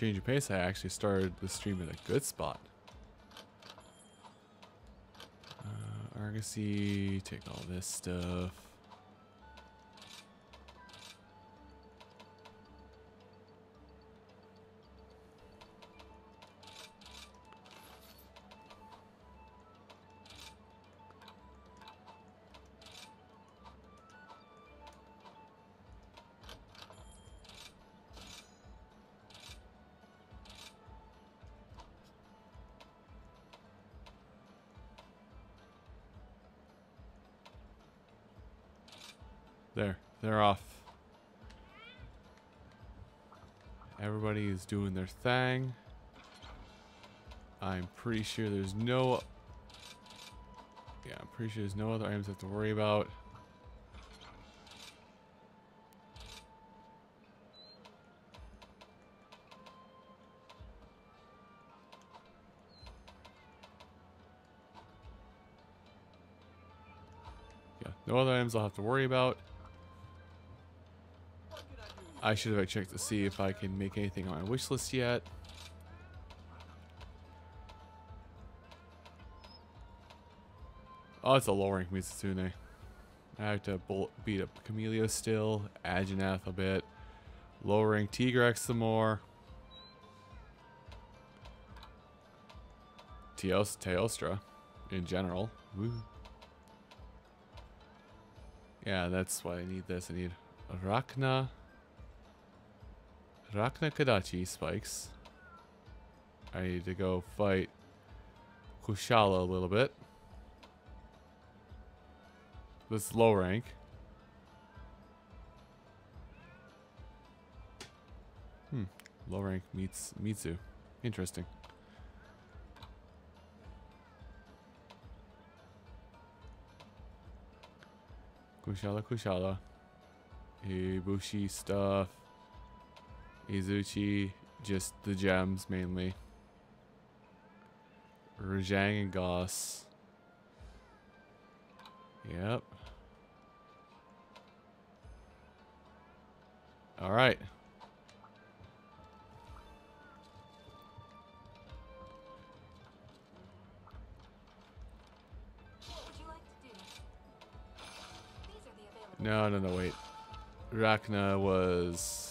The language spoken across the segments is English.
change of pace, I actually started the stream at a good spot. Uh, Argosy, take all this stuff. Doing their thing. I'm pretty sure there's no... Yeah, I'm pretty sure there's no other items I have to worry about. Yeah, no other items I'll have to worry about. I should have checked to see if I can make anything on my wish list yet. Oh, it's a low rank Mitsune. I have to beat up Camellia still, Anjanath a bit, low rank Tigrex some more. Teos Teostra in general. Woo. Yeah, that's why I need this. I need Rakna. Rakna Kadachi spikes. I need to go fight Kushala a little bit. This low rank. Hmm. Low rank meets Mitsu. Interesting. Kushala Kushala. Ibushi stuff. Izuchi, just the gems mainly. Rajang and Goss. Yep. All right. No, no, no, wait. Rakna was...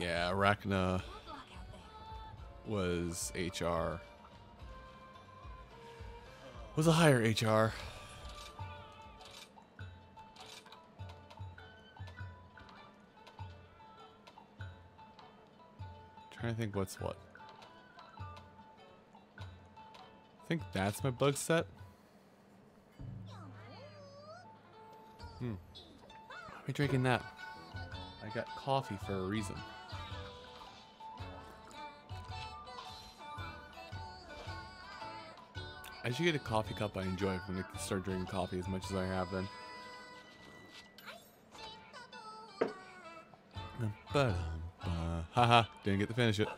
Yeah, Arachna was HR. Was a higher HR. Trying to think what's what. I think that's my bug set. Hmm. Am I drinking that? I got coffee for a reason. I should get a coffee cup I enjoy when I start drinking coffee as much as I have then. Haha, didn't get to finish it.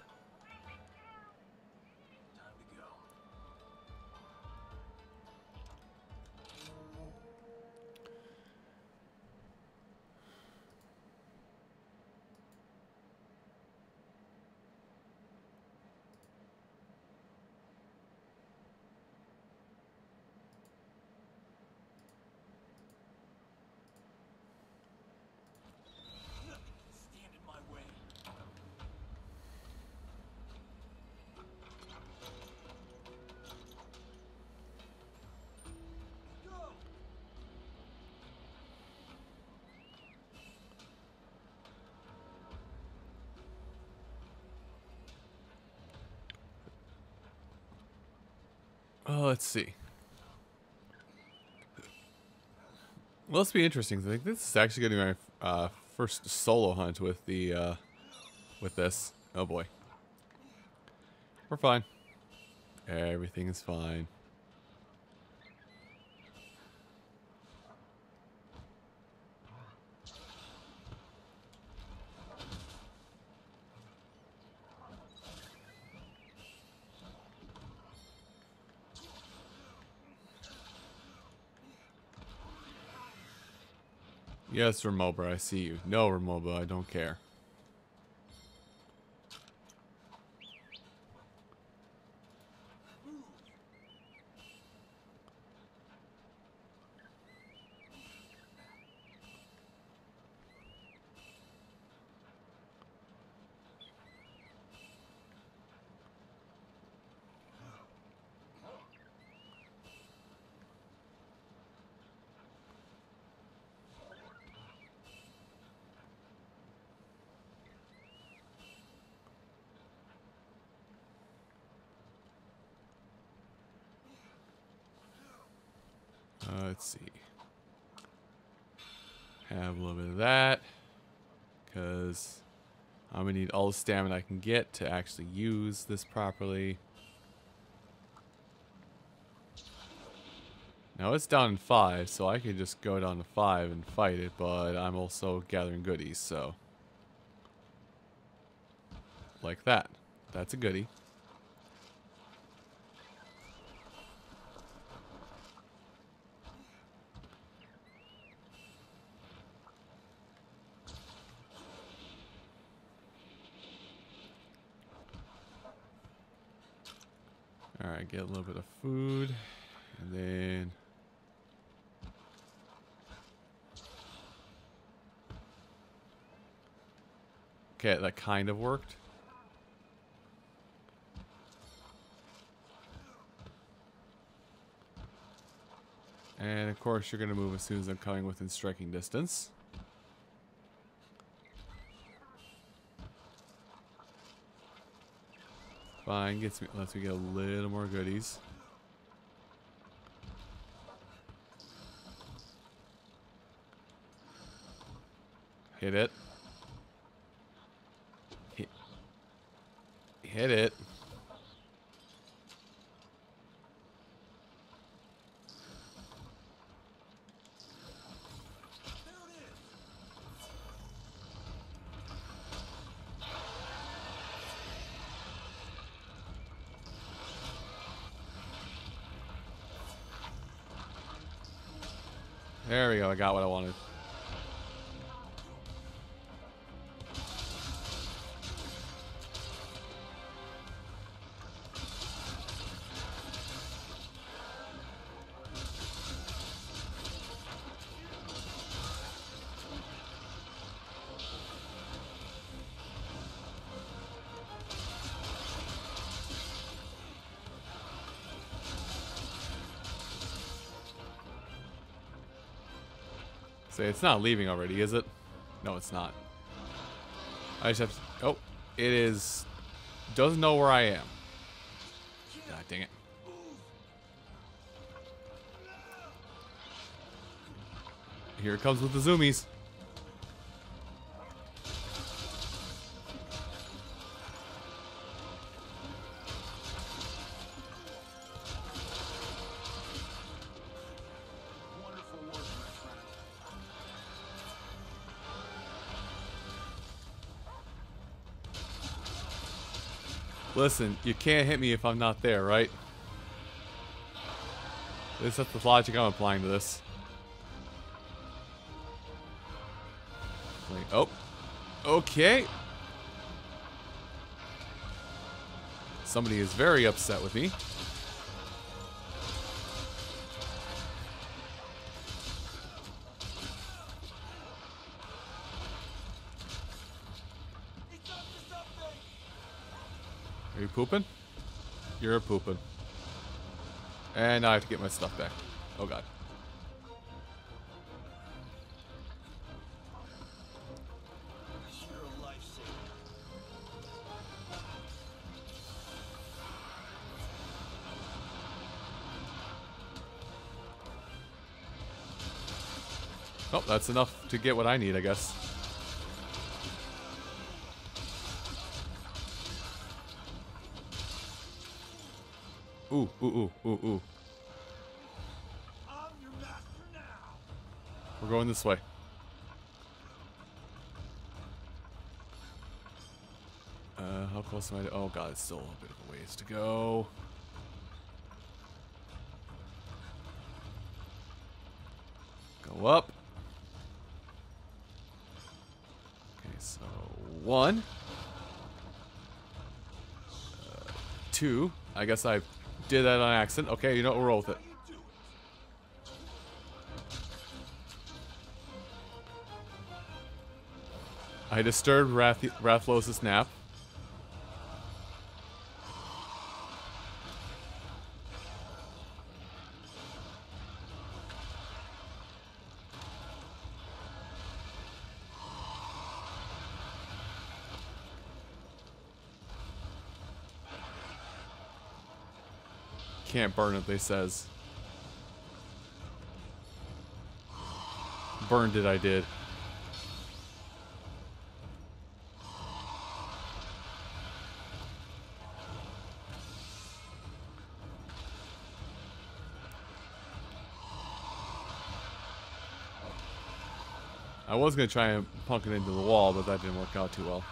This be interesting. I think this is actually going to be my uh, first solo hunt with the uh, with this. Oh boy, we're fine. Everything is fine. Yes, Remoba, I see you. No, Remoba, I don't care. Uh, let's see. Have a little bit of that. Because I'm going to need all the stamina I can get to actually use this properly. Now it's down in 5, so I could just go down to 5 and fight it, but I'm also gathering goodies, so... Like that. That's a goodie. Alright, get a little bit of food. And then... Okay, that kind of worked. And of course you're going to move as soon as I'm coming within striking distance. Fine, gets me lets me get a little more goodies. Hit it. Hit, hit it. There we go. I got what I wanted. Say, it's not leaving already, is it? No, it's not. I just have to... Oh, it is... Doesn't know where I am. God dang it. Here it comes with the zoomies. Listen, you can't hit me if I'm not there, right? This is the logic I'm applying to this. Wait, oh. Okay. Somebody is very upset with me. Pooping? You're pooping. And I have to get my stuff back. Oh god. Oh, that's enough to get what I need, I guess. Ooh, ooh, ooh, ooh. We're going this way. Uh, how close am I to... Oh god, it's still a bit of a ways to go. Go up. Okay, so, one. Uh, two. I guess I did that on accident. Okay, you know what? We'll roll with it. I disturbed Rath Rathalos' nap. Can't burn it, they says. Burned it, I did. I was going to try and punk it into the wall, but that didn't work out too well.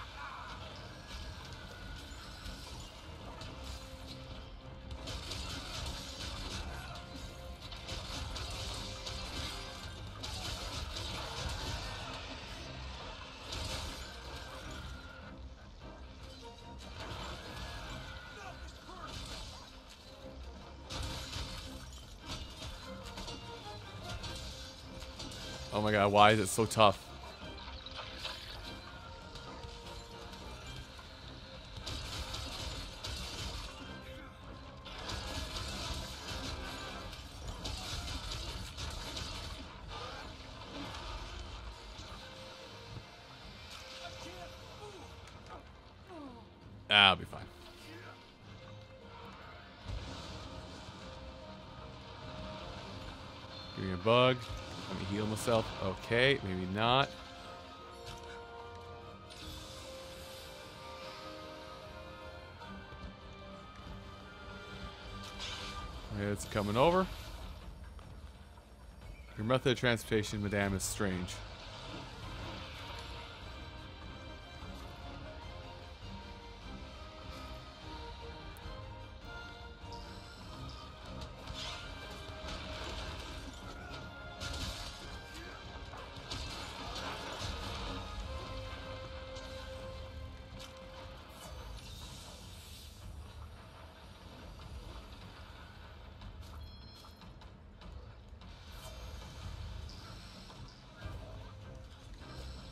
Oh my god, why is it so tough? Okay, maybe not. It's coming over. Your method of transportation, madame, is strange.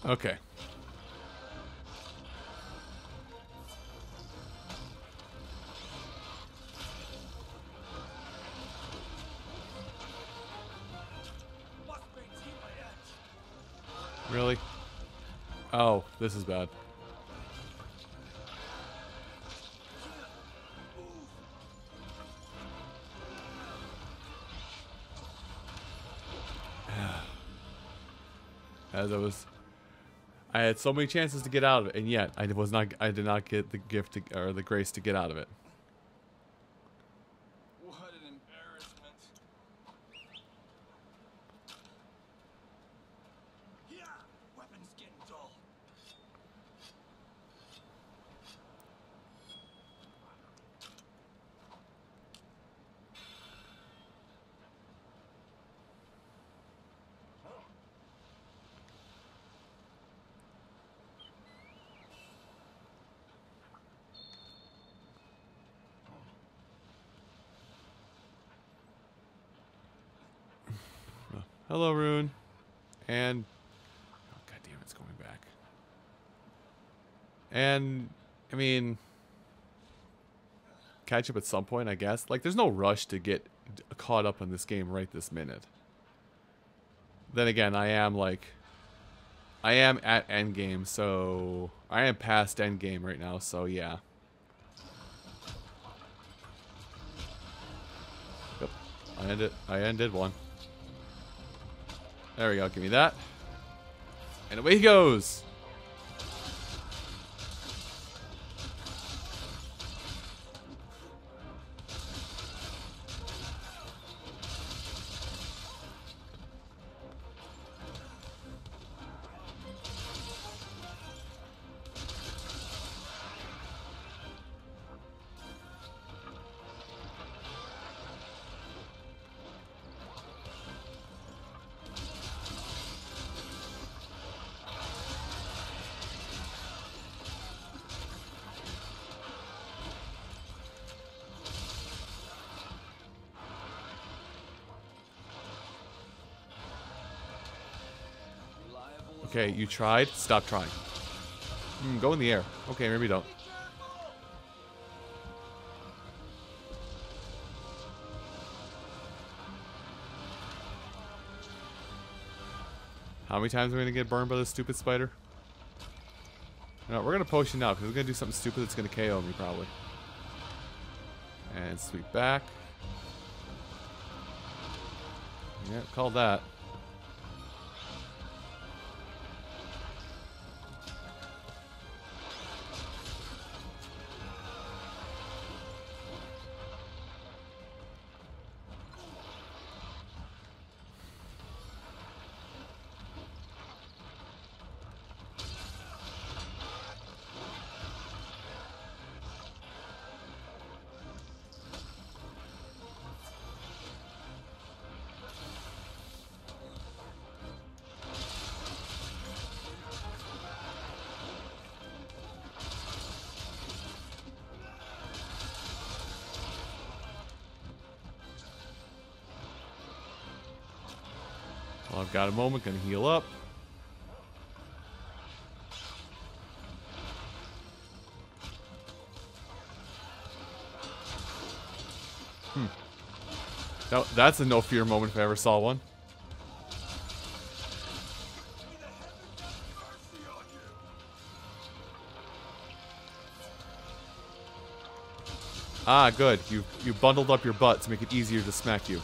Okay. Really? Oh, this is bad. As I was I had so many chances to get out of it, and yet I was not. I did not get the gift to, or the grace to get out of it. What an embarrassment. Yeah, weapons getting dull. Hello, Rune, and oh god damn, it's going back. And I mean, catch up at some point, I guess. Like, there's no rush to get caught up in this game right this minute. Then again, I am like, I am at endgame, so I am past endgame right now. So yeah. Yep, I ended. I ended one. There we go. Give me that. And away he goes. Okay, you tried. Stop trying. Mm, go in the air. Okay, maybe don't. How many times are we gonna get burned by this stupid spider? No, we're gonna potion now because we're gonna do something stupid that's gonna KO me probably. And sweep back. Yeah, call that. Got a moment, gonna heal up. Hmm. That, that's a no fear moment if I ever saw one. Ah, good. You you bundled up your butt to make it easier to smack you.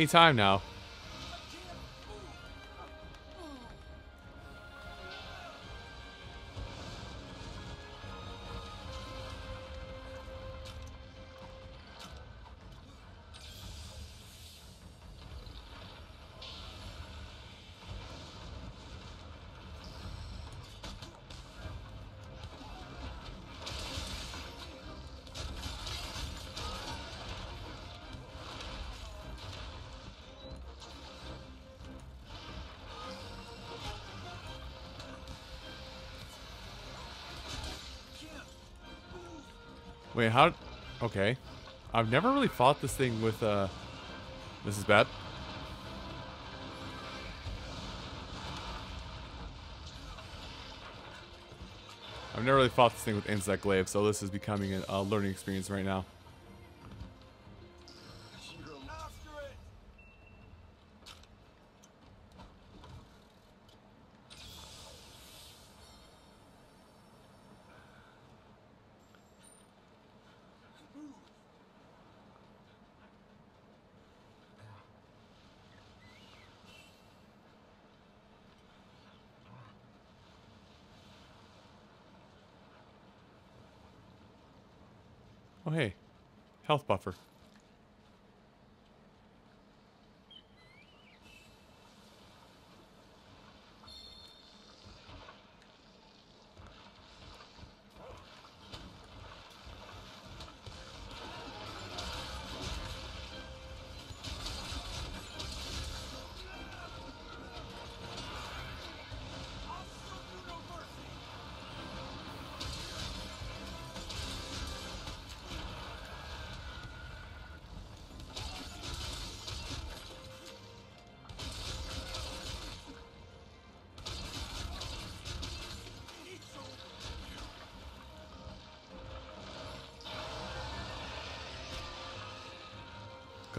Anytime now. Wait, how? Okay. I've never really fought this thing with, uh... This is bad. I've never really fought this thing with Insect Glaive, so this is becoming a, a learning experience right now. Health buffer.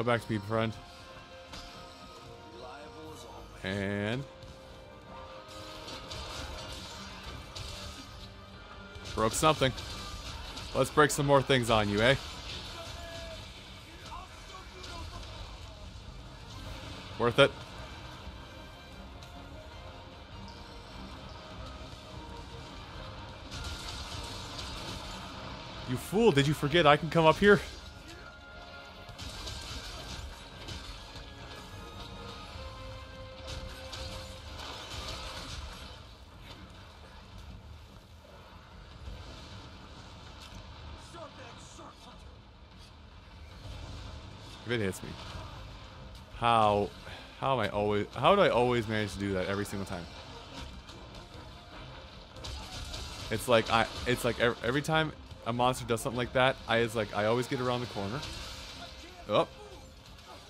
Go back to me, friend. And... Broke something. Let's break some more things on you, eh? Worth it? You fool, did you forget I can come up here? How How am I always? How do I always manage to do that every single time? It's like I. It's like every, every time a monster does something like that, I is like I always get around the corner. Oh.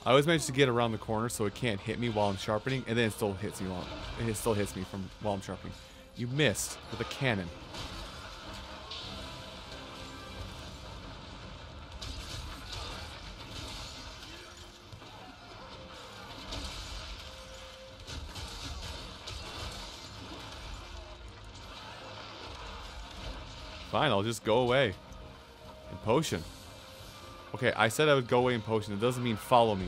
I always manage to get around the corner so it can't hit me while I'm sharpening, and then it still hits me while it still hits me from while I'm sharpening. You missed with a cannon. Fine, I'll just go away. In potion. Okay, I said I would go away in potion. It doesn't mean follow me.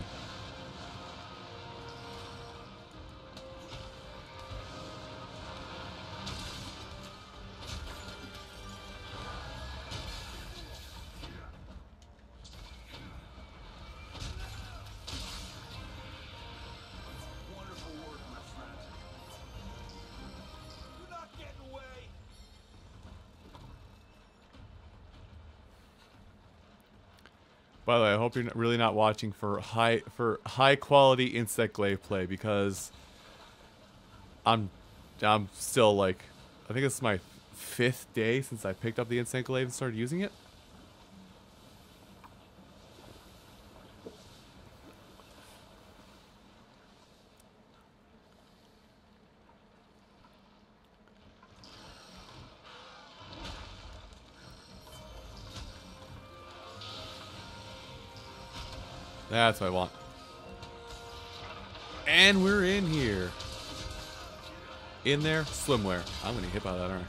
Hope you're really not watching for high for high quality insect glaive play because I'm I'm still like I think it's my fifth day since I picked up the insect glaive and started using it. That's what I want. And we're in here. In there, swimwear. I'm gonna hit by that, aren't I?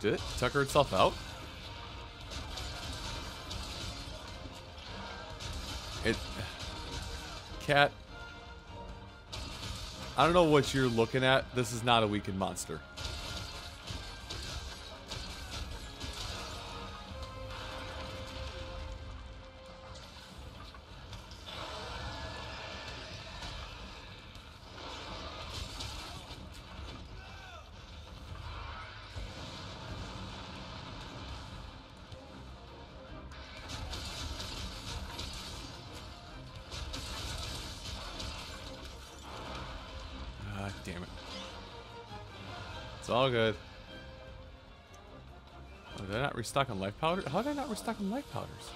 Did it tucker itself out? It. Cat. I don't know what you're looking at. This is not a weakened monster. Damn it. It's all good. Oh, did I not restock on life powder? How did I not restock on life powders?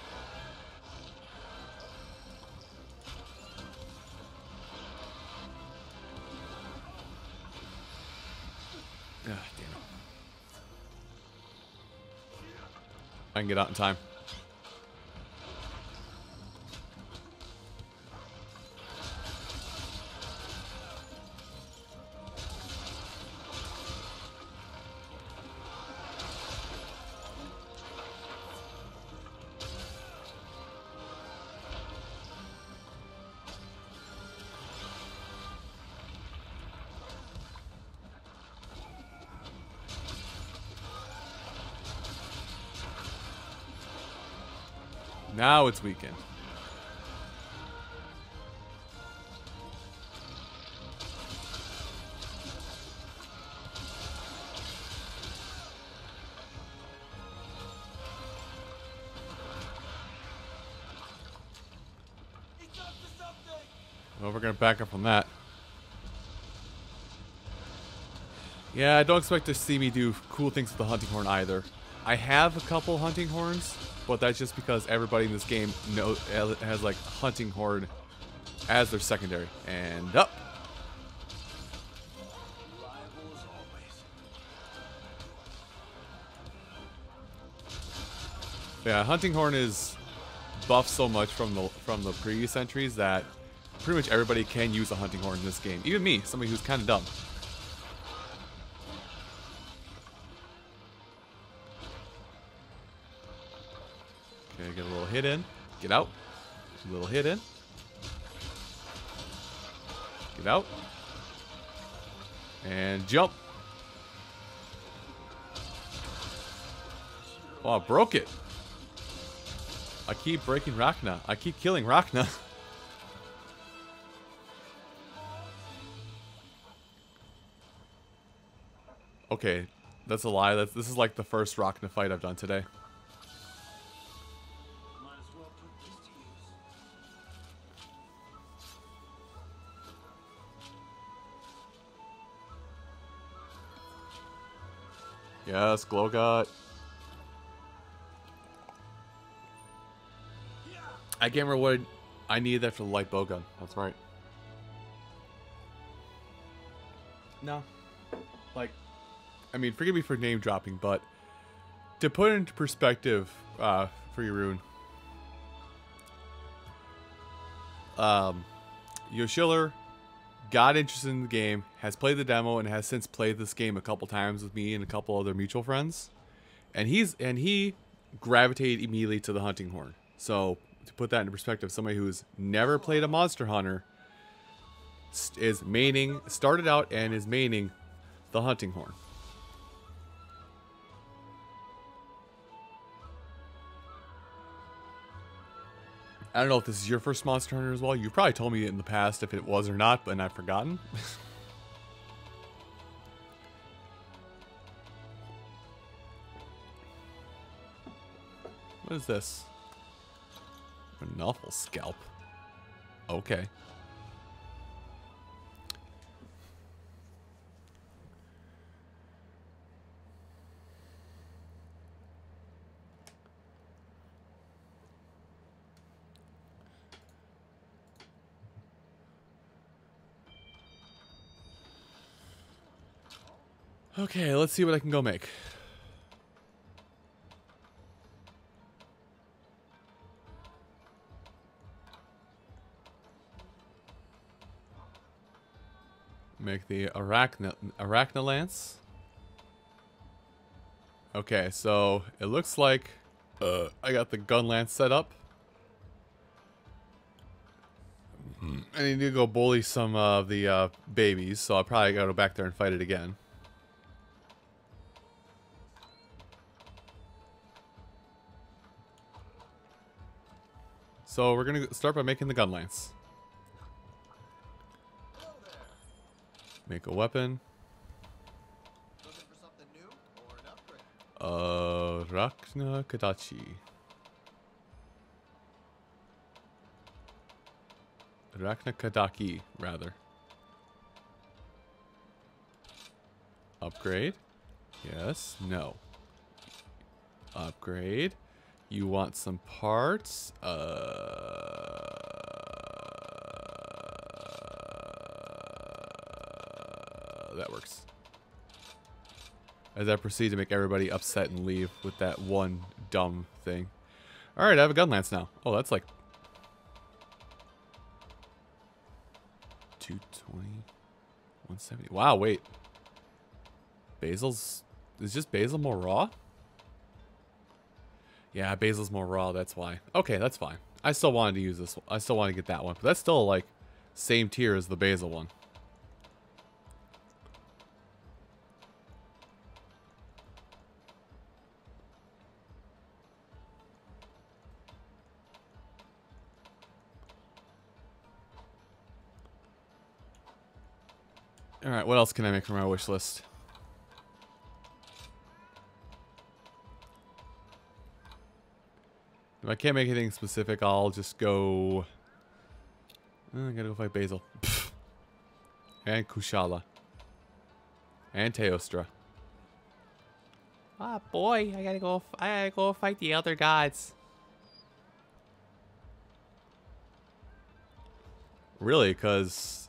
Ah, damn it. I can get out in time. Now it's weekend. To. Well, we're gonna back up from that. Yeah, I don't expect to see me do cool things with the hunting horn either. I have a couple hunting horns, but that's just because everybody in this game know, has like hunting horn as their secondary. And up. Yeah, hunting horn is buffed so much from the from the previous entries that pretty much everybody can use a hunting horn in this game. Even me, somebody who's kind of dumb. Hit in. Get out. A little hit in. Get out. And jump. Oh, I broke it. I keep breaking Rakna. I keep killing Rakna. okay, that's a lie. That's this is like the first Rakna fight I've done today. Yes, Glowgut. I can't remember what I needed that for the light bow gun. That's right. No. Like, I mean, forgive me for name dropping, but to put it into perspective uh, for your rune, um, Yoshiller got interested in the game, has played the demo, and has since played this game a couple times with me and a couple other mutual friends. And he's and he gravitated immediately to the hunting horn. So to put that into perspective, somebody who's never played a Monster Hunter is maining, started out and is maining the hunting horn. I don't know if this is your first Monster Hunter as well. You probably told me in the past if it was or not, but I've forgotten. what is this? A novel scalp. Okay. Okay, let's see what I can go make. Make the arachna arachna lance. Okay, so it looks like uh, I got the gun lance set up. I need to go bully some of the uh, babies, so I'll probably gotta go back there and fight it again. So we're gonna start by making the gun lance. Make a weapon. Uh, Rakna Kadachi. Rakna Kadaki, rather. Upgrade? Yes. No. Upgrade. You want some parts? Uh, that works. As I proceed to make everybody upset and leave with that one dumb thing. Alright, I have a gun lance now. Oh, that's like... 220... 170... Wow, wait. Basil's... Is just Basil more raw? Yeah, Basil's more raw, that's why. Okay, that's fine. I still wanted to use this. I still want to get that one. But that's still, like, same tier as the Basil one. Alright, what else can I make from my wish list? I can't make anything specific, I'll just go... Uh, I gotta go fight Basil. and Kushala. And Teostra. Ah, boy, I gotta go. I gotta go fight the other gods. Really, because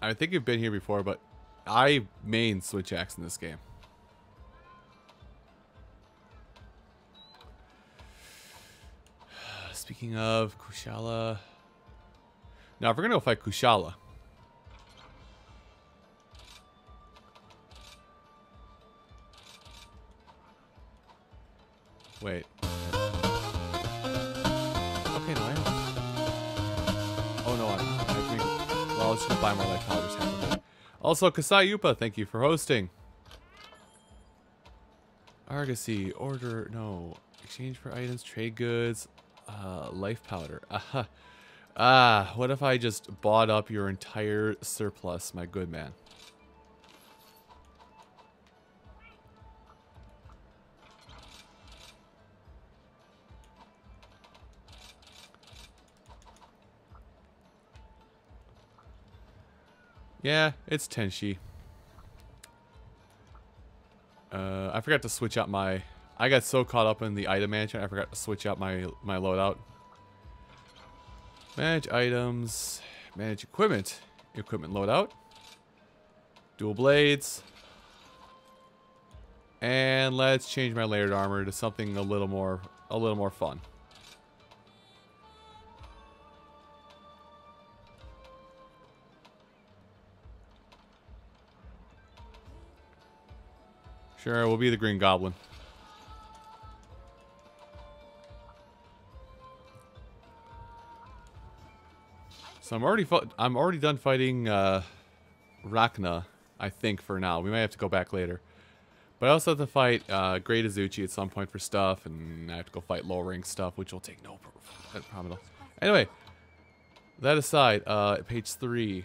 I think you've been here before, but I main Switch Axe in this game. Speaking of Kushala. Now, if we're gonna go fight Kushala. Wait. Okay, no, I am. Oh no, I'm. I think. Well, I'll just buy more powders. half. Also, Kasai Yupa, thank you for hosting. Argosy, order, no. Exchange for items, trade goods, uh, life powder. Aha. Ah, what if I just bought up your entire surplus, my good man? Yeah, it's Tenshi. Uh, I I forgot to switch out my... I got so caught up in the item management, I forgot to switch out my, my loadout. Manage items. Manage equipment. Equipment loadout. Dual blades. And let's change my layered armor to something a little more a little more fun. Sure, we'll be the Green Goblin. So I'm already I'm already done fighting uh, Rakna, I think for now. We might have to go back later. But I also have to fight uh, Great Izuchi at some point for stuff, and I have to go fight low rank stuff, which will take no problem at all. Anyway, that aside, uh, page three.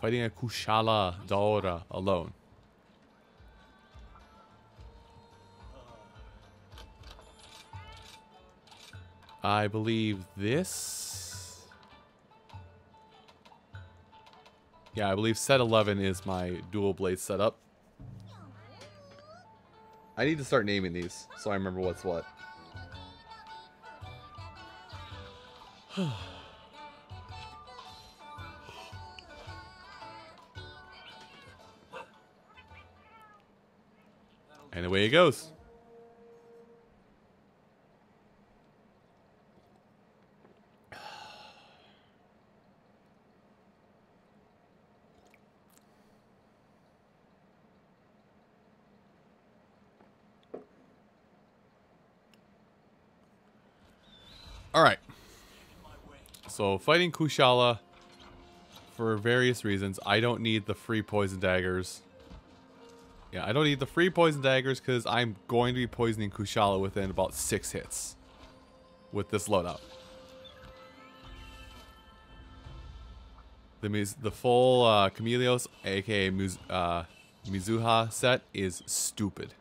Fighting a Kushala Daora alone. I believe this. Yeah, I believe set 11 is my dual blade setup. I need to start naming these so I remember what's what. and away it goes. Alright. So, fighting Kushala, for various reasons, I don't need the free poison daggers. Yeah, I don't need the free poison daggers because I'm going to be poisoning Kushala within about six hits with this loadout. The Miz the full uh, Chameleos, aka Muz uh, Mizuha set is stupid.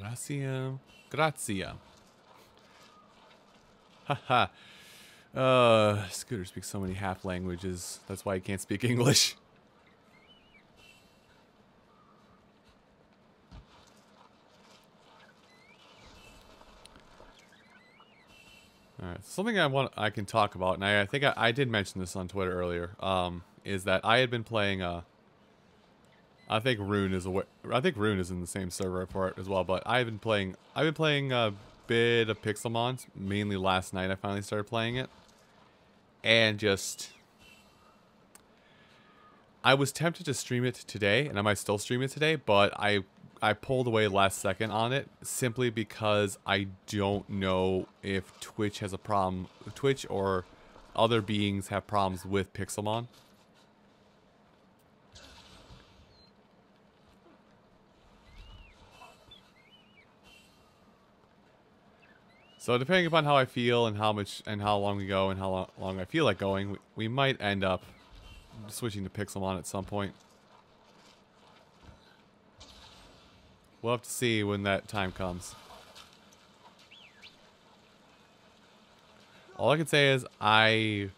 Gracia. Grazia. Haha. uh, Scooter speaks so many half languages. That's why he can't speak English. Alright, something I want I can talk about, and I, I think I, I, did mention this on Twitter earlier, um, is that I had been playing uh, I think Rune is away. I think Rune is in the same server for it as well. But I've been playing. I've been playing a bit of Pixelmon. Mainly last night. I finally started playing it, and just. I was tempted to stream it today, and I might still stream it today, but I I pulled away last second on it simply because I don't know if Twitch has a problem. Twitch or other beings have problems with Pixelmon. So depending upon how I feel and how much and how long we go and how long I feel like going, we, we might end up switching to Pixelmon at some point. We'll have to see when that time comes. All I can say is I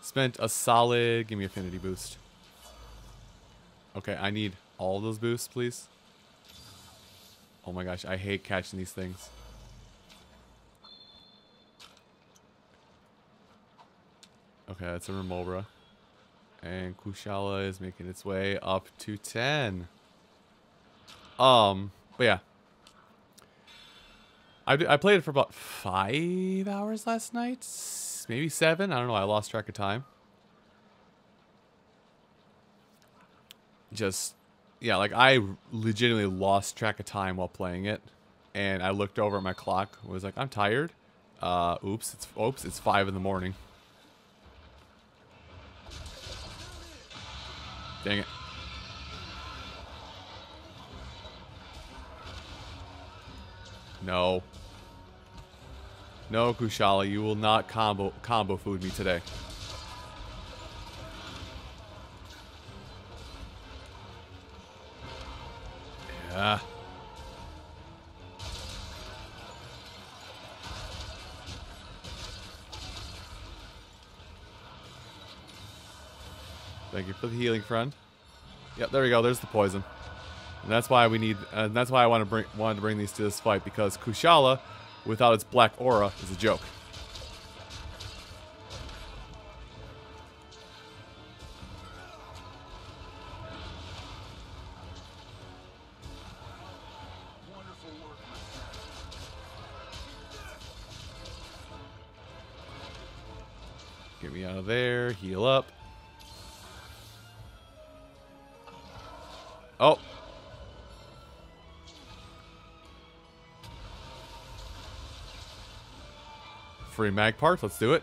spent a solid... Give me affinity boost. Okay, I need all those boosts, please. Oh my gosh, I hate catching these things. Okay, that's a Remobra. And Kushala is making its way up to 10. Um, but yeah. I, I played it for about five hours last night. Maybe seven. I don't know. I lost track of time. Just, yeah, like I legitimately lost track of time while playing it. And I looked over at my clock. Was like, I'm tired. Uh, oops, it's oops, it's five in the morning. Dang it. No. No, Kushala, you will not combo combo food me today. Yeah. Thank you for the healing, friend. Yep, there we go. There's the poison. And that's why we need, and that's why I want to bring, wanted to bring these to this fight because Kushala, without its black aura, is a joke. Mag part. Let's do it.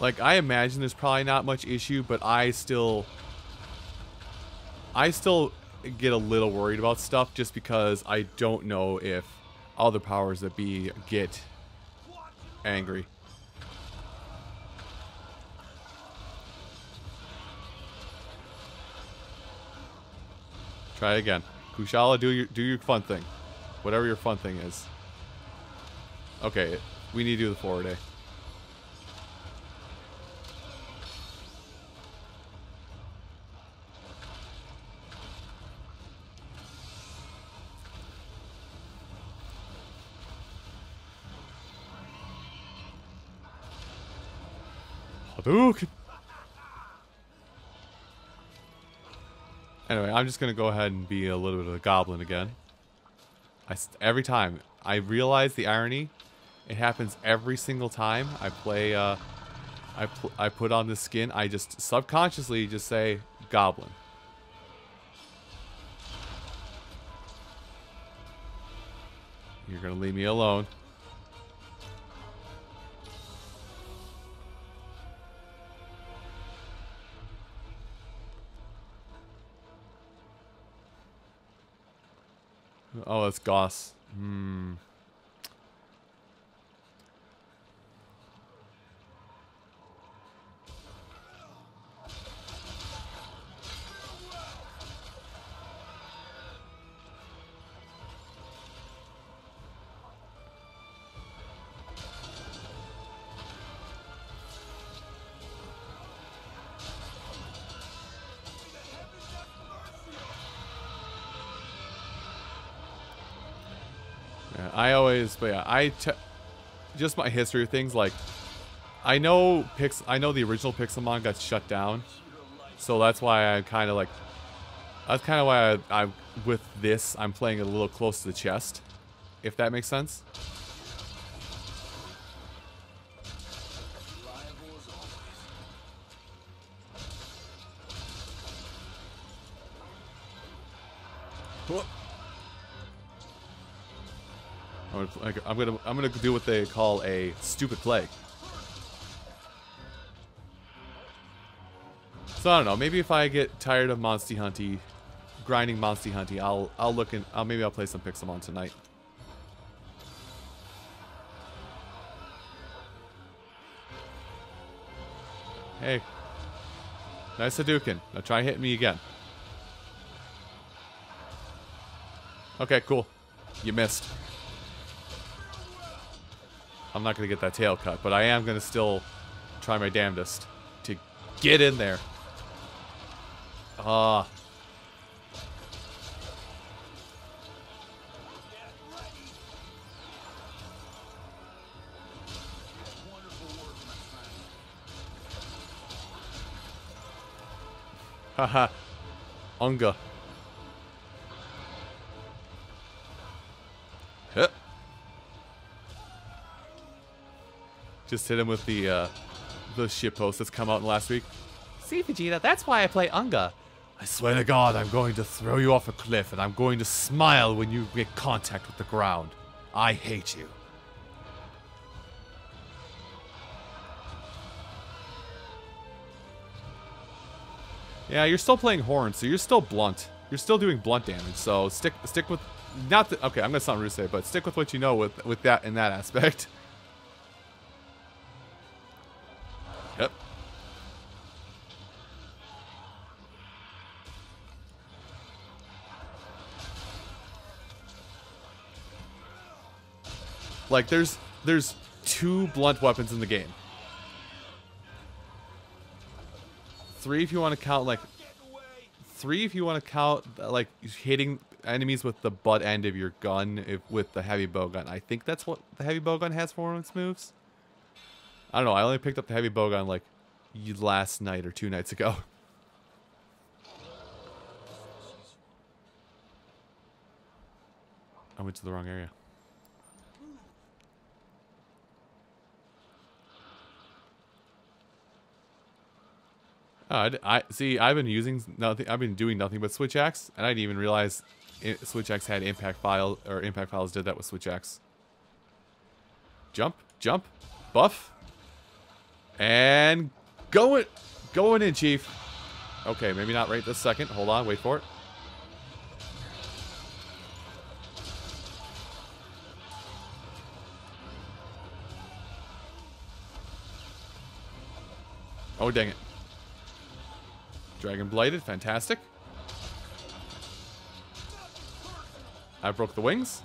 Like, I imagine there's probably not much issue, but I still... I still get a little worried about stuff just because I don't know if other powers that be get angry. Try again. Kushala, do your do your fun thing. Whatever your fun thing is. Okay, we need to do the forward A. I'm just gonna go ahead and be a little bit of a goblin again. I every time I realize the irony, it happens every single time I play. Uh, I pl- I put on this skin. I just subconsciously just say goblin. You're gonna leave me alone. Oh, it's Goss. Hmm. I always, but yeah, I just my history of things like I know Pix, I know the original Pixelmon got shut down, so that's why I kind of like, that's kind of why I, I with this I'm playing it a little close to the chest, if that makes sense. Do what they call a stupid play. So I don't know. Maybe if I get tired of Monsty Hunty, grinding Monsty Hunty, I'll, I'll look and I'll maybe I'll play some Pixelmon tonight. Hey, nice Hadouken. Now try hitting me again. Okay, cool. You missed. I'm not going to get that tail cut, but I am going to still try my damnedest to get in there. Ah. Friend. Haha. Unga. Just hit him with the uh the shit post that's come out in last week. See Vegeta, that's why I play Unga. I swear to God, I'm going to throw you off a cliff and I'm going to smile when you make contact with the ground. I hate you. Yeah, you're still playing horn, so you're still blunt. You're still doing blunt damage, so stick stick with not that. Okay, I'm gonna sound rude to say, but stick with what you know with with that in that aspect. Like there's there's two blunt weapons in the game. Three if you want to count like three if you want to count like hitting enemies with the butt end of your gun if with the heavy bow gun. I think that's what the heavy bow gun has for its moves. I don't know. I only picked up the heavy bow gun like last night or two nights ago. I went to the wrong area. Oh, I, see. I've been using nothing. I've been doing nothing but switch axe, and I didn't even realize switch axe had impact phial or impact phials did that with switch axe. Jump, jump, buff, and going, going in, chief. Okay, maybe not right this second. Hold on, wait for it. Oh dang it. Dragon Blighted, fantastic. I broke the wings.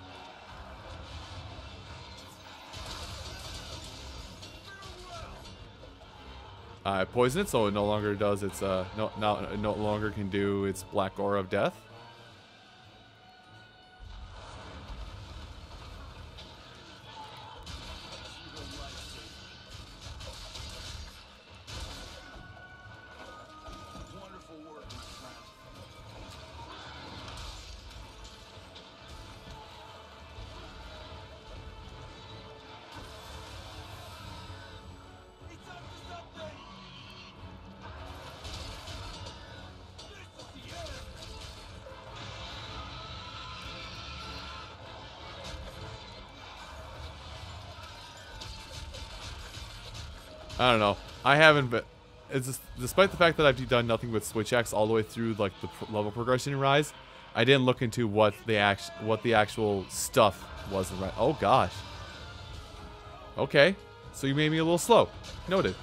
I poison it, so it no longer does its uh no no no longer can do its black aura of death. I don't know. I haven't, but it's just, despite the fact that I've done nothing but switch axe all the way through like the level progression in Rise, I didn't look into what the act what the actual stuff was. in Ri- Oh gosh. Okay, so you made me a little slow. Noted.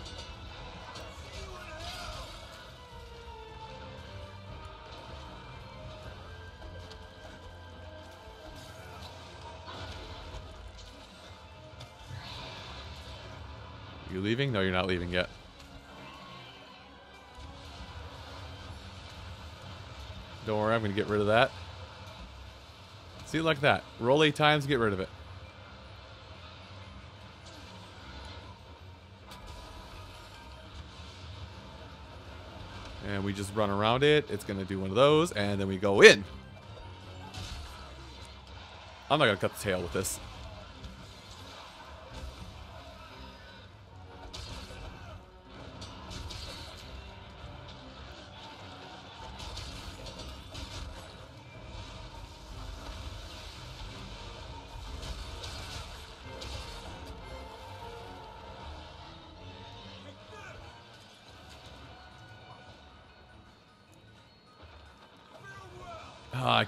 Leaving? Yet. Don't worry, I'm going to get rid of that. See, like that. Roll eight times, get rid of it. And we just run around it. It's going to do one of those, and then we go in. I'm not going to cut the tail with this.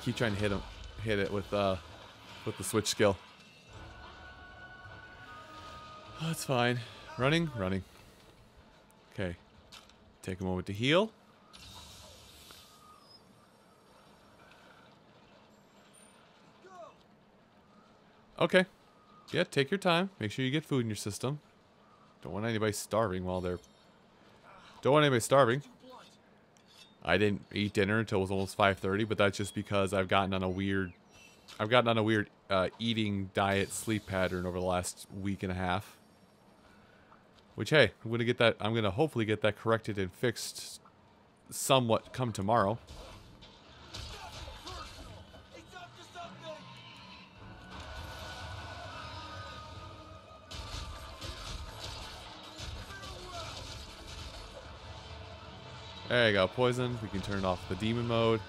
Keep trying to hit him, hit it with uh, with the switch skill. Oh, that's fine. Running, running. Okay. Take a moment to heal. Okay. Yeah, take your time. Make sure you get food in your system. Don't want anybody starving while they're. Don't want anybody starving. I didn't eat dinner until it was almost 5:30, but that's just because I've gotten on a weird, I've gotten on a weird uh, eating diet sleep pattern over the last week and a half. Which hey, I'm gonna get that. I'm gonna hopefully get that corrected and fixed, somewhat come tomorrow. There you go, poison. We can turn off the demon mode.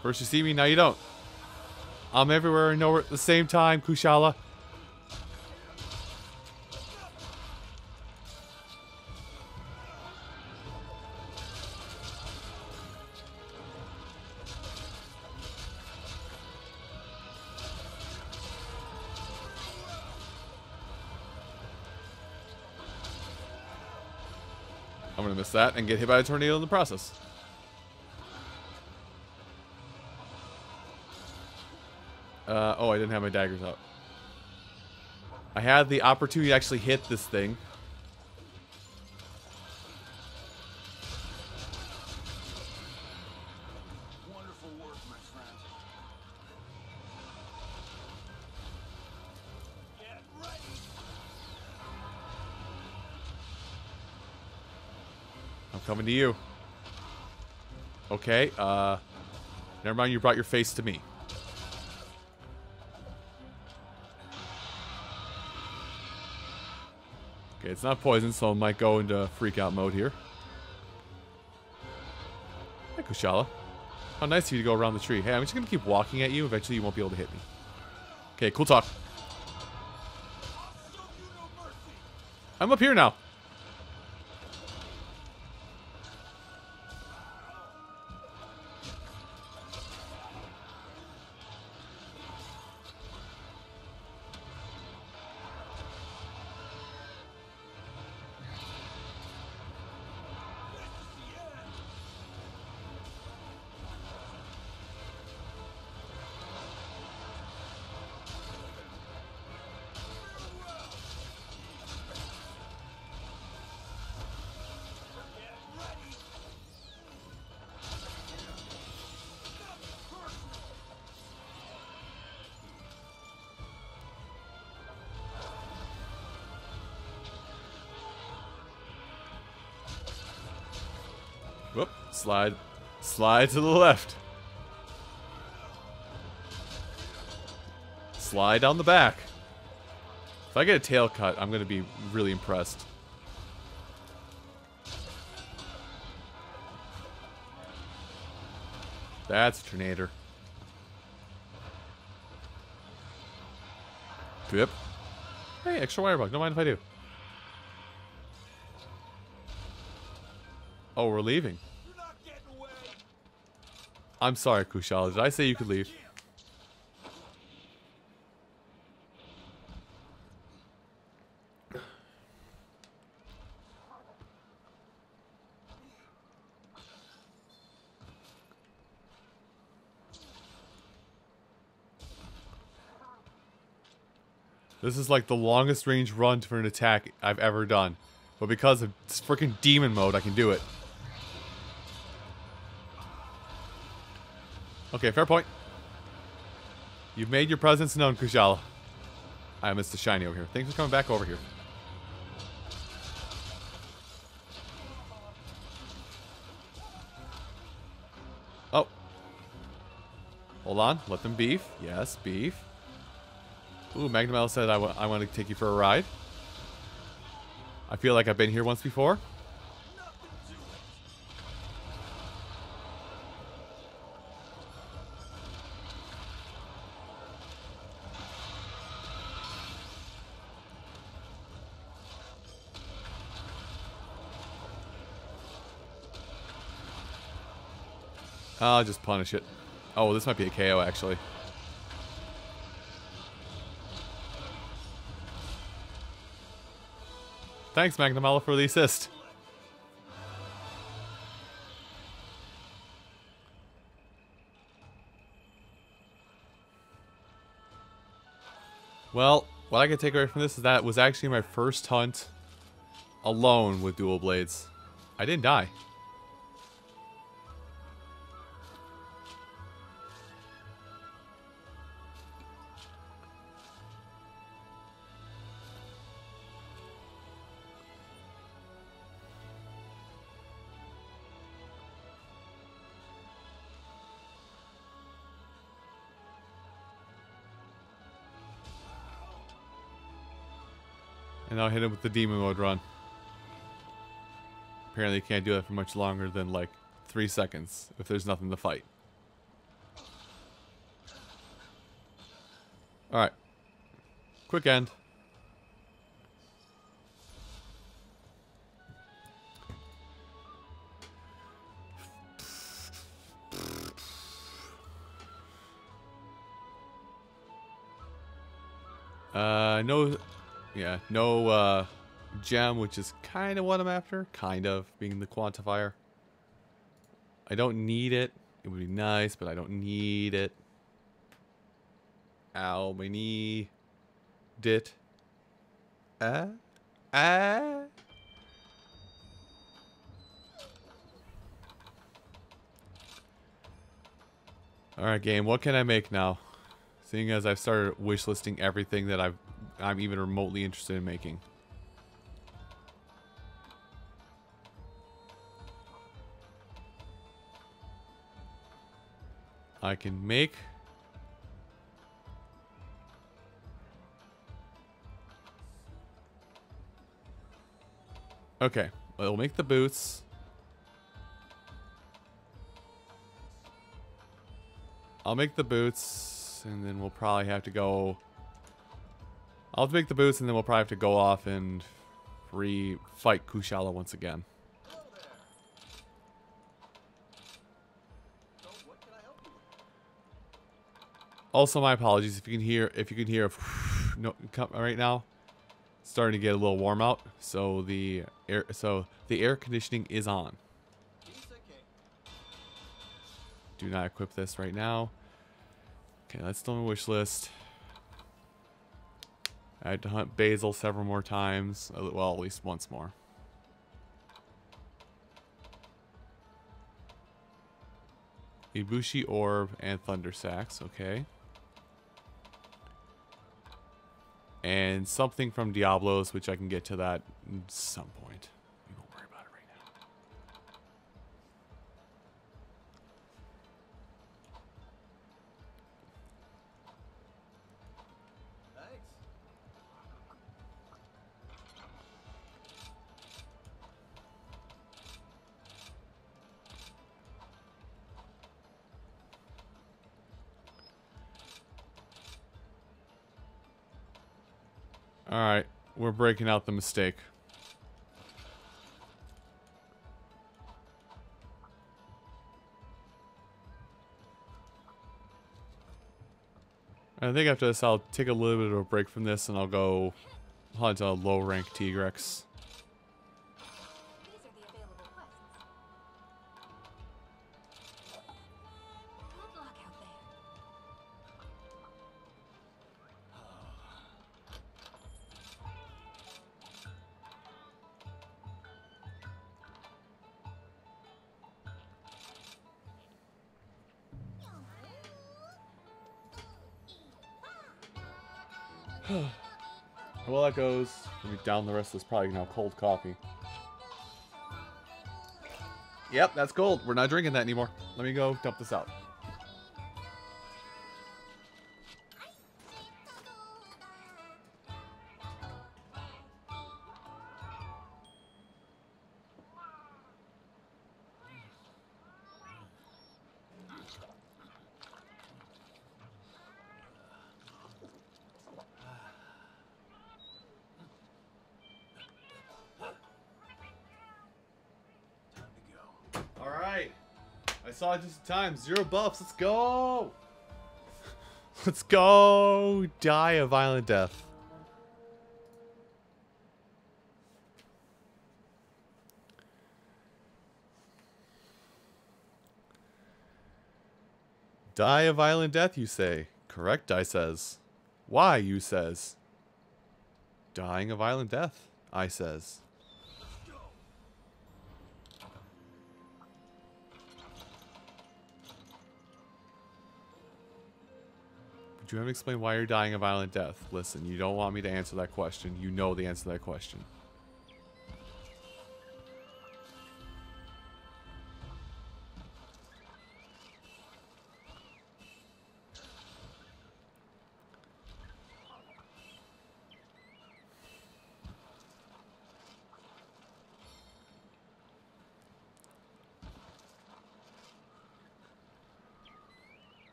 First you see me, now you don't. I'm everywhere and nowhere at the same time, Kushala. That and get hit by a tornado in the process. Uh, oh, I didn't have my daggers out. I had the opportunity to actually hit this thing. Okay, uh... Never mind, you brought your face to me. Okay, it's not poison, so I might go into freak out mode here. Hey, Kushala. How nice of you to go around the tree. Hey, I'm just gonna keep walking at you. Eventually, you won't be able to hit me. Okay, cool talk. I'm up here now. Slide. Slide to the left. Slide down the back. If I get a tail cut, I'm going to be really impressed. That's a tornado. Yep. Hey, extra wire bug. Don't mind if I do. Oh, we're leaving. You're not getting away. I'm sorry, Kushala. Did I say you could leave? This is like the longest range run for an attack I've ever done. But because of freaking demon mode, I can do it. Okay, fair point. You've made your presence known, Kushala. I am Mr. Shiny over here. Thanks for coming back over here. Oh. Hold on. Let them beef. Yes, beef. Ooh, Magnum said I, I want to take you for a ride. I feel like I've been here once before. I'll just punish it. Oh, this might be a KO, actually. Thanks, Magnamalo, for the assist. Well, what I can take away from this is that was actually my first hunt alone with dual blades. I didn't die. Hit him with the demon mode run. Apparently you can't do that for much longer than like three seconds if there's nothing to fight. Alright. Quick end. Uh, no yeah, no, uh, gem, which is kind of what I'm after. Kind of, being the quantifier. I don't need it. It would be nice, but I don't need it. Ow, my knee. Dit. Ah? Ah? Alright, game, what can I make now? Seeing as I've started wish listing everything that I've I'm even remotely interested in making. I can make Okay, we'll make the boots. I'll make the boots, and then we'll probably have to go... I'll make the boots, and then we'll probably have to go off and re-fight Kushala once again. Also, my apologies if you can hear if you can hear no right now. It's starting to get a little warm out, so the air so the air conditioning is on. Do not equip this right now. Okay, that's still on my wish list. I had to hunt basil several more times. uh, Well, at least once more. Ibushi Orb and Thunder Sacks, okay. And something from Diablos, which I can get to that at some point. Breaking out the mistake. I think after this I'll take a little bit of a break from this and I'll go hunt a low rank Tigrex. Down the rest of this probably now cold coffee. Yep, that's cold. We're not drinking that anymore. Let me go dump this out. Time. Zero buffs. Let's go. Let's go. Die a violent death. Die a violent death, you say. Correct, I says. Why, you says. Dying a violent death, I says. You have to explain why you're dying a violent death? Listen, you don't want me to answer that question. You know the answer to that question.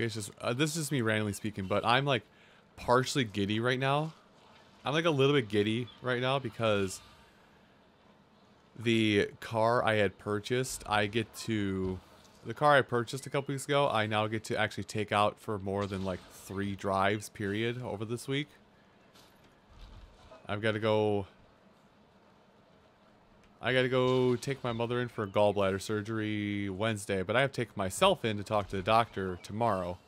I guess just uh, this is just me randomly speaking, but I'm like partially giddy right now. I'm like a little bit giddy right now because the car I had purchased, I get to the car I purchased a couple weeks ago, I now get to actually take out for more than like three drives period over this week. I've got to go I got to go take my mother in for gallbladder surgery Wednesday, but I have to take myself in to talk to the doctor tomorrow.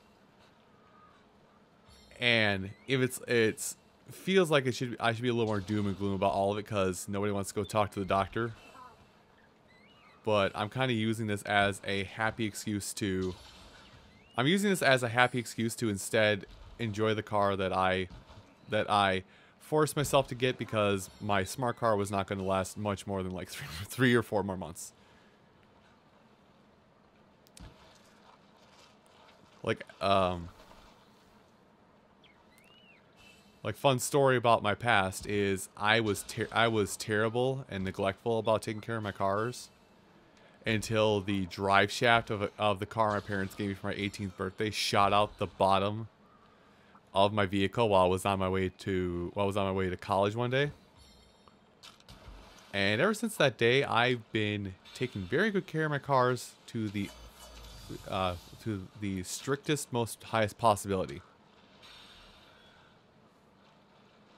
And if it's it's feels like it should I should be a little more doom and gloom about all of it cuz nobody wants to go talk to the doctor. But I'm kind of using this as a happy excuse to I'm using this as a happy excuse to instead enjoy the car that I that I forced myself to get because my smart car was not going to last much more than like three, three or four more months. Like, um, like fun story about my past is I was I was terrible and neglectful about taking care of my cars until the drive shaft of, of the car my parents gave me for my 18th birthday shot out the bottom of my vehicle while I was on my way to while I was on my way to college one day. And ever since that day, I've been taking very good care of my cars to the uh, to the strictest, most highest possibility.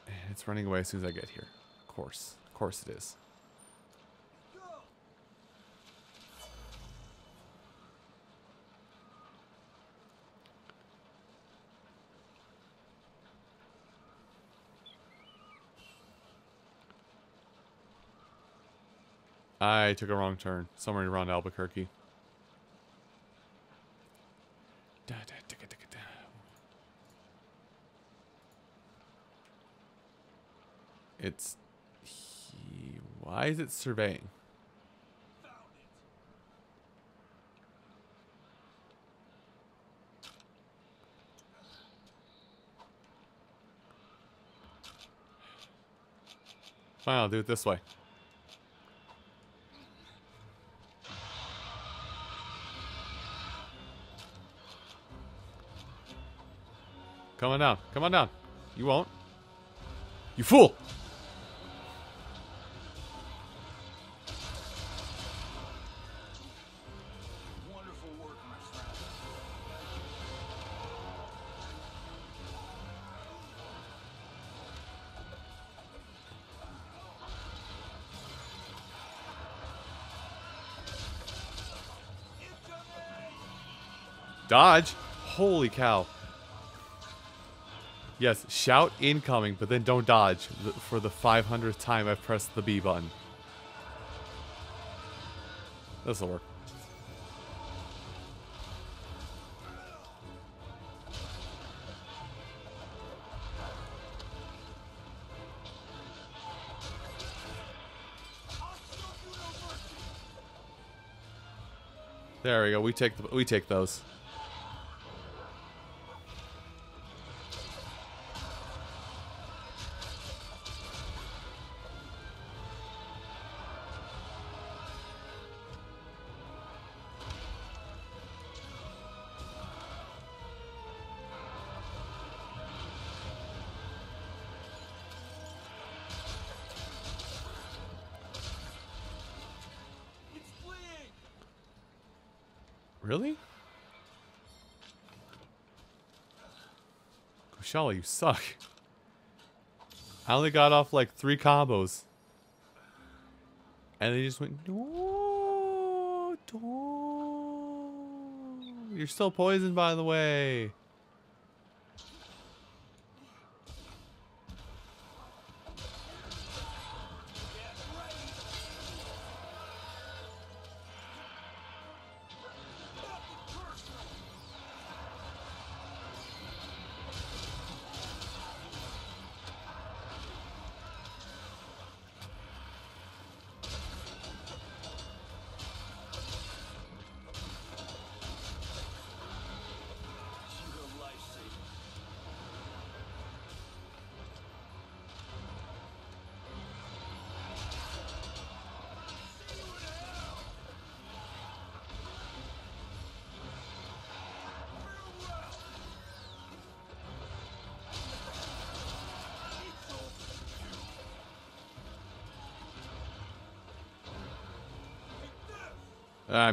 And it's running away as soon as I get here. Of course, of course it is. I took a wrong turn. Somewhere around Albuquerque. It's... He, why is it surveying? Fine, I'll do it this way. Come on down. Come on down. You won't. You fool! Dodge? Holy cow. Yes, shout incoming, but then don't dodge for the 500th time I've pressed the B button. This'll work. There we go. We take the, we take those. Kushala, you suck. I only got off like three combos. And they just went, no, don't. You're still poisoned, by the way.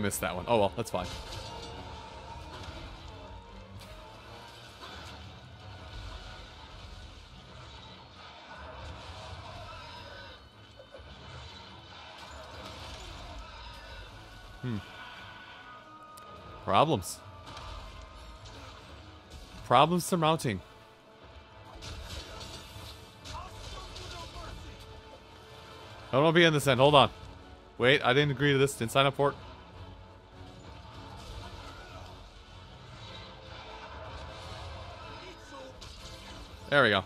Missed that one. Oh well, that's fine. Hmm. Problems. Problems surmounting. I don't want to be in this end. Hold on. Wait, I didn't agree to this. Didn't sign up for it. There we go.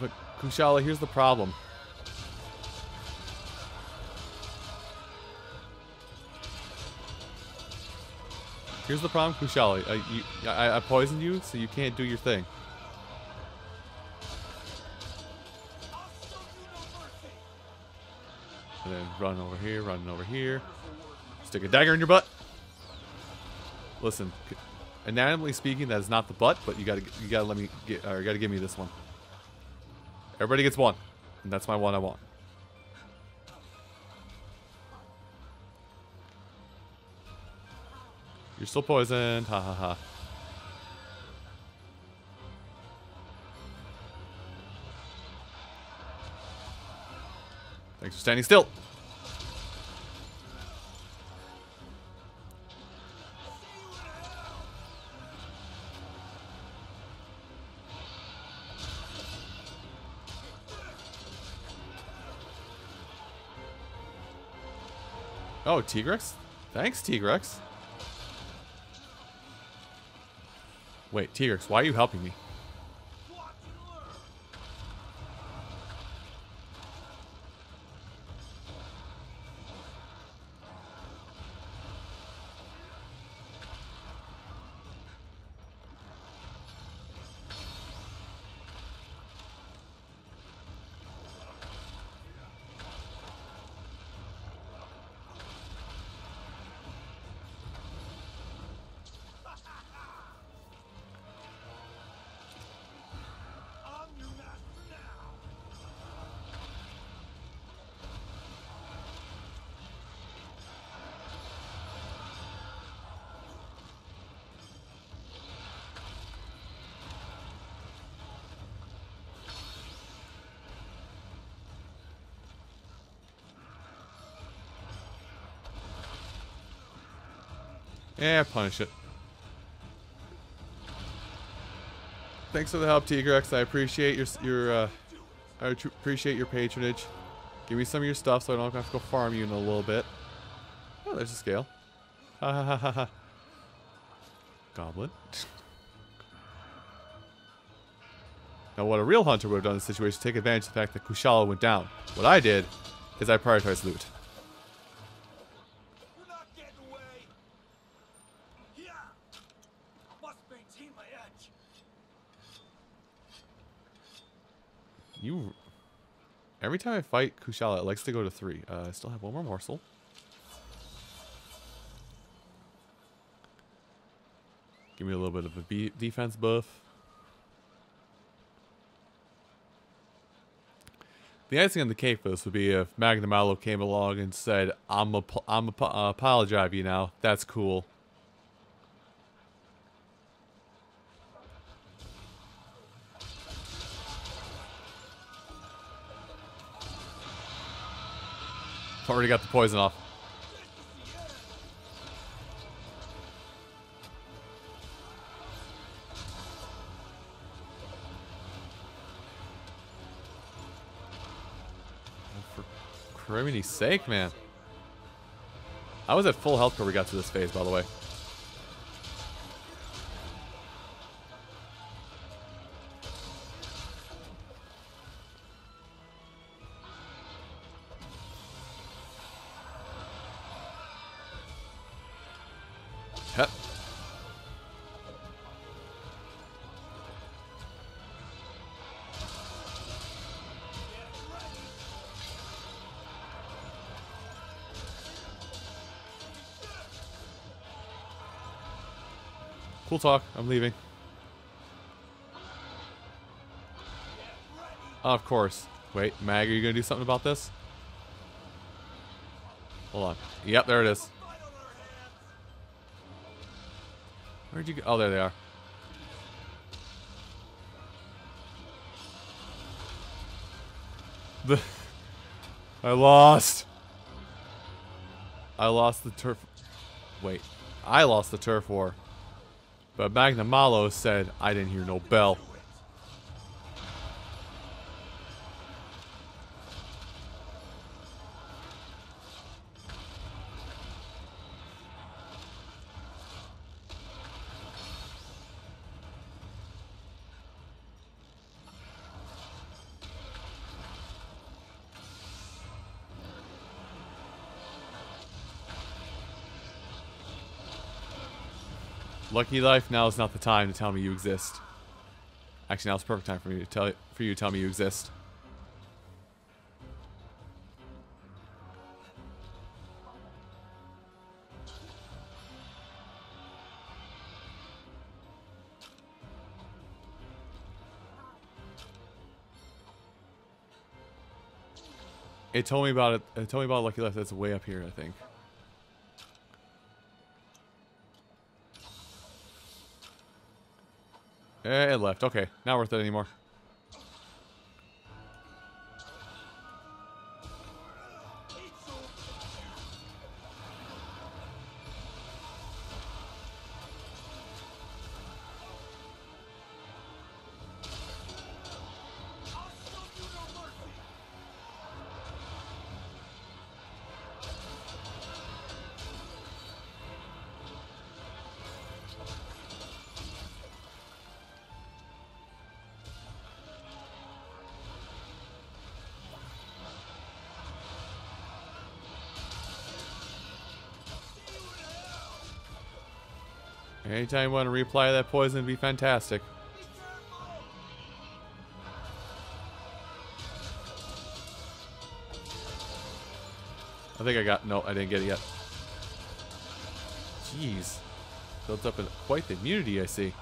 But Kushala, here's the problem. Here's the problem, Kushala. I, you, I, I poisoned you, so you can't do your thing. And then run over here, run over here. Stick a dagger in your butt. Listen, anatomically speaking, that is not the butt, but you gotta you gotta let me get or you gotta give me this one. Everybody gets one, and that's my one I want. You're still poisoned. Ha ha ha. Thanks for standing still. Oh, Tigrex? Thanks, Tigrex. Wait, Tigrex, why are you helping me? Yeah, punish it. Thanks for the help, Tigrex. I appreciate your your uh, I appreciate your patronage. Give me some of your stuff so I don't have to go farm you in a little bit. Oh, there's a scale. Ha ha ha ha ha. Goblin. now, what a real hunter would have done in this situation is take advantage of the fact that Kushala went down. What I did is I prioritized loot. You're not getting away. Yeah. Must maintain my edge. You. Every time I fight Kushala, it likes to go to three. Uh, I still have one more morsel. Give me a little bit of a defense buff. The icing on the cake for this would be if Magnamalo came along and said, "I'm a, I'm a, uh, apologize you now." That's cool. Already got the poison off. For criminy sake, man. I was at full health before we got to this phase, by the way. Cool talk. I'm leaving. Of course. Wait, Mag, are you gonna do something about this? Hold on. Yep, there it is. Where'd you go? Oh, there they are. The I lost. I lost the turf. Wait, I lost the turf war. But Magnamalo said I didn't hear no bell. Lucky life, now is not the time to tell me you exist. Actually, now is the perfect time for me to tell for you to tell me you exist. It told me about it. It told me about Lucky Life. That's way up here, I think. It left. Okay, not worth it anymore. Anytime you want to reapply that poison, would be fantastic. I think I got... No, I didn't get it yet. Jeez. Built up in quite the immunity, I see.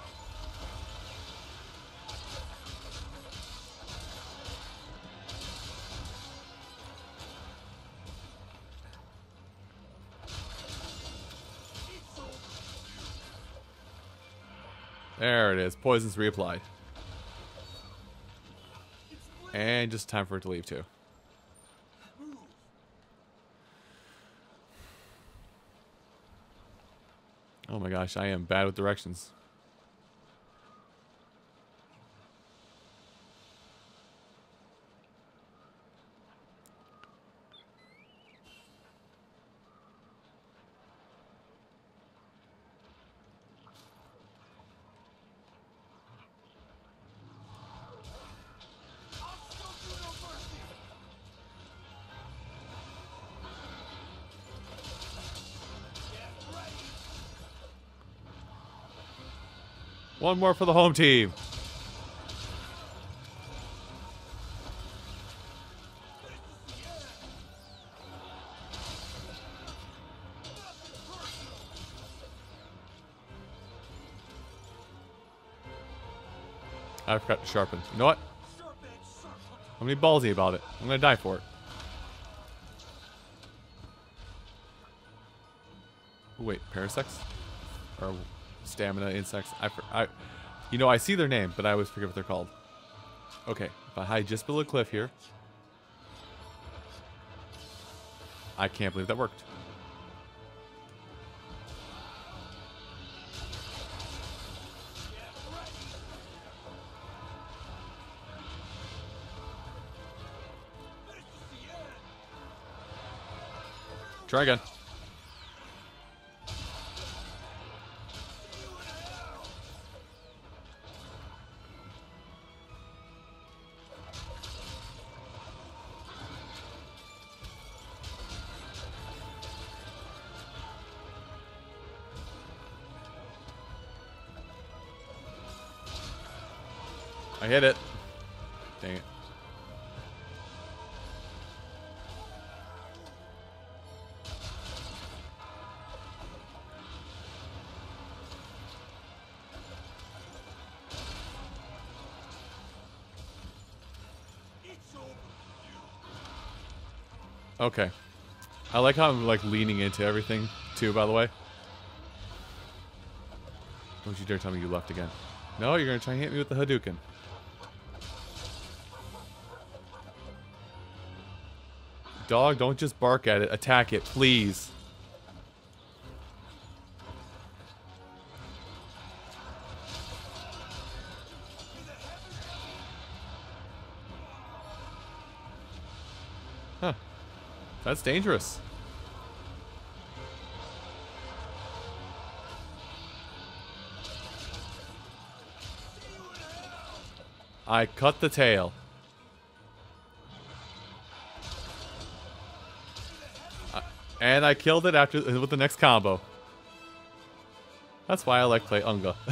Poison's reapplied. And just time for it to leave too. Oh my gosh, I am bad with directions. One more for the home team. I forgot to sharpen. You know what? I'm gonna be ballsy about it. I'm gonna die for it. Wait, Parasex? Or stamina insects. I, I, you know, I see their name, but I always forget what they're called. Okay, if I hide just below the cliff here. I can't believe that worked. Try again. hit it. Dang it. Okay. I like how I'm like leaning into everything too, by the way. Don't you dare tell me you left again. No, you're gonna try and hit me with the Hadouken. Dog, don't just bark at it. Attack it, please. Huh. That's dangerous. I cut the tail. And I killed it after with the next combo. That's why I like play Unga.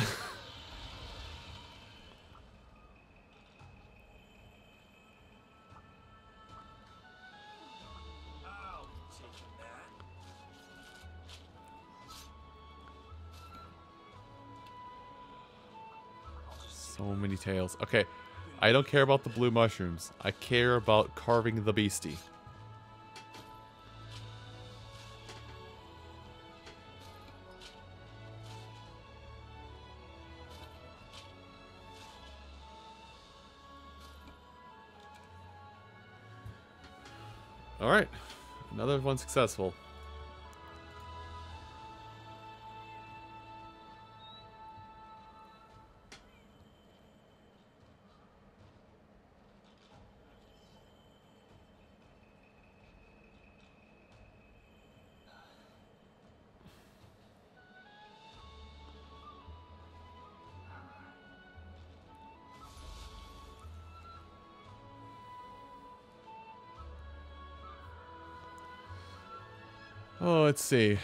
So many tails. Okay, I don't care about the blue mushrooms. I care about carving the beastie. Another let's see.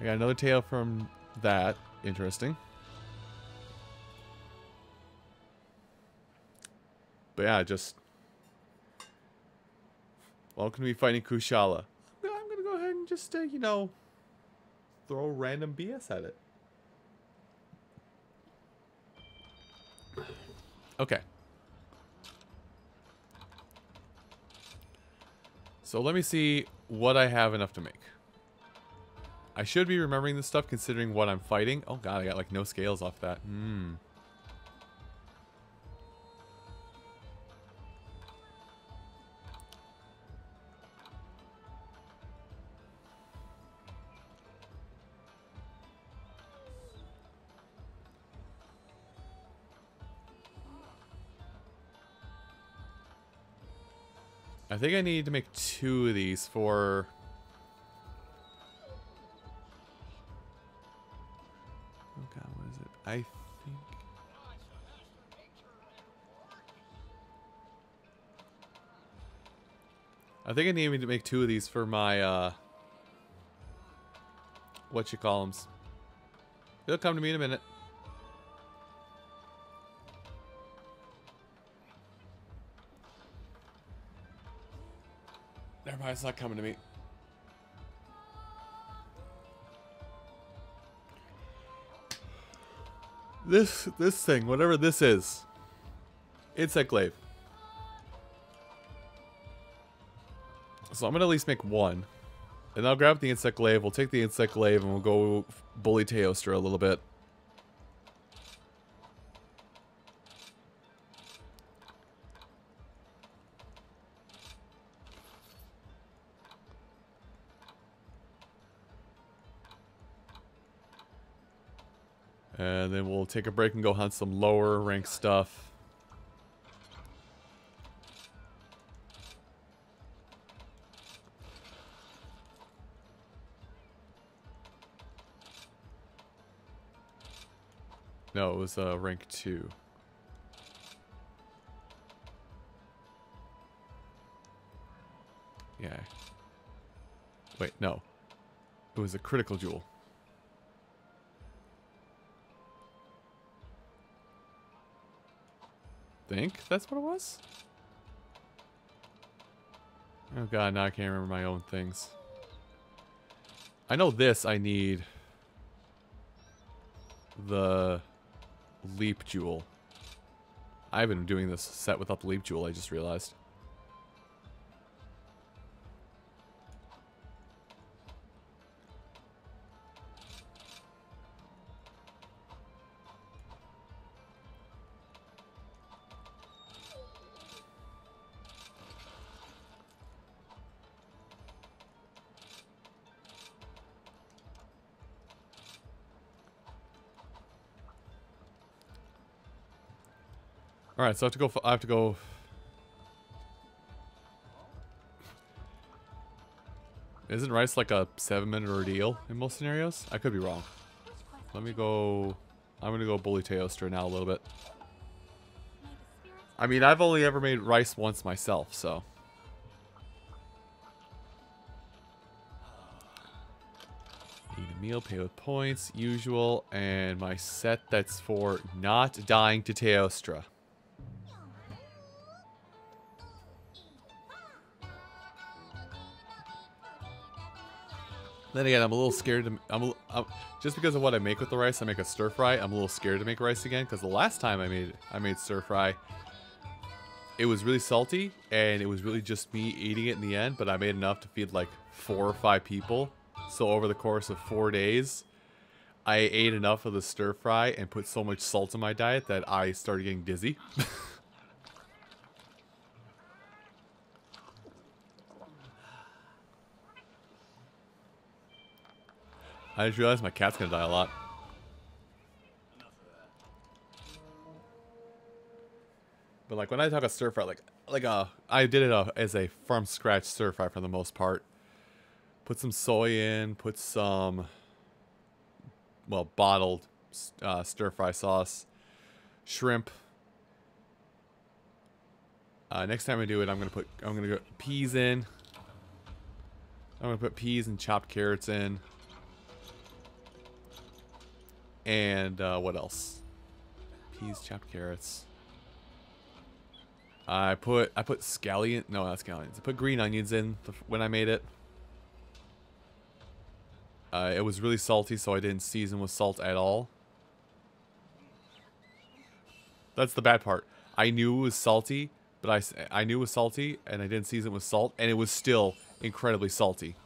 I got another tail from that. Interesting. But yeah, just. Welcome to be fighting Kushala. I'm gonna go ahead and just, uh, you know, throw random BS at it. Okay. So let me see what I have enough to make. I should be remembering this stuff considering what I'm fighting. Oh god, I got like no scales off that. Hmm. I think I need to make two of these for I think I think I need to make two of these for my uh what you call them. It'll come to me in a minute. Never mind, it's not coming to me. This this thing, whatever this is, insect glaive. So I'm gonna at least make one, and I'll grab the insect glaive. We'll take the insect glaive and we'll go bully Teostra a little bit. Take a break and go hunt some lower rank stuff. No, it was uh, rank 2. Yeah. Wait, no. It was a critical jewel. Think that's what it was? Oh god, now I can't remember my own things. I know this I need the leap jewel. I've been doing this set without the leap jewel, I just realized. All right, so I have to go. I have to go. Isn't rice like a seven-minute ordeal in most scenarios? I could be wrong. Let me go. I'm gonna go bully Teostra now a little bit. I mean, I've only ever made rice once myself, so. Eat a meal, pay with points, usual, and my set that's for not dying to Teostra. Then again, I'm a little scared to. I'm, a, I'm just because of what I make with the rice. I make a stir fry. I'm a little scared to make rice again because the last time I made I made stir fry, it was really salty and it was really just me eating it in the end. But I made enough to feed like four or five people. So over the course of four days, I ate enough of the stir fry and put so much salt in my diet that I started getting dizzy. I just realized my cat's gonna die a lot. But like when I talk a stir fry, like like uh, I did it uh, as a from scratch stir fry for the most part. Put some soy in, put some well bottled uh, stir fry sauce, shrimp. Uh, next time I do it, I'm gonna put I'm gonna go peas in. I'm gonna put peas and chopped carrots in. And uh, what else? Peas, chopped carrots. I put I put scallion. No, not scallions. I put green onions in the, when I made it. Uh, it was really salty, so I didn't season with salt at all. That's the bad part. I knew it was salty, but I, I knew it was salty, and I didn't season it with salt, and it was still incredibly salty.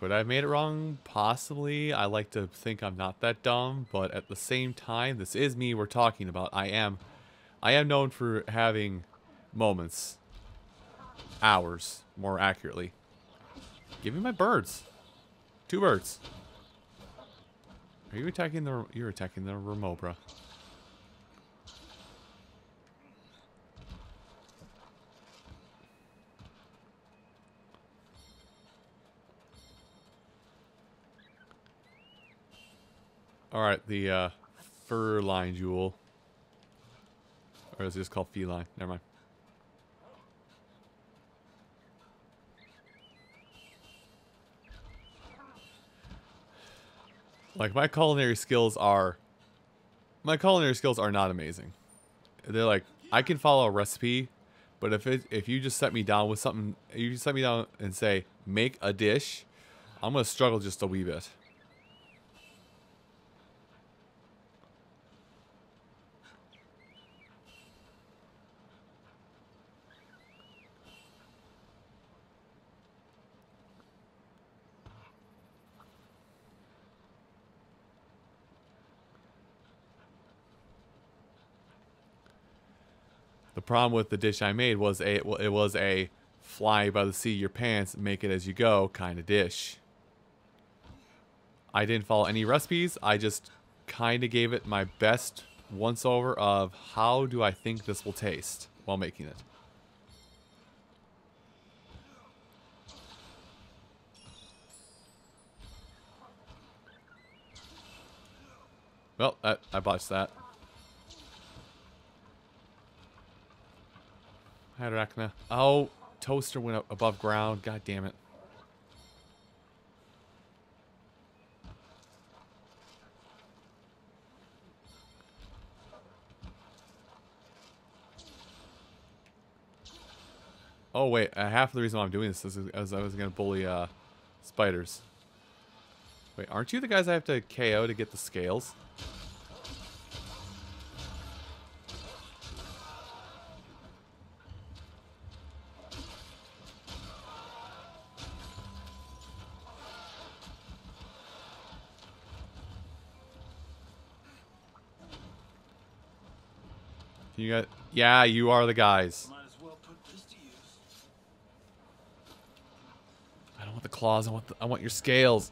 Could I have made it wrong? Possibly. I like to think I'm not that dumb, but at the same time, this is me we're talking about. I am I am known for having moments. Hours, more accurately. Give me my birds. Two birds. Are you attacking the you're attacking the Remobra. Alright, the uh, fur line jewel. Or is this called feline? Never mind. Like my culinary skills are my culinary skills are not amazing. They're like I can follow a recipe, but if it if you just set me down with something, you set me down and say make a dish, I'm gonna struggle just a wee bit. Problem with the dish I made was a it was a fly by the seat of your pants, make it as you go kind of dish. I didn't follow any recipes. I just kind of gave it my best once over of how do I think this will taste while making it. Well, I, I botched that. Hydrachna. Oh, toaster went up above ground. God damn it. Oh wait, uh, half of the reason why I'm doing this is as I was gonna bully uh, spiders. Wait, aren't you the guys I have to KO to get the scales? You got Yeah, you are the guys. Well put this to use. I don't want the claws, I want the, I want your scales.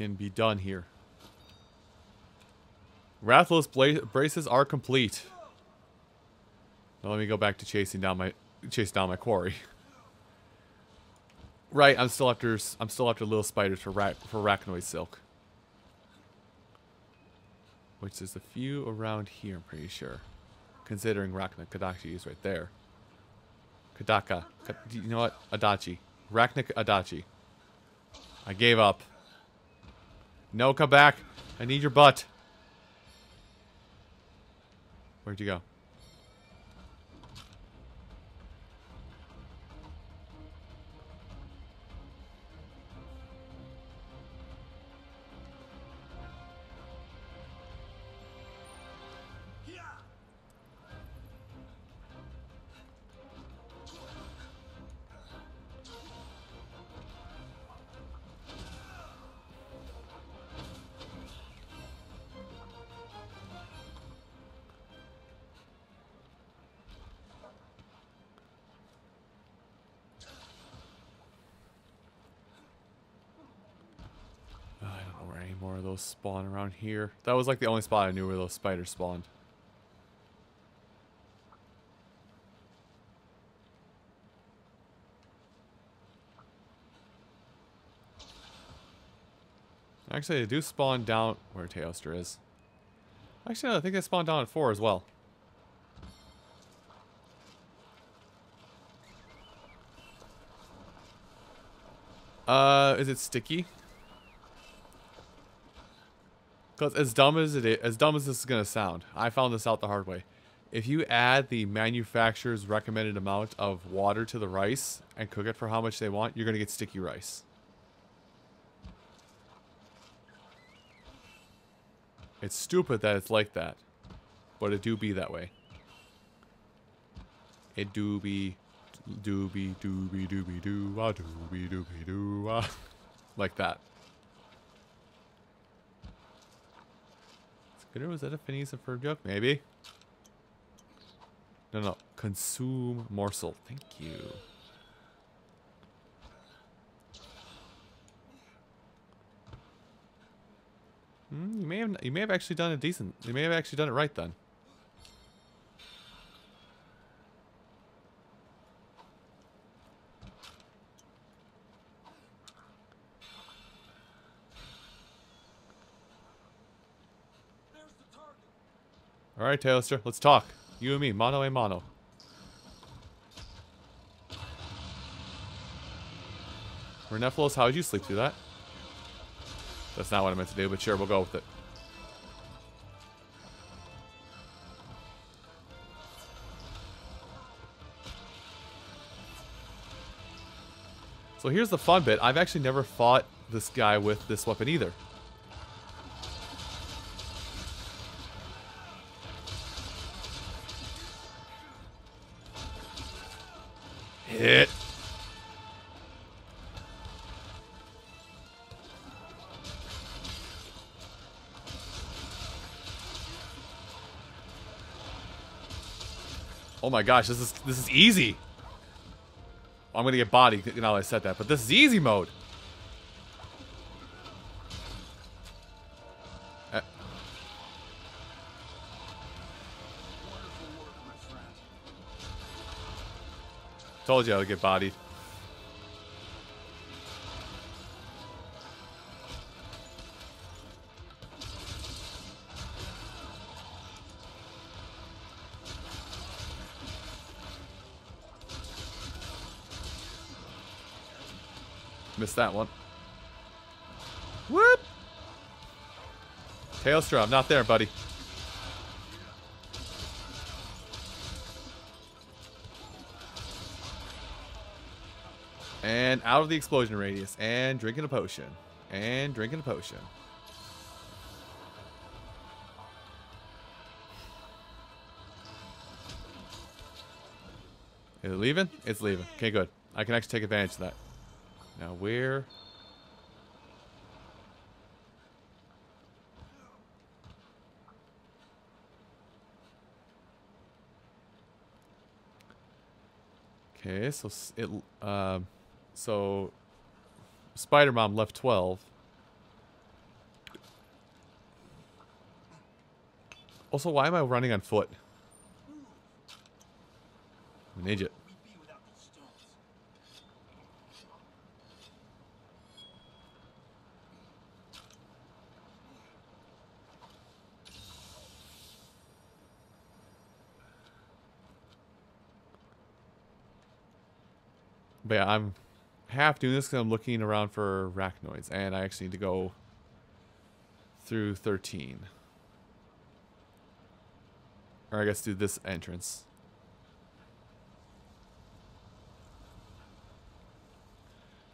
Can be done here. Rathalos braces are complete. Now let me go back to chasing down my chase down my quarry. right, I'm still after I'm still after little spiders for ra- for arachnoid silk. Which there's a few around here, I'm pretty sure. Considering Rakna Kadachi is right there. Kadaka. Ka- you know what? Adachi. Rakna Adachi. I gave up. No, come back. I need your butt. Where'd you go? Spawn around here. That was like the only spot I knew where those spiders spawned. Actually, they do spawn down where Teostra is. Actually, no, I think they spawn down at 4 as well. Uh, is it sticky? Because as dumb as it is, as dumb as this is gonna sound, I found this out the hard way. If you add the manufacturer's recommended amount of water to the rice and cook it for how much they want, you're gonna get sticky rice. It's stupid that it's like that, but it do be that way. It do be, do be, do be, do be, do, ah, do be, do be, do, ah. Like that. Skinner, was that a Phineas and Ferb joke? Maybe. No, no. Consume morsel. Thank you. Hmm, you may have you may have actually done it decent. You may have actually done it right then. All right, Tailster, let's talk. You and me, mano a mano. Renephilos, how did you sleep through that? That's not what I meant to do, but sure, we'll go with it. So here's the fun bit. I've actually never fought this guy with this weapon either. Oh my gosh, this is this is easy. I'm gonna get body now I said that, but this is easy mode. Uh, told you I would get bodied. Missed that one. Whoop! Tailstra, not there, buddy. And out of the explosion radius. And drinking a potion. And drinking a potion. Is it leaving? It's leaving. Okay, good. I can actually take advantage of that. Now where? Okay, so it um, so Spider Mom left 12. Also, why am I running on foot? I'm an idiot. We'd be without these stones. But yeah, I'm half doing this because I'm looking around for arachnoids, and I actually need to go through 13. Or I guess do this entrance.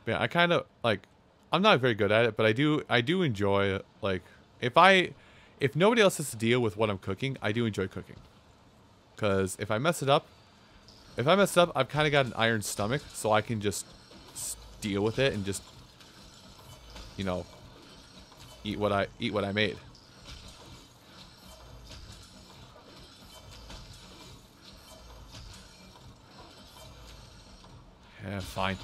But yeah, I kind of like. I'm not very good at it, but I do. I do enjoy like if I, if nobody else has to deal with what I'm cooking, I do enjoy cooking. Because if I mess it up, if I mess up, I've kind of got an iron stomach, so I can just deal with it and just, you know, eat what I eat what I made. Yeah, fine.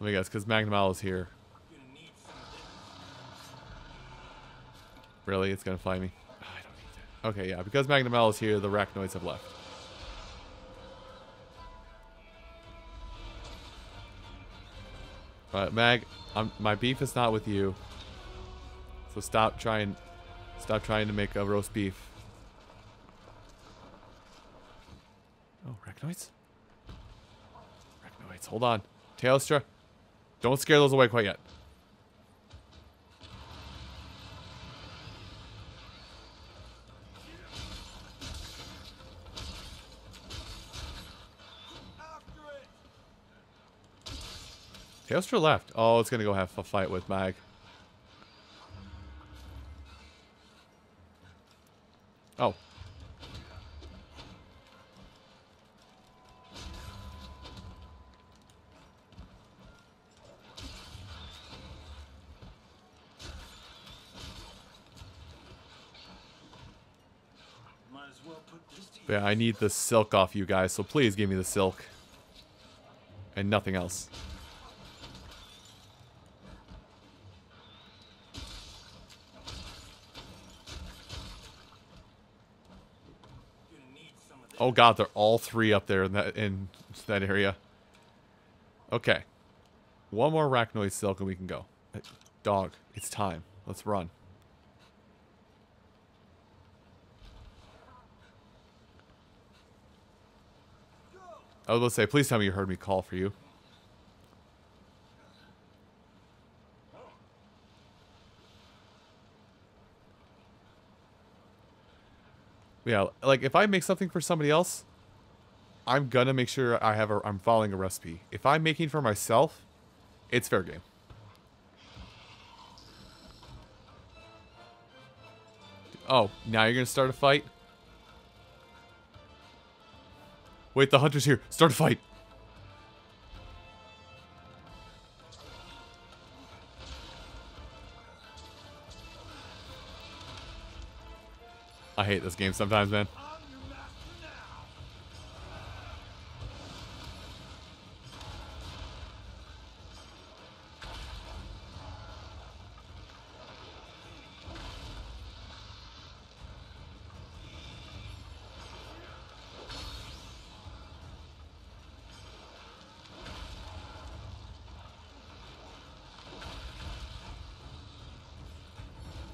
Let me guess, because Magnum is here. Gonna need some of this. Really? It's gonna fly me? Ah, I don't need that. Okay, yeah. Because Magnamalo is here, the Arachnoids have left. But Mag, I'm, my beef is not with you. So stop trying, stop trying to make a roast beef. Oh, Arachnoids? Arachnoids, hold on. Tailstra, don't scare those away quite yet. Tailstra left. Oh, it's gonna go have a fight with Mag. Oh. To Yeah, I need the silk off you guys, so please give me the silk. And nothing else. Gonna need some of this. Oh god, they're all three up there in that in that area. Okay. One more arachnoid silk and we can go. Dog, it's time. Let's run. I was to say, please tell me you heard me call for you. Yeah, like if I make something for somebody else, I'm gonna make sure I have a I'm following a recipe. If I'm making for myself, it's fair game. Oh, now you're gonna start a fight? Wait, the hunter's here. Start a fight. I hate this game sometimes, man.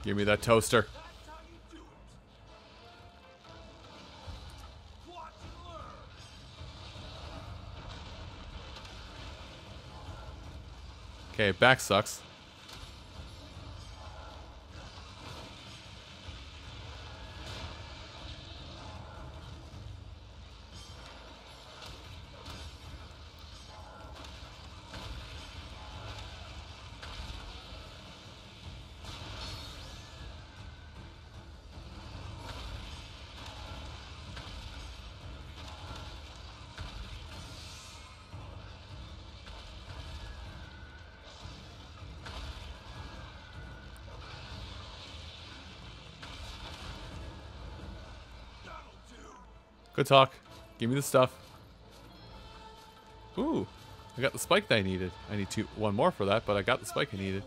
Give me that toaster. Back sucks. Good talk. Give me the stuff. Ooh, I got the spike that I needed. I need two, one more for that, but I got the spike I needed.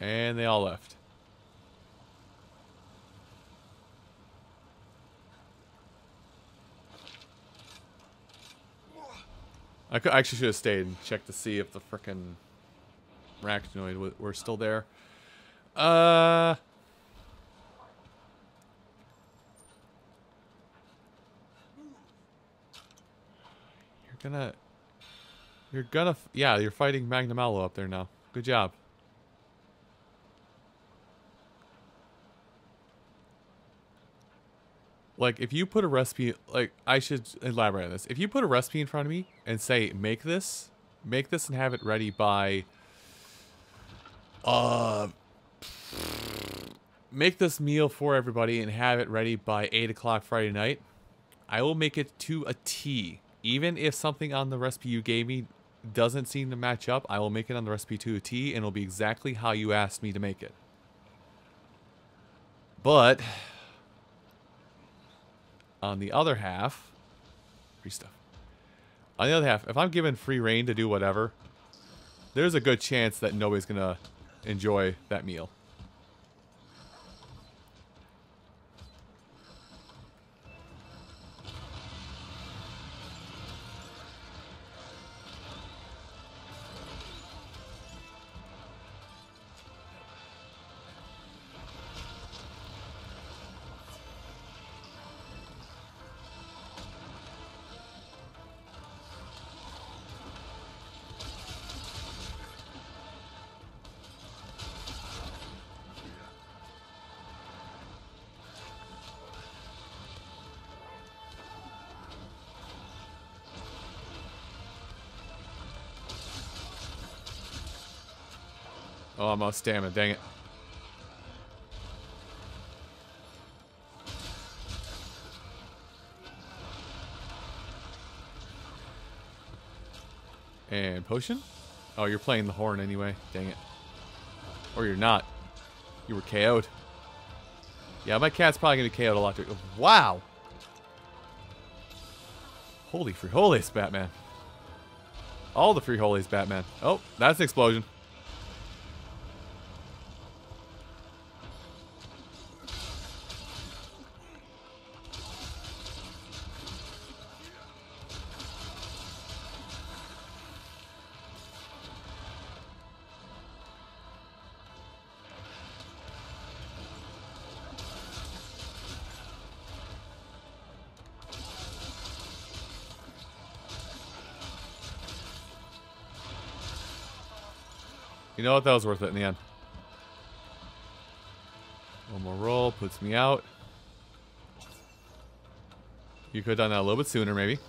And they all left. I could, actually should have stayed and checked to see if the frickin' Arachnoid wa- were still there. Uh. Gonna. You're gonna. Yeah, you're fighting Magnum up there now. Good job. Like, if you put a recipe, like, I should elaborate on this. If you put a recipe in front of me and say, make this, make this and have it ready by, uh, make this meal for everybody and have it ready by 8 o'clock Friday night, I will make it to a T. Even if something on the recipe you gave me doesn't seem to match up, I will make it on the recipe to a T and it'll be exactly how you asked me to make it. But on the other half, free stuff. On the other half, if I'm given free reign to do whatever, there's a good chance that nobody's gonna enjoy that meal. Out of stamina. Dang it. And potion? Oh, you're playing the horn anyway. Dang it. Or you're not. You were KO'd. Yeah, my cat's probably going to KO'd a lot too. Wow! Holy free holies, Batman. All the free holies, Batman. Oh, that's an explosion. You know what? That was worth it in the end. One more roll puts me out. You could have done that a little bit sooner, maybe.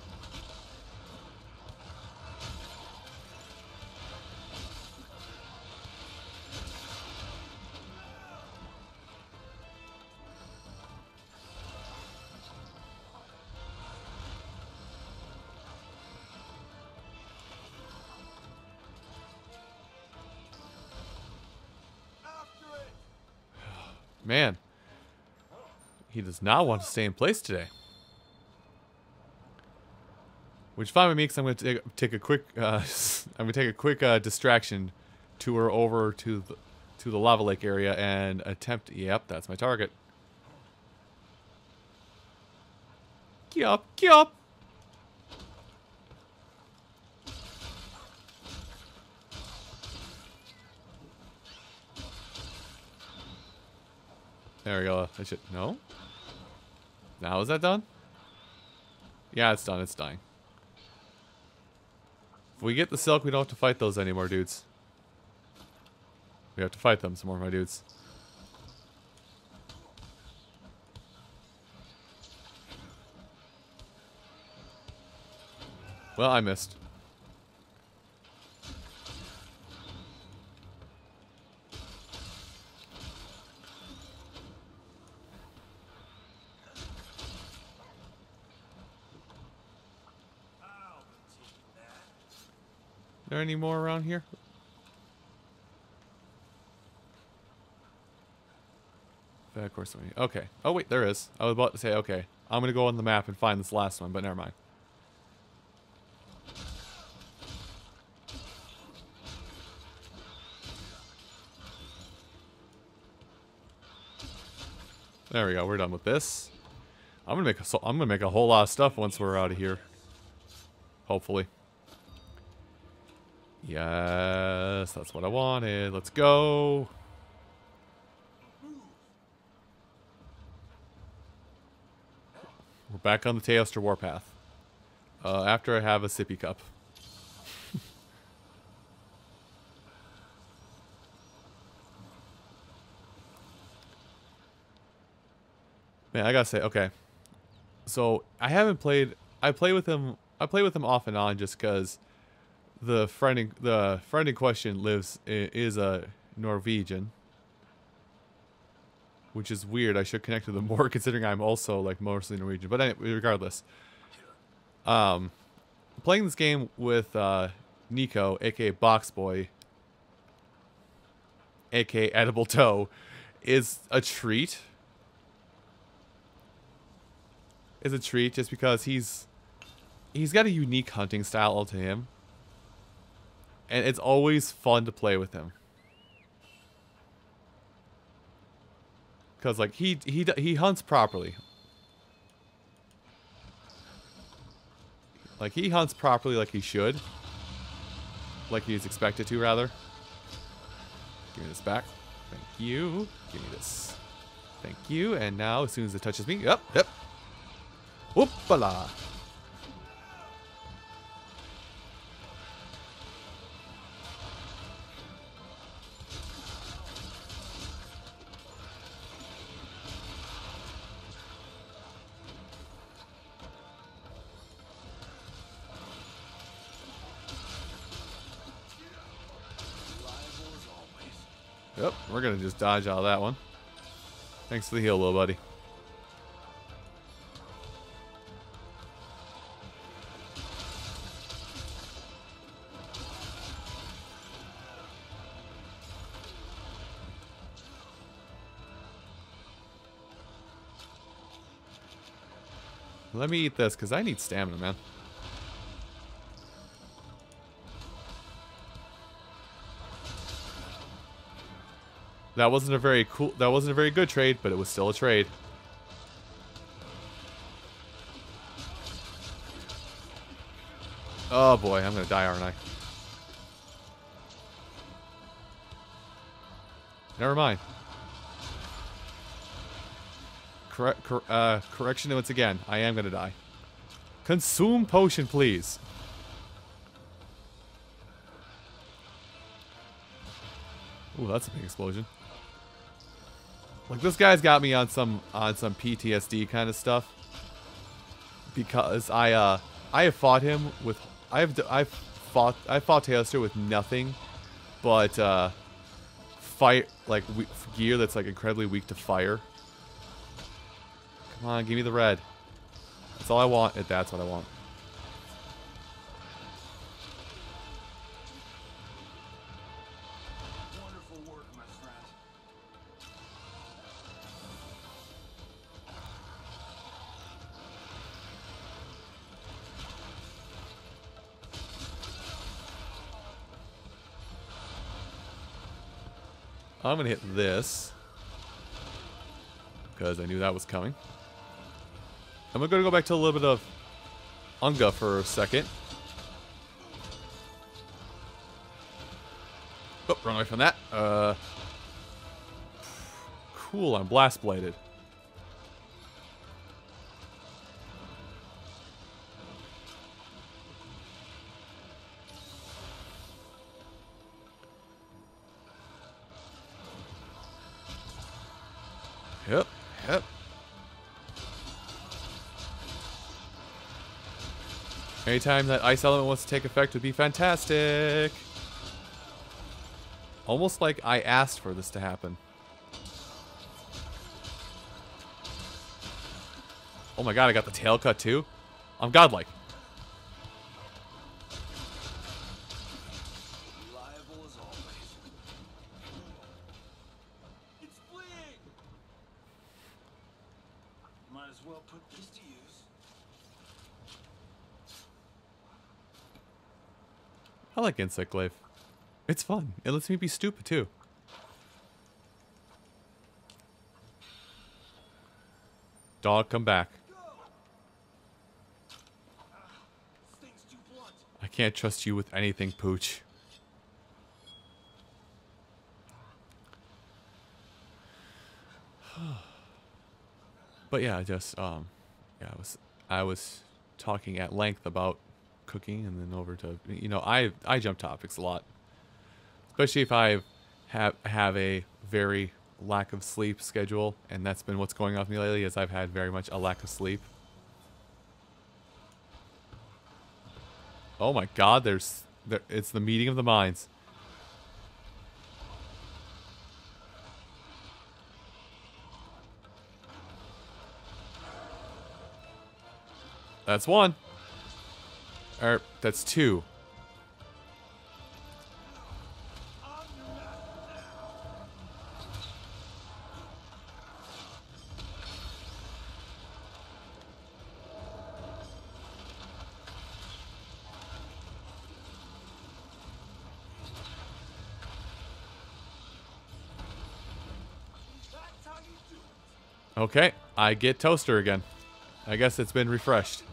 He does not want to stay in place today. Which fine with me, because I'm going to take, a quick, uh, I'm going to take a quick uh, distraction tour over to the to the lava lake area and attempt. Yep, that's my target. Yup, yup. There we go. I should no. Now is that done? Yeah, it's done. It's dying. If we get the silk, we don't have to fight those anymore, dudes. We have to fight them some more, my dudes. Well, I missed. Any more around here? Of course. we- Okay. Oh wait, there is. I was about to say okay. I'm gonna go on the map and find this last one, but never mind. There we go. We're done with this. I'm gonna make a I'm gonna make a whole lot of stuff once we're out of here. Hopefully. Yes, that's what I wanted. Let's go. We're back on the Teostra Warpath. Uh, after I have a sippy cup. Man, I gotta say, okay. So I haven't played. I play with him. I play with him off and on just because the friend in, the friend in question lives is a Norwegian, which is weird. I should connect to them more considering I'm also like mostly Norwegian. But anyway, regardless, um, playing this game with uh, Nico, aka Box Boy, aka Edible Toe, is a treat. Is a treat just because he's he's got a unique hunting style all to him and it's always fun to play with him. Cause like he he he hunts properly. Like he hunts properly like he should. Like he's expected to rather. Give me this back. Thank you. Give me this. Thank you. And now as soon as it touches me, yep, yep. Whoopala. We're gonna just dodge out of that one. Thanks for the heal, little buddy. Let me eat this, because I need stamina, man. That wasn't a very cool, that wasn't a very good trade, but it was still a trade. Oh boy, I'm gonna die, aren't I? Never mind. Correct, cor uh, correction once again. I am gonna die. Consume potion, please. Ooh, that's a big explosion. Like this guy's got me on some on some PTSD kind of stuff because I uh I have fought him with I've I've fought I fought Tailster with nothing but uh fight like gear that's like incredibly weak to fire. Come on, give me the red. That's all I want. If That's what I want. I'm gonna hit this because I knew that was coming. I'm gonna go back to a little bit of Unga for a second. Oh, run away from that. Uh, cool, I'm blastblighted. Yep, yep. Anytime that ice element wants to take effect would be fantastic. Almost like I asked for this to happen. Oh my god, I got the tail cut too? I'm godlike. Like Insect Glaive. It's fun. It lets me be stupid too. Dog, come back. I can't trust you with anything, Pooch. but yeah, I just um, yeah, I was I was talking at length about cooking, and then over to you know I I jump topics a lot, especially if I have have a very lack of sleep schedule, and that's been what's going on with me lately. Is I've had very much a lack of sleep. Oh my God! There's there, it's the meeting of the minds. That's one. Er, that's two. That's it. Okay, I get toaster again. I guess it's been refreshed.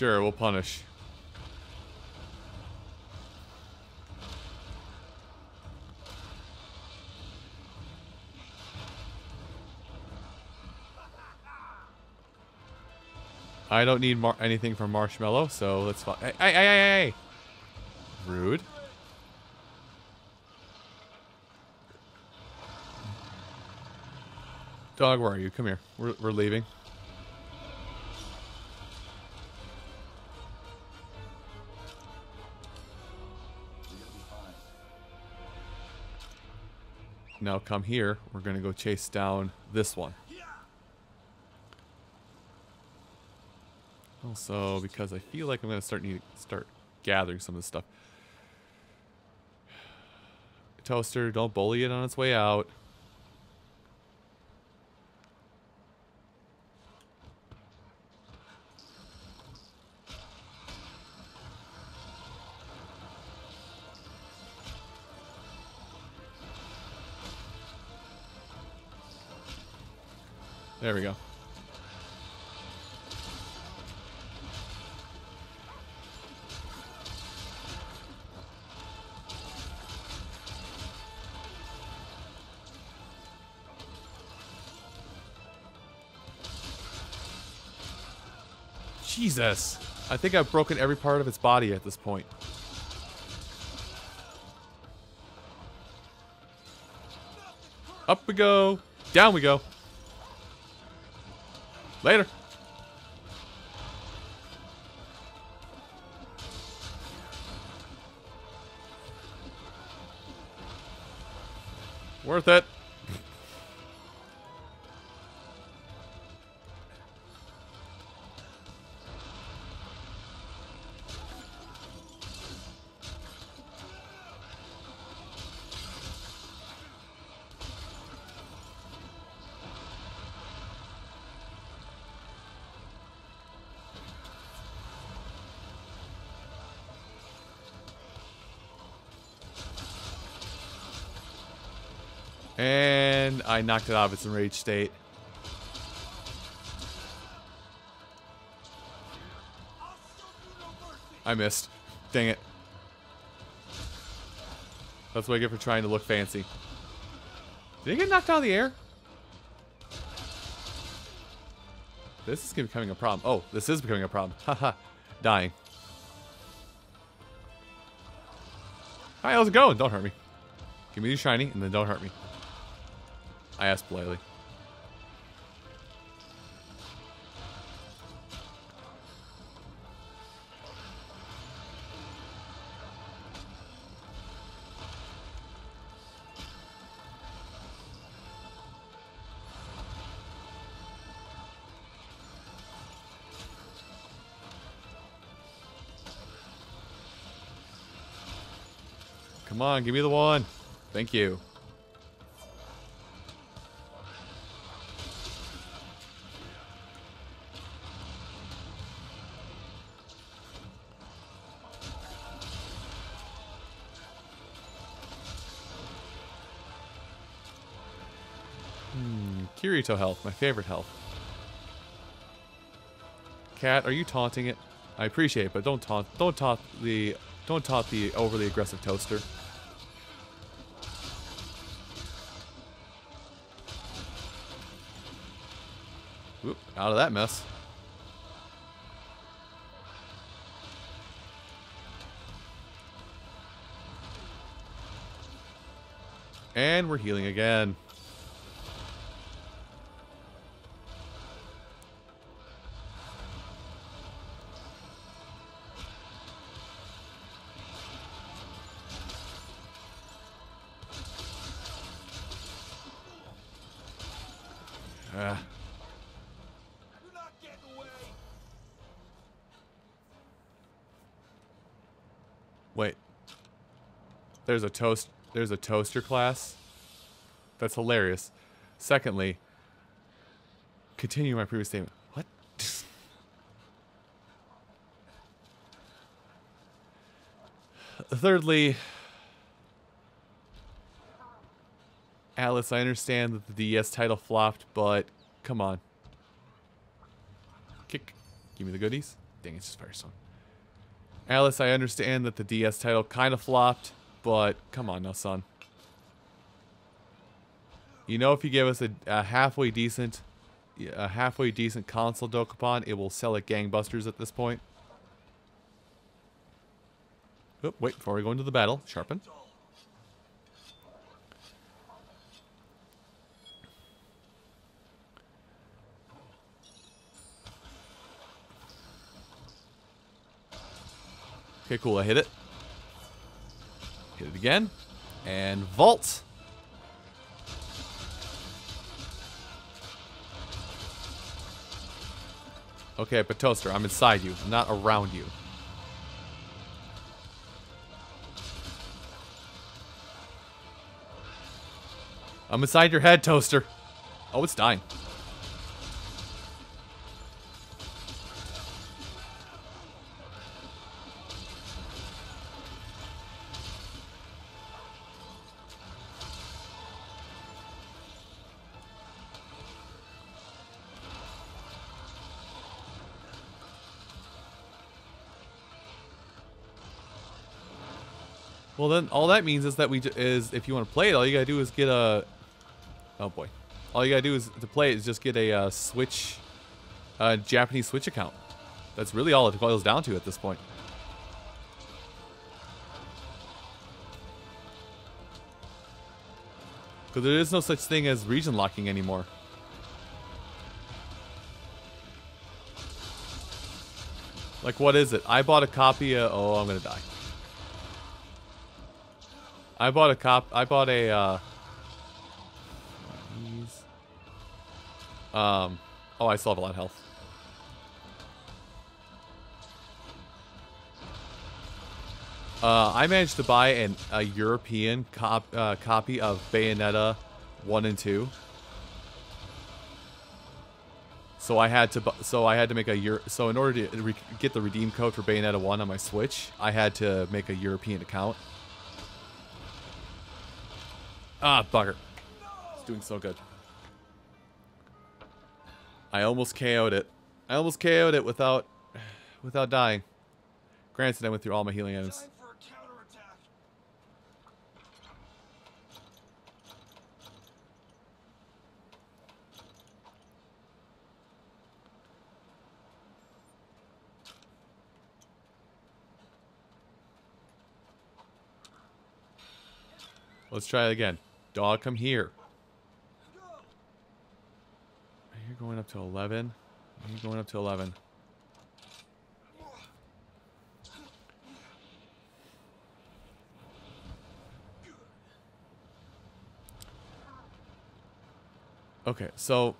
Sure, we'll punish. I don't need anything from Marshmallow, so fine. Hey, hey, hey, hey, hey! Rude. Dog, where are you? Come here. We're, we're leaving. Now come here. We're gonna go chase down this one. Also, because I feel like I'm gonna start need start gathering some of this stuff. Toaster, don't bully it on its way out. Jesus. I think I've broken every part of its body at this point. Up we go. Down we go. Later. I knocked it out of its enraged state. I missed. Dang it. That's what I get for trying to look fancy. Did it get knocked out of the air? This is becoming a problem. Oh, this is becoming a problem. Haha. Dying. Hi, how's it going? Don't hurt me. Give me the shiny, and then don't hurt me. I asked politely. Come on, give me the one. Thank you. Kirito health, my favorite health. Cat, are you taunting it? I appreciate it, but don't taunt don't taunt the don't taunt the overly aggressive toaster. Whoop, out of that mess. And we're healing again. There's a toast there's a toaster class. That's hilarious. Secondly, continue my previous statement. What? Thirdly, Atlus, I understand that the DS title flopped, but come on. Kick. Give me the goodies. Dang, it's just Firestone. Atlus, I understand that the DS title kind of flopped, but come on now, son. You know, if you give us a, a halfway decent, a halfway decent console Dokapon, it will sell at gangbusters at this point. Oh, wait, before we go into the battle, sharpen. Okay, cool. I hit it. Hit it again. And vault. Okay, but Toaster, I'm inside you. I'm not around you. I'm inside your head, Toaster. Oh, it's dying. Then all that means is that we is if you want to play it, all you gotta do is get a. Oh boy, all you gotta do is to play it is just get a uh, Switch, uh, Japanese Switch account. That's really all it boils down to at this point. Because there is no such thing as region locking anymore. Like, what is it? I bought a copy of. Oh, I'm gonna die. I bought a cop. I bought a. Uh, um. Oh, I still have a lot of health. Uh, I managed to buy an a European cop, uh, copy of Bayonetta one and two. So I had to, so I had to make a Euro, so in order to get the redeem code for Bayonetta one on my Switch, I had to make a European account. Ah, bugger. It's doing so good. I almost KO'd it. I almost KO'd it without without dying. Granted, I went through all my healing items. Let's try it again. Dog, come here. You're going up to 11. You're going up to 11. Okay, so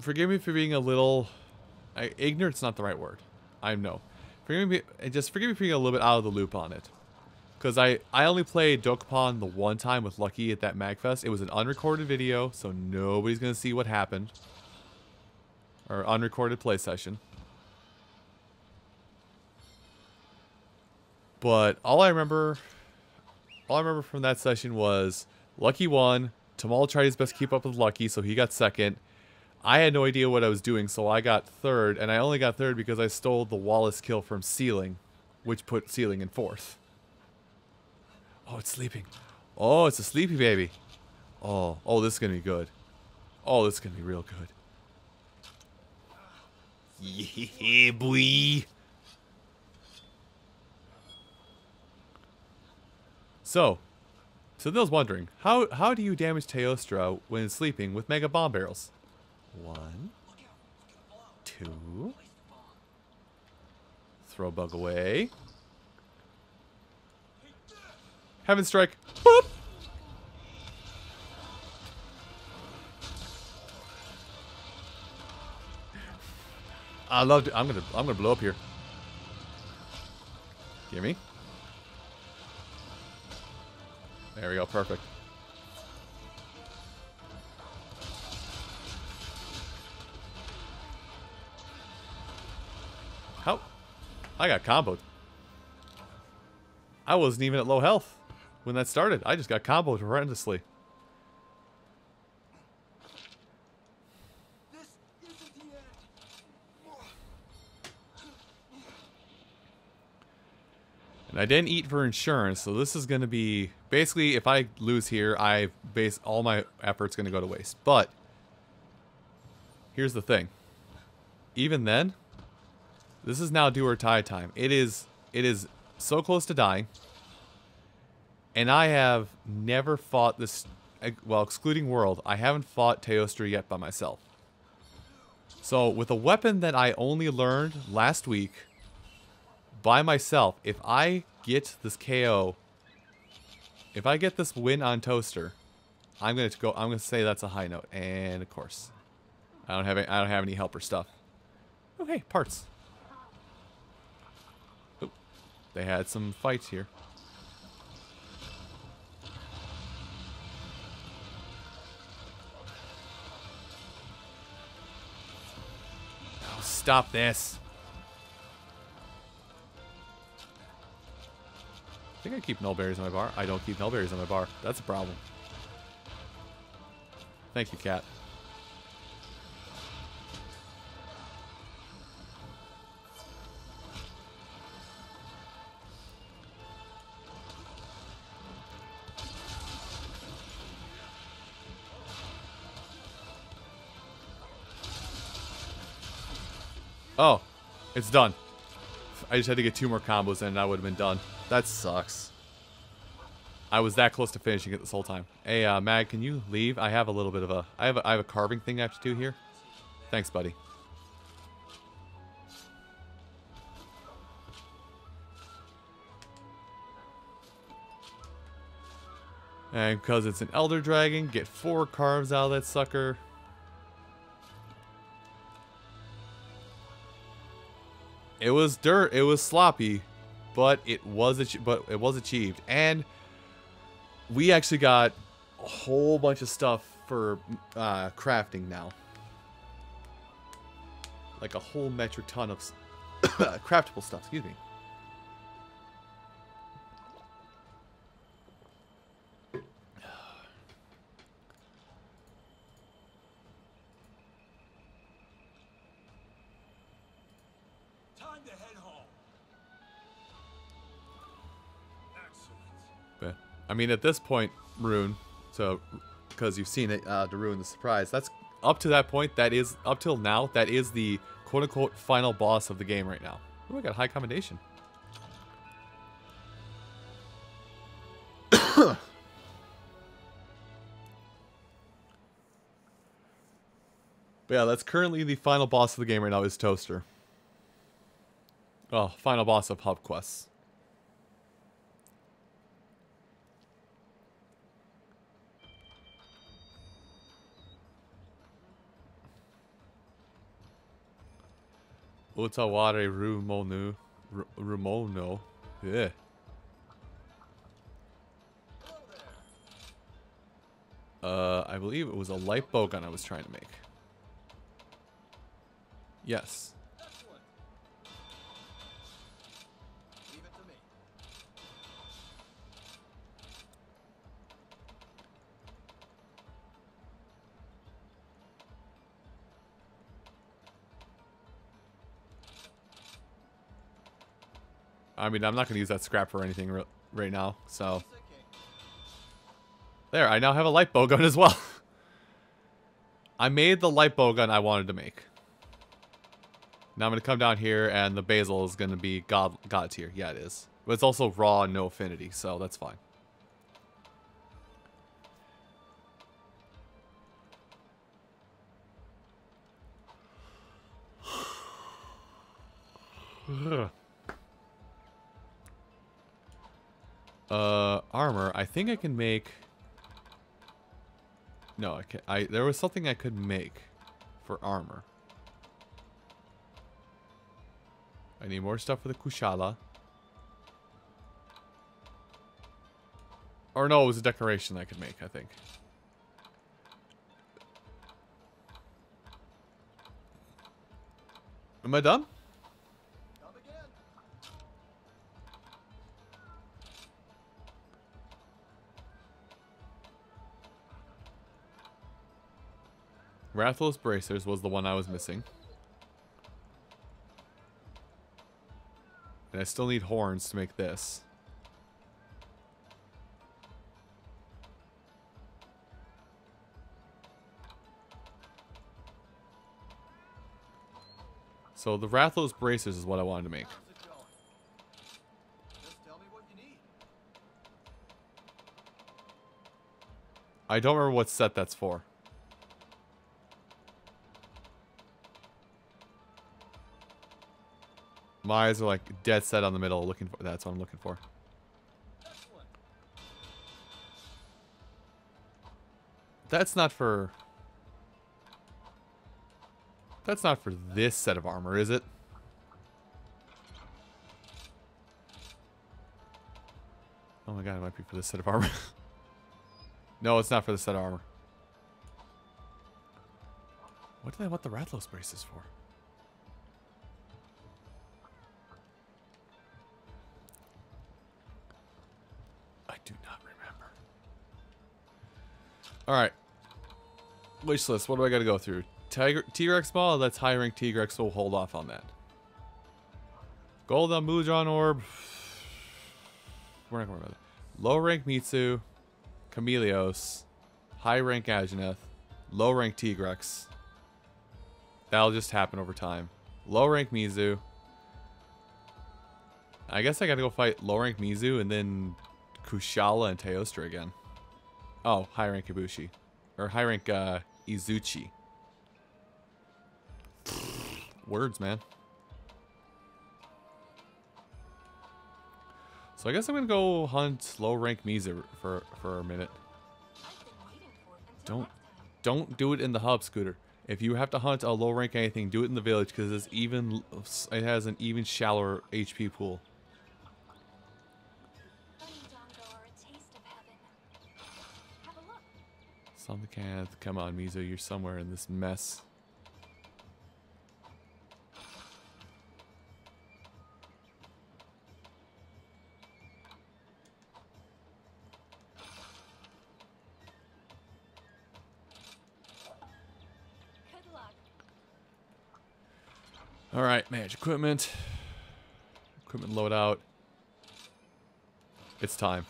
forgive me for being a little I, ignorant's not the right word. I know. Forgive me, just forgive me for being a little bit out of the loop on it. Because I, I only played Dokapon the one time with Lucky at that MagFest. It was an unrecorded video, so nobody's going to see what happened. Or unrecorded play session. But all I remember, all I remember from that session was Lucky won. Tamal tried his best to keep up with Lucky, so he got second. I had no idea what I was doing, so I got third, and I only got third because I stole the Wallace kill from Ceiling, which put Ceiling in fourth. Oh, it's sleeping. Oh, it's a sleepy baby. Oh, oh, this is gonna be good. Oh, this is gonna be real good. Yeah, boy. So, so those wondering, how how do you damage Teostra when sleeping with mega bomb barrels? One, two. Throw bug away. Heaven strike. Boop. I love. I'm gonna. I'm gonna blow up here. Gimme. There we go. Perfect. How? I got comboed. I wasn't even at low health when that started. I just got comboed horrendously. And I didn't eat for insurance, so this is going to be... Basically, if I lose here, I base all my efforts going to go to waste. But, here's the thing. Even then, this is now do or die time. It is, it is so close to dying. And I have never fought this... Well, excluding World, I haven't fought Teostra yet by myself. So, with a weapon that I only learned last week by myself, if I get this KO, if I get this win on Toaster, I'm gonna go. I'm gonna say that's a high note, and of course, I don't have any, I don't have any helper stuff. Oh hey, parts. Oop, they had some fights here. Stop this. I think I keep nulberries in my bar. I don't keep nulberries in my bar. That's a problem. Thank you, cat. Oh, it's done. I just had to get two more combos in and I would have been done. That sucks. I was that close to finishing it this whole time. Hey, uh, Mag, can you leave? I have a little bit of a... I have a, I have a carving thing I have to do here. Thanks, buddy. And because it's an Elder Dragon, get four carves out of that sucker. It was dirt. It was sloppy, but it was but it was achieved, and we actually got a whole bunch of stuff for uh, crafting now. Like a whole metric ton of craftable stuff. Excuse me. Mean, at this point, Rune, so because you've seen it uh, to ruin the surprise. That's up to that point. That is up till now. That is the quote unquote final boss of the game right now. Oh, I got high commendation. But yeah, that's currently the final boss of the game right now is Toaster. Oh, final boss of Hub Quests. Utaware Rumonu. Rumono. Yeah. Uh, I believe it was a light bow gun I was trying to make. Yes. I mean, I'm not going to use that scrap for anything right now, so... There, I now have a light bow gun as well. I made the light bow gun I wanted to make. Now I'm going to come down here, and the basil is going to be god, god tier. Yeah, it is. But it's also raw and no affinity, so that's fine. Ugh. Uh, armor. I think I can make. No, I can't. I there was something I could make for armor. I need more stuff for the kushala. Or no, it was a decoration I could make. I think. Am I done? Rathalos bracers was the one I was missing. And I still need horns to make this. So the Rathalos bracers is what I wanted to make. How's it going? Just tell me what you need. I don't remember what set that's for. My eyes are like dead set on the middle looking for that's what I'm looking for. That's not for That's not for this set of armor, is it? Oh my god, it might be for this set of armor. no, it's not for the set of armor. What do they want the Rathalos braces for? Alright. Wish list, what do I gotta go through? T-Rex ball? That's high rank T-Rex, so we'll hold off on that. Gold on Mudron Orb. We're not going about that. Low rank Mitsu. Chameleos. High rank Anjanath. Low rank Tigrex. That'll just happen over time. Low rank Mizu. I guess I gotta go fight low rank Mizu and then Kushala and Teostra again. Oh, high rank Ibushi. Or high rank uh, Izuchi. Words, man. So I guess I'm gonna go hunt low rank Mizu for for a minute. Don't don't do it in the hub scooter. If you have to hunt a low rank anything, do it in the village because it's even. It has an even shallower HP pool. Something can't. Come on, Mizu, you're somewhere in this mess. All right, manage equipment. Equipment loadout. It's time.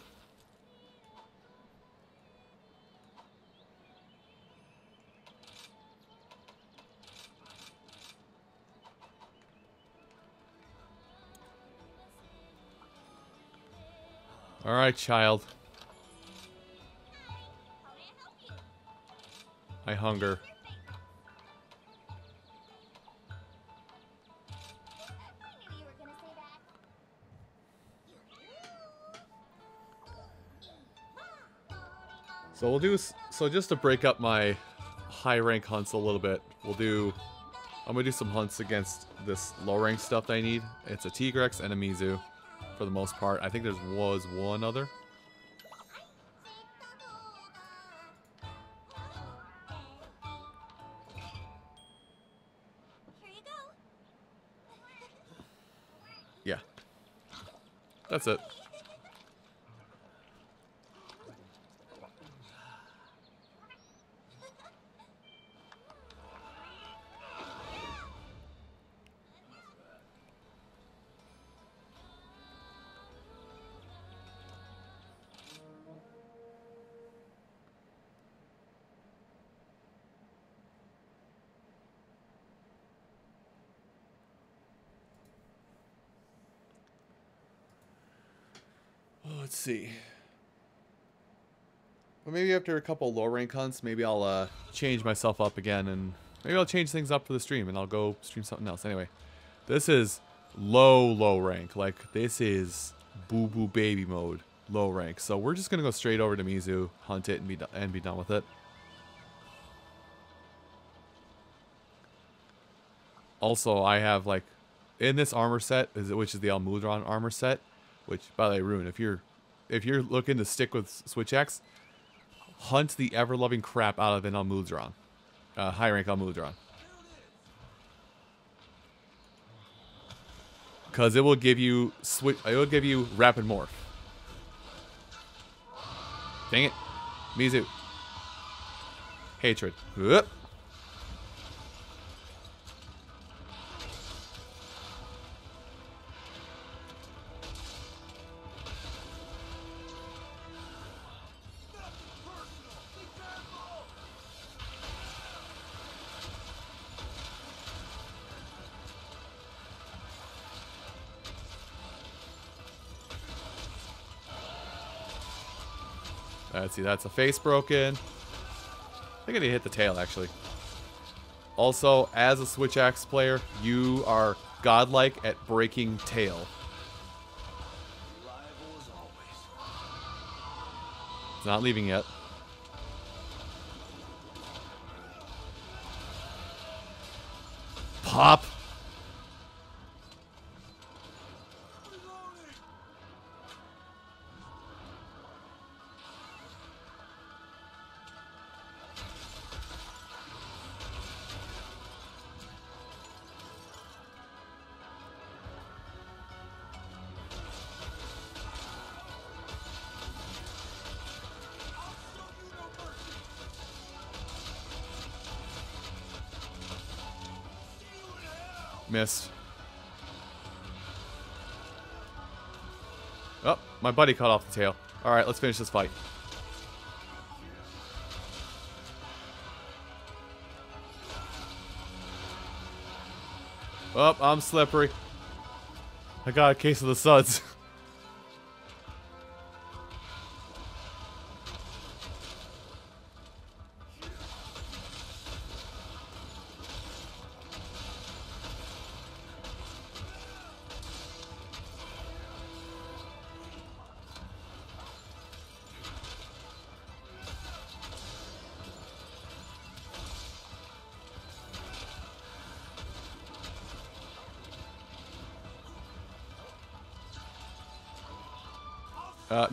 All right, child. I hunger. So we'll do so just to break up my high rank hunts a little bit. We'll do I'm gonna do some hunts against this low rank stuff that I need. It's a Tigrex and a Mizu for the most part. I think there was one other. After a couple low rank hunts, maybe I'll uh, change myself up again, and maybe I'll change things up for the stream, and I'll go stream something else. Anyway, this is low, low rank. Like, this is boo boo baby mode, low rank. So we're just gonna go straight over to Mizu, hunt it, and be and be done with it. Also, I have like in this armor set, is which is the Almudron armor set, which by the way, Rune, if you're if you're looking to stick with Switch Axe, hunt the ever loving crap out of an Almudron, uh, high rank Almudron, because it will give you switch. It will give you rapid morph. Dang it, Mizu. Hatred. Whoop. Let's see, that's a face broken. I think I need to hit the tail, actually. Also, as a Switch Axe player, you are godlike at breaking tail. It's not leaving yet. My buddy cut off the tail. Alright, let's finish this fight. Oh, I'm slippery. I got a case of the suds.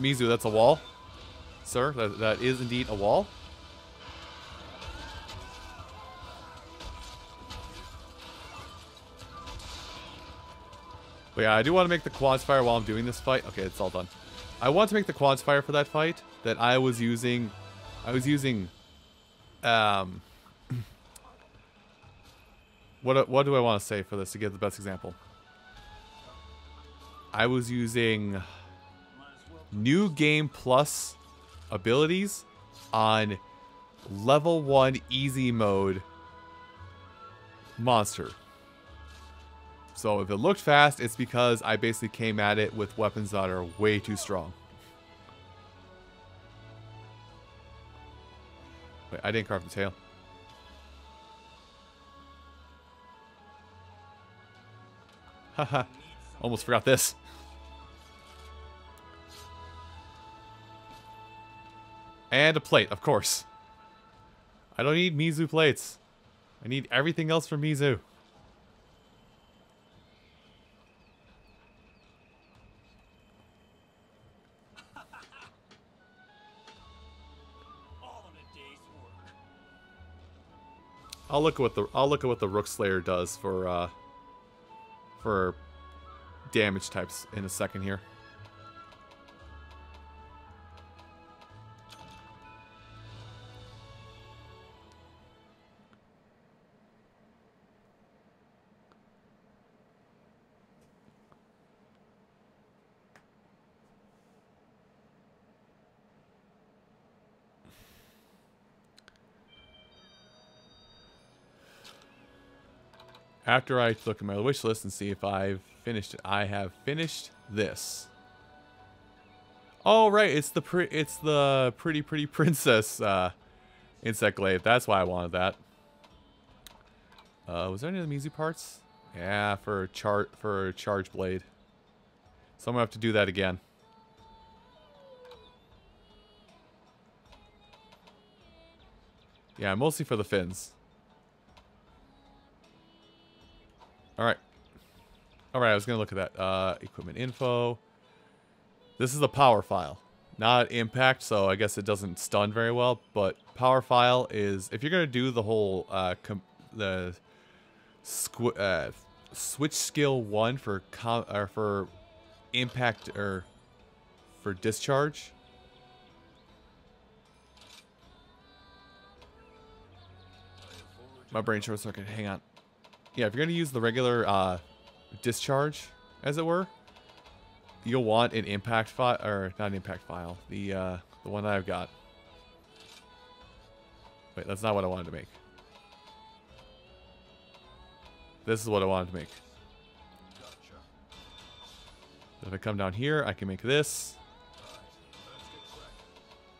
Mizu, that's a wall. Sir, that, that is indeed a wall. But yeah, I do want to make the quads fire while I'm doing this fight. Okay, it's all done. I want to make the quads fire for that fight that I was using. I was using. Um. What what do I want to say for this to give the best example? I was using new game plus abilities on level 1 easy mode monster. So if it looked fast, it's because I basically came at it with weapons that are way too strong. Wait, I didn't carve the tail. Haha. Almost forgot this. And a plate, of course. I don't need Mizu plates. I need everything else from Mizu. I'll look at what the I'll look at what the Rook Slayer does for uh for damage types in a second here. After I look at my wish list and see if I've finished it, I have finished this. Oh right, it's the pre it's the pretty pretty princess uh, insect glaive. That's why I wanted that. Uh, was there any of the easy parts? Yeah, for chart for charge blade. So I'm gonna have to do that again. Yeah, mostly for the fins. Alright. Alright, I was going to look at that. Uh, equipment info. This is a power phial. Not impact, so I guess it doesn't stun very well. But power phial is... If you're going to do the whole... Uh, the uh, switch skill 1 for, com or for impact or for discharge... My brain short circuit. Hang on. Yeah, if you're to use the regular uh, discharge, as it were, you'll want an impact phial, or not an impact phial, the, uh, the one I've got. Wait, that's not what I wanted to make. This is what I wanted to make. Gotcha. If I come down here, I can make this.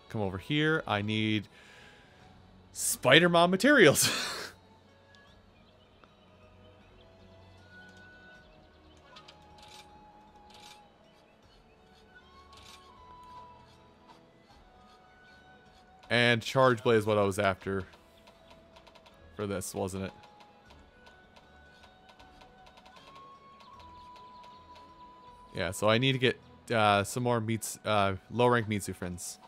Come over here, I need Spider-Man materials. And Charge Blade is what I was after for this, wasn't it? Yeah, so I need to get uh, some more meats, uh, low rank Mitsu friends.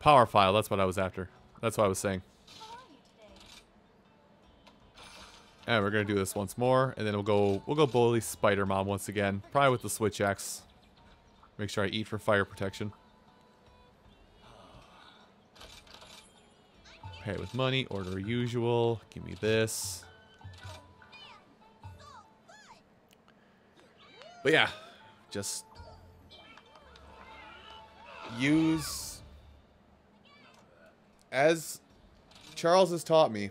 Power phial, that's what I was after. That's what I was saying. And we're gonna do this once more, and then we'll go we'll go bully Spider Mom once again. Probably with the switch axe. Make sure I eat for fire protection. Pay with money, order usual. Give me this. But yeah, just use as Charles has taught me.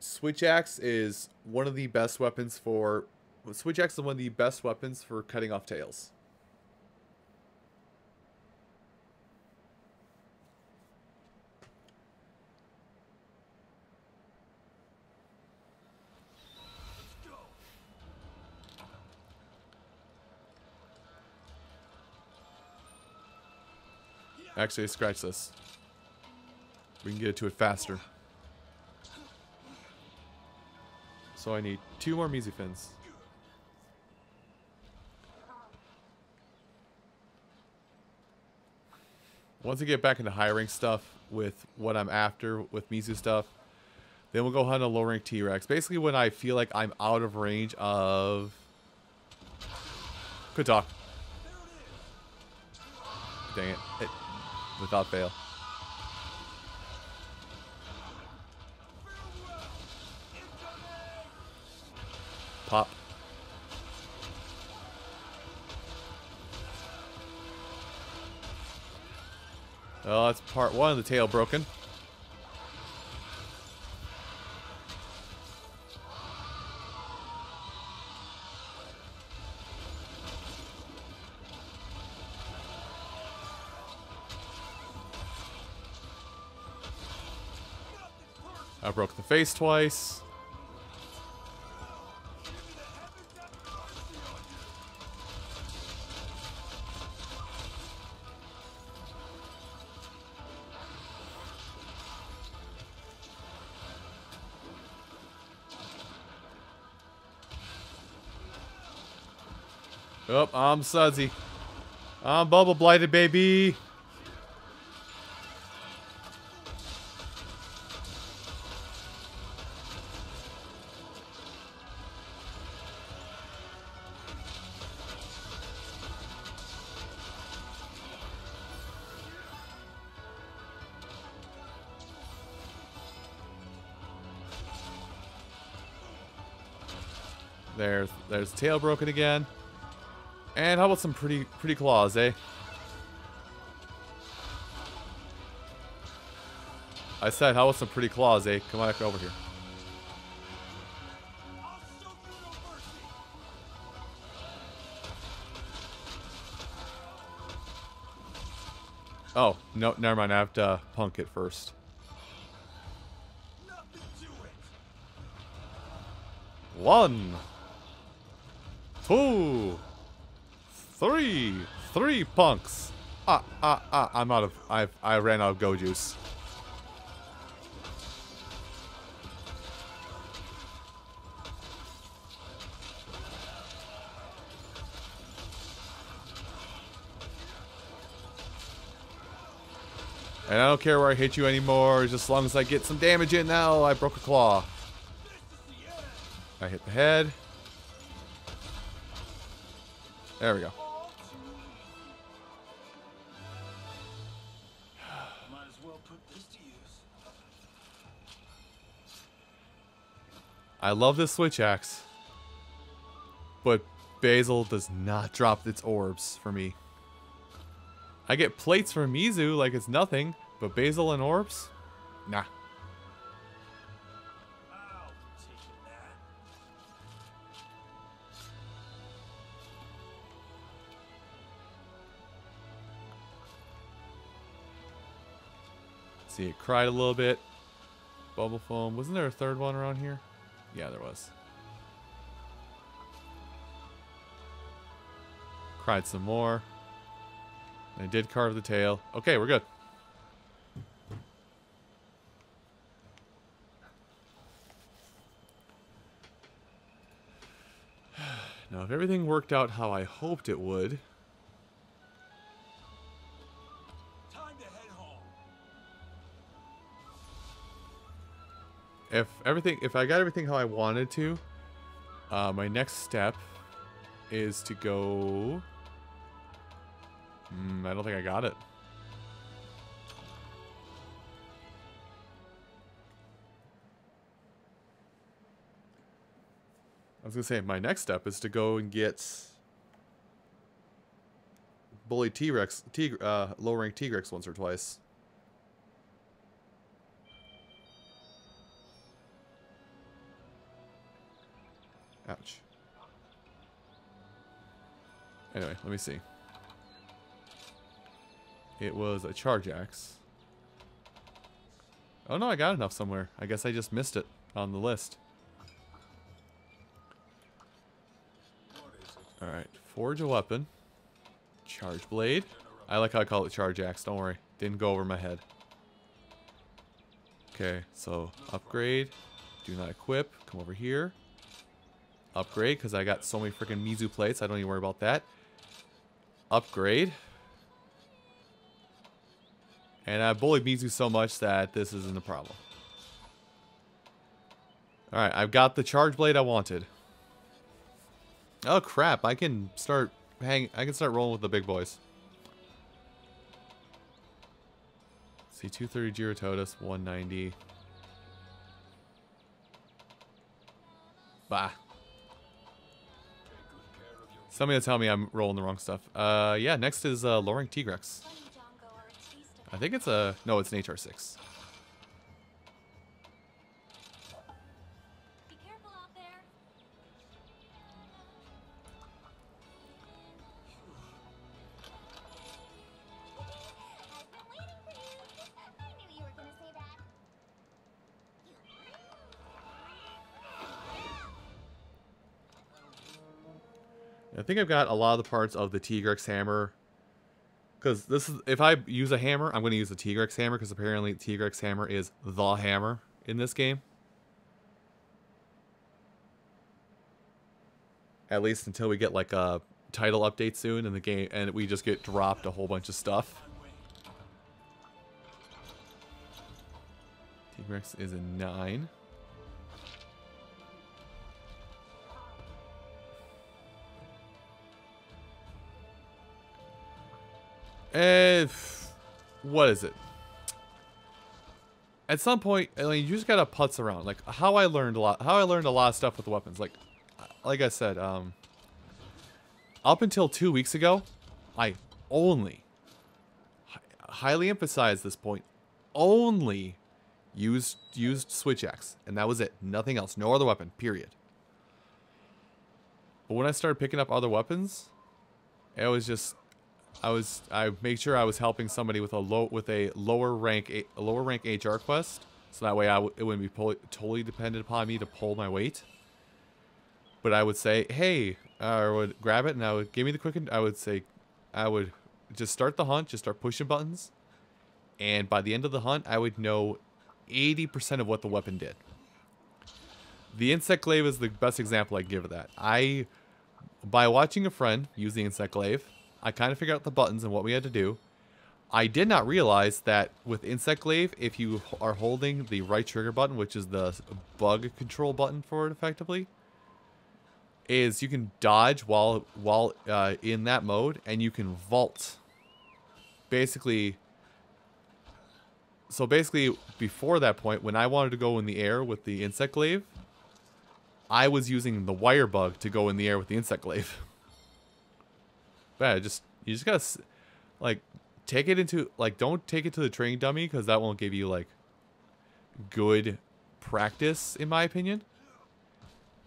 Switch axe is one of the best weapons for Switch axe is one of the best weapons for cutting off tails. Actually, scratch this. We can get to it faster. So I need two more Mizu fins. Once I get back into high rank stuff with what I'm after with Mizu stuff, then we'll go hunt a low rank T-Rex. Basically when I feel like I'm out of range of... Good talk. Dang it. it without fail. Pop. Oh, that's part one of the tail broken. Face twice. Oh, I'm Sudsy. I'm bubble blighted, baby. Tail broken again. And how about some pretty pretty claws, eh? I said, how about some pretty claws, eh? Come on over here. Oh, no, never mind. I have to punk it first. One, three, three punks. Ah, ah, ah! I'm out of. I I ran out of go juice. And I don't care where I hit you anymore, just as long as I get some damage in now. I broke a claw. I hit the head. There we go. All too easy. Might as well put this to use. I love this switch axe. But Basil does not drop its orbs for me. I get plates from Mizu like it's nothing, but Basil and orbs? Nah. See, it cried a little bit. Bubble foam. Wasn't there a third one around here? Yeah, there was. Cried some more. I did carve the tail. Okay, we're good. Now, if everything worked out how I hoped it would, if everything if I got everything how I wanted to, uh, my next step is to go. Mm, I don't think I got it. I was gonna say my next step is to go and get bully T-Rex, T, uh, low rank T-Rex once or twice. Ouch. Anyway, let me see. It was a charge axe. Oh no, I got enough somewhere. I guess I just missed it on the list. Alright, forge a weapon. Charge blade. I like how I call it charge axe, don't worry. Didn't go over my head. Okay, so upgrade. Do not equip. Come over here. Upgrade, because I got so many freaking Mizu plates. I don't even worry about that. Upgrade. And I bullied Mizu so much that this isn't a problem. Alright, I've got the charge blade I wanted. Oh crap, I can start hang I can start rolling with the big boys. See 230 Girototus, 190. Bah. Somebody tell me I'm rolling the wrong stuff. Uh yeah, next is uh Loring Tigrex. Bunny Jongo are a taste of I think it's a no, it's an HR6. Think I've got a lot of the parts of the Tigrex hammer. Because this is, if I use a hammer, I'm going to use the Tigrex hammer because apparently Tigrex hammer is the hammer in this game. At least until we get like a title update soon in the game and we just get dropped a whole bunch of stuff. Tigrex is a 9. Eh, what is it? At some point, I mean, you just gotta putz around. Like how I learned a lot, how I learned a lot of stuff with the weapons. Like, like I said, um, up until two weeks ago, I only, highly emphasize this point, only used used switch axe, and that was it. Nothing else. No other weapon. Period. But when I started picking up other weapons, it was just I was I made sure I was helping somebody with a low with a lower rank a, lower rank HR quest, so that way I w- it wouldn't be totally dependent upon me to pull my weight. But I would say, hey, I would grab it and I would give me the quick. I would say, I would just start the hunt, just start pushing buttons, and by the end of the hunt, I would know 80% of what the weapon did. The insect glaive is the best example I give of that. I, by watching a friend use the insect glaive, I kind of figured out the buttons and what we had to do. I did not realize that with insect glaive, if you are holding the right trigger button, which is the bug control button for it effectively, is you can dodge while while uh, in that mode, and you can vault. Basically, so basically, before that point, when I wanted to go in the air with the insect glaive, I was using the wire bug to go in the air with the insect glaive. Yeah, just you just gotta like take it into like don't take it to the training dummy because that won't give you like good practice in my opinion.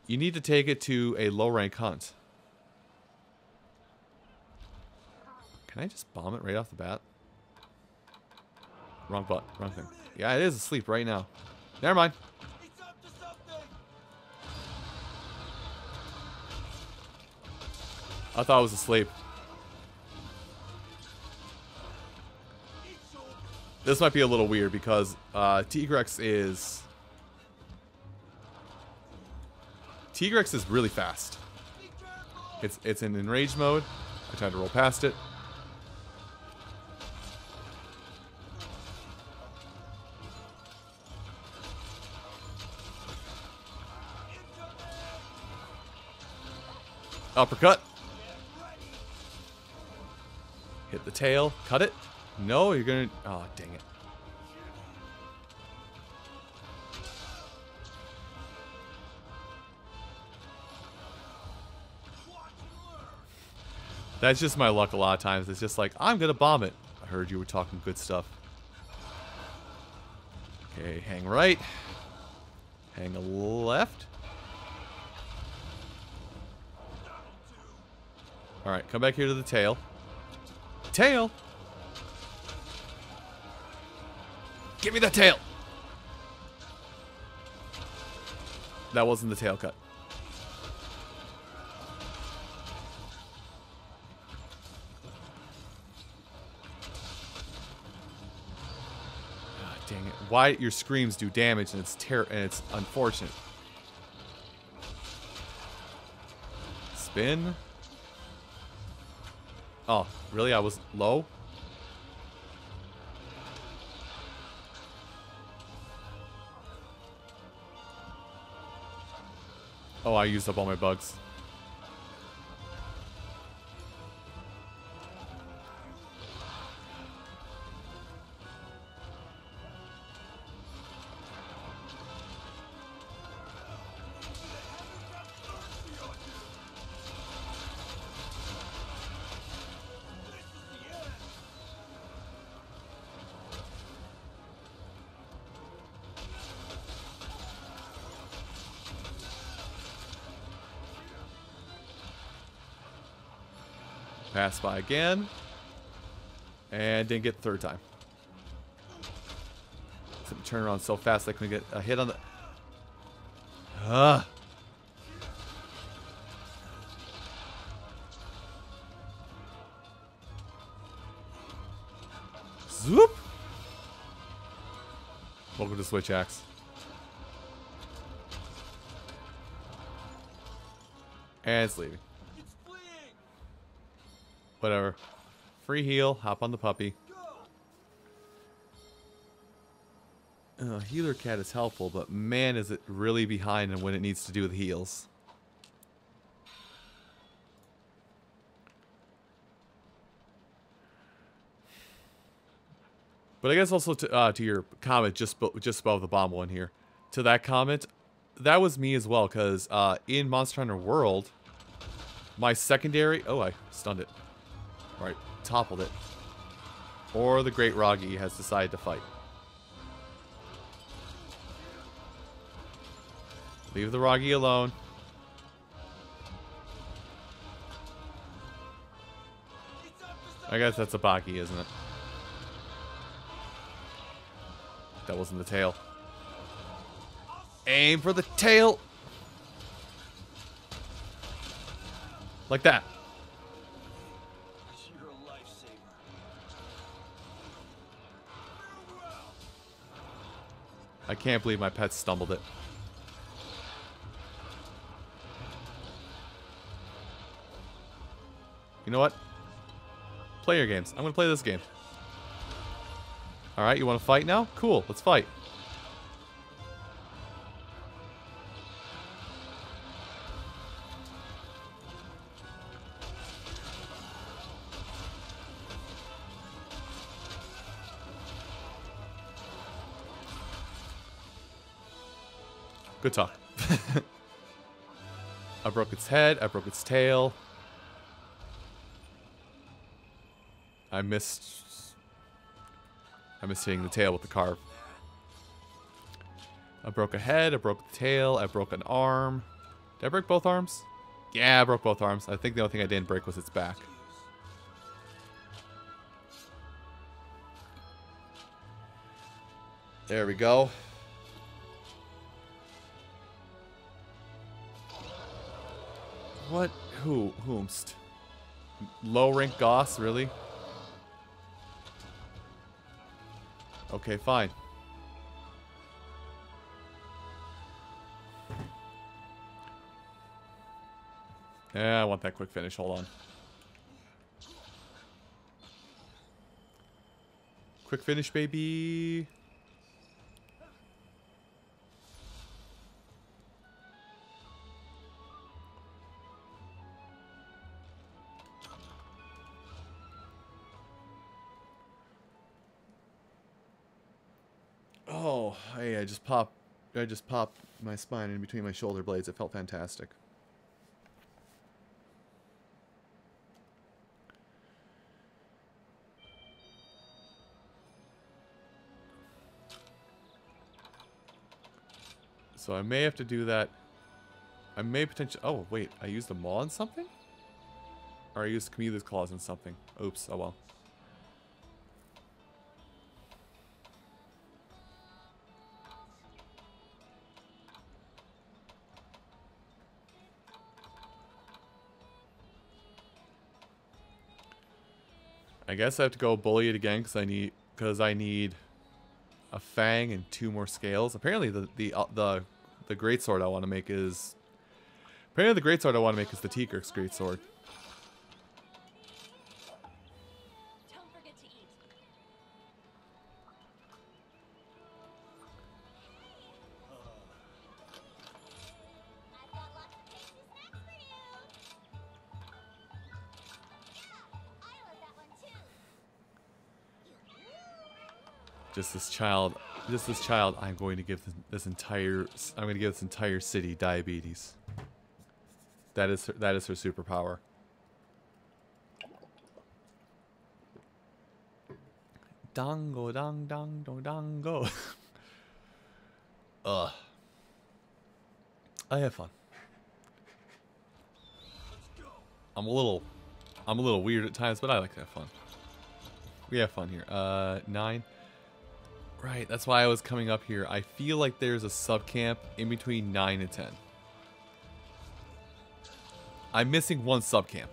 You need to take it to a low rank hunt. Can I just bomb it right off the bat? Wrong butt, wrong thing. Yeah, it is asleep right now. Never mind. I thought it was asleep. This might be a little weird because uh, Tigrex is Tigrex is really fast. It's it's in enraged mode. I tried to roll past it. Uppercut. Hit the tail. Cut it. No, you're gonna. Oh, dang it. That's just my luck a lot of times. It's just like, I'm gonna bomb it. I heard you were talking good stuff. Okay, hang right. Hang left. Alright, come back here to the tail. Tail! Give me the tail! That wasn't the tail cut. Ah, dang it. Why your screams do damage and it's ter and it's unfortunate. Spin. Oh, really? I was low? I used up all my bugs. Pass by again. And didn't get the third time. Some turn around so fast I couldn't get a hit on the. Ah. Zoop. Welcome to Switch Axe. And it's leaving. Whatever. Free heal. Hop on the puppy. Uh, healer cat is helpful, but man, is it really behind on what it needs to do with heals. But I guess also to uh, to your comment just just above the bomb one here, to that comment, that was me as well, because uh, in Monster Hunter World, my secondary... Oh, I stunned it. Right, toppled it. Or the Great Wroggi has decided to fight. Leave the Ragi alone. I guess that's a Baggi, isn't it? That wasn't the tail. Aim for the tail! Like that. I can't believe my pet stumbled it. You know what? Play your games. I'm gonna play this game. Alright, you wanna fight now? Cool, let's fight. Good talk. I broke its head. I broke its tail. I missed. I missed hitting the tail with the carve. I broke a head. I broke the tail. I broke an arm. Did I break both arms? Yeah, I broke both arms. I think the only thing I didn't break was its back. There we go. What? Who? Whomst? Low rank Goss, really? Okay, fine. Yeah, I want that quick finish. Hold on. Quick finish, baby. Hey, I just popped my spine in between my shoulder blades. It felt fantastic. So I may have to do that. I may potentially... Oh, wait. I used the maw on something? Or I used Camille's claws on something. Oops. Oh, well. I guess I have to go bully it again because I need because I need a fang and two more scales. Apparently the the uh, the the great sword I want to make is apparently the great sword I want to make is the Tigrex great Just this child, just this child. I'm going to give this, entire I'm going to give this entire city diabetes. That is her, that is her superpower. Dango dang dang dong dango. Ugh. I have fun. I'm a little I'm a little weird at times, but I like to have fun. We have fun here. Uh nine. Right, that's why I was coming up here. I feel like there's a subcamp in between nine and ten. I'm missing one subcamp.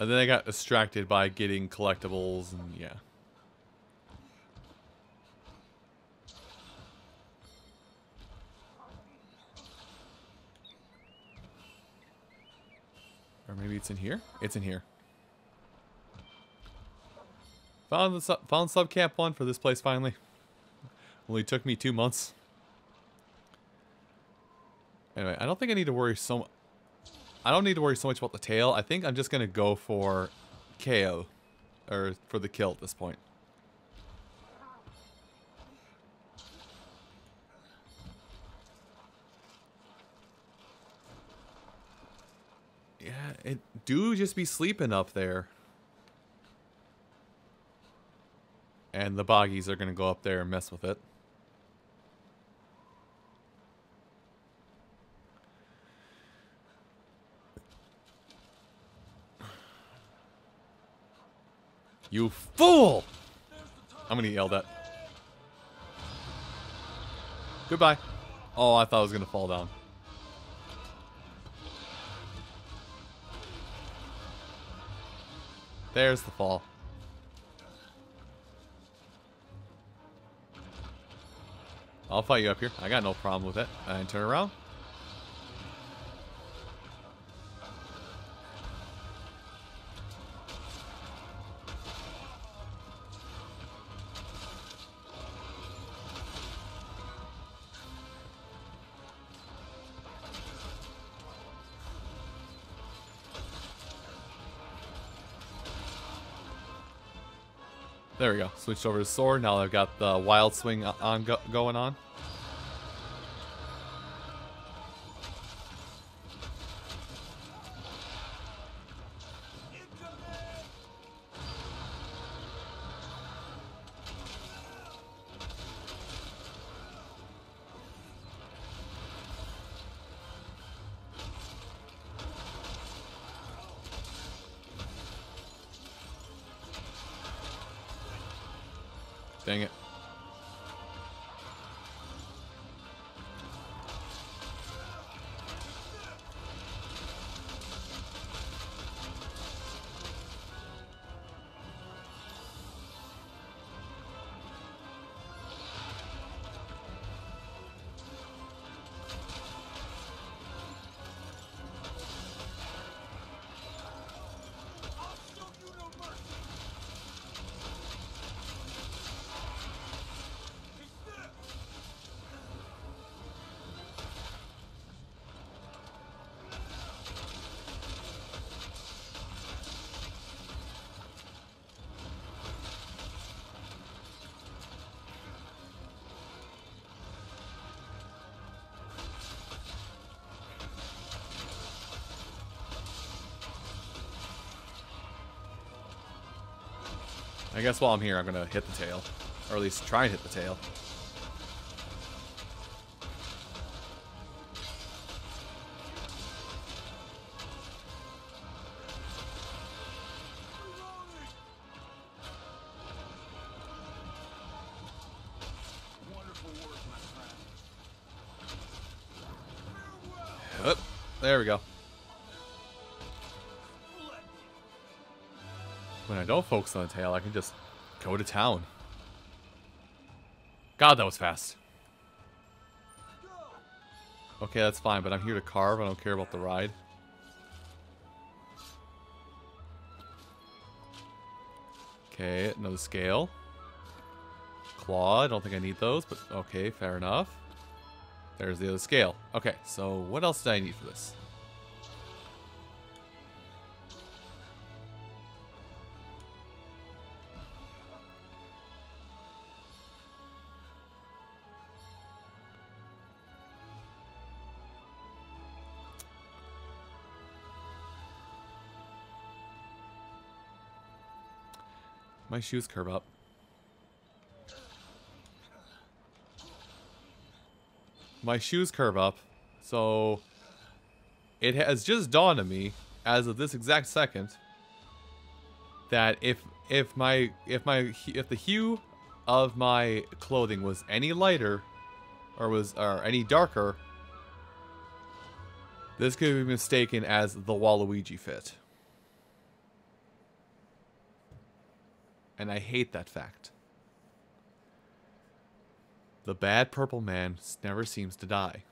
And then I got distracted by getting collectibles and yeah. Maybe it's in here? It's in here. Found the sub, found sub camp one for this place finally. Only took me two months. Anyway, I don't think I need to worry so. I don't need to worry so much about the tail. I think I'm just gonna go for KO or for the kill at this point. Yeah, it do just be sleeping up there. And the boggies are gonna go up there and mess with it. You fool! I'm gonna yell that. Goodbye. Oh, I thought I was gonna fall down. There's the fall. I'll fight you up here. I got no problem with it. And turn around. There we go. Switched over to sword. Now I've got the wild swing on go going on. I guess while I'm here, I'm gonna hit the tail. Or at least try and hit the tail. Up. There we go. I focus on the tail, I can just go to town. God, that was fast. Okay, that's fine, but I'm here to carve. I don't care about the ride. Okay, another scale. Claw, I don't think I need those, but okay, fair enough. There's the other scale. Okay, so what else do I need for this? My shoes curve up. My shoes curve up, so it has just dawned on me as of this exact second that if if my if my if the hue of my clothing was any lighter or was or any darker, this could be mistaken as the Waluigi fit. And I hate that fact. The bad purple man never seems to die.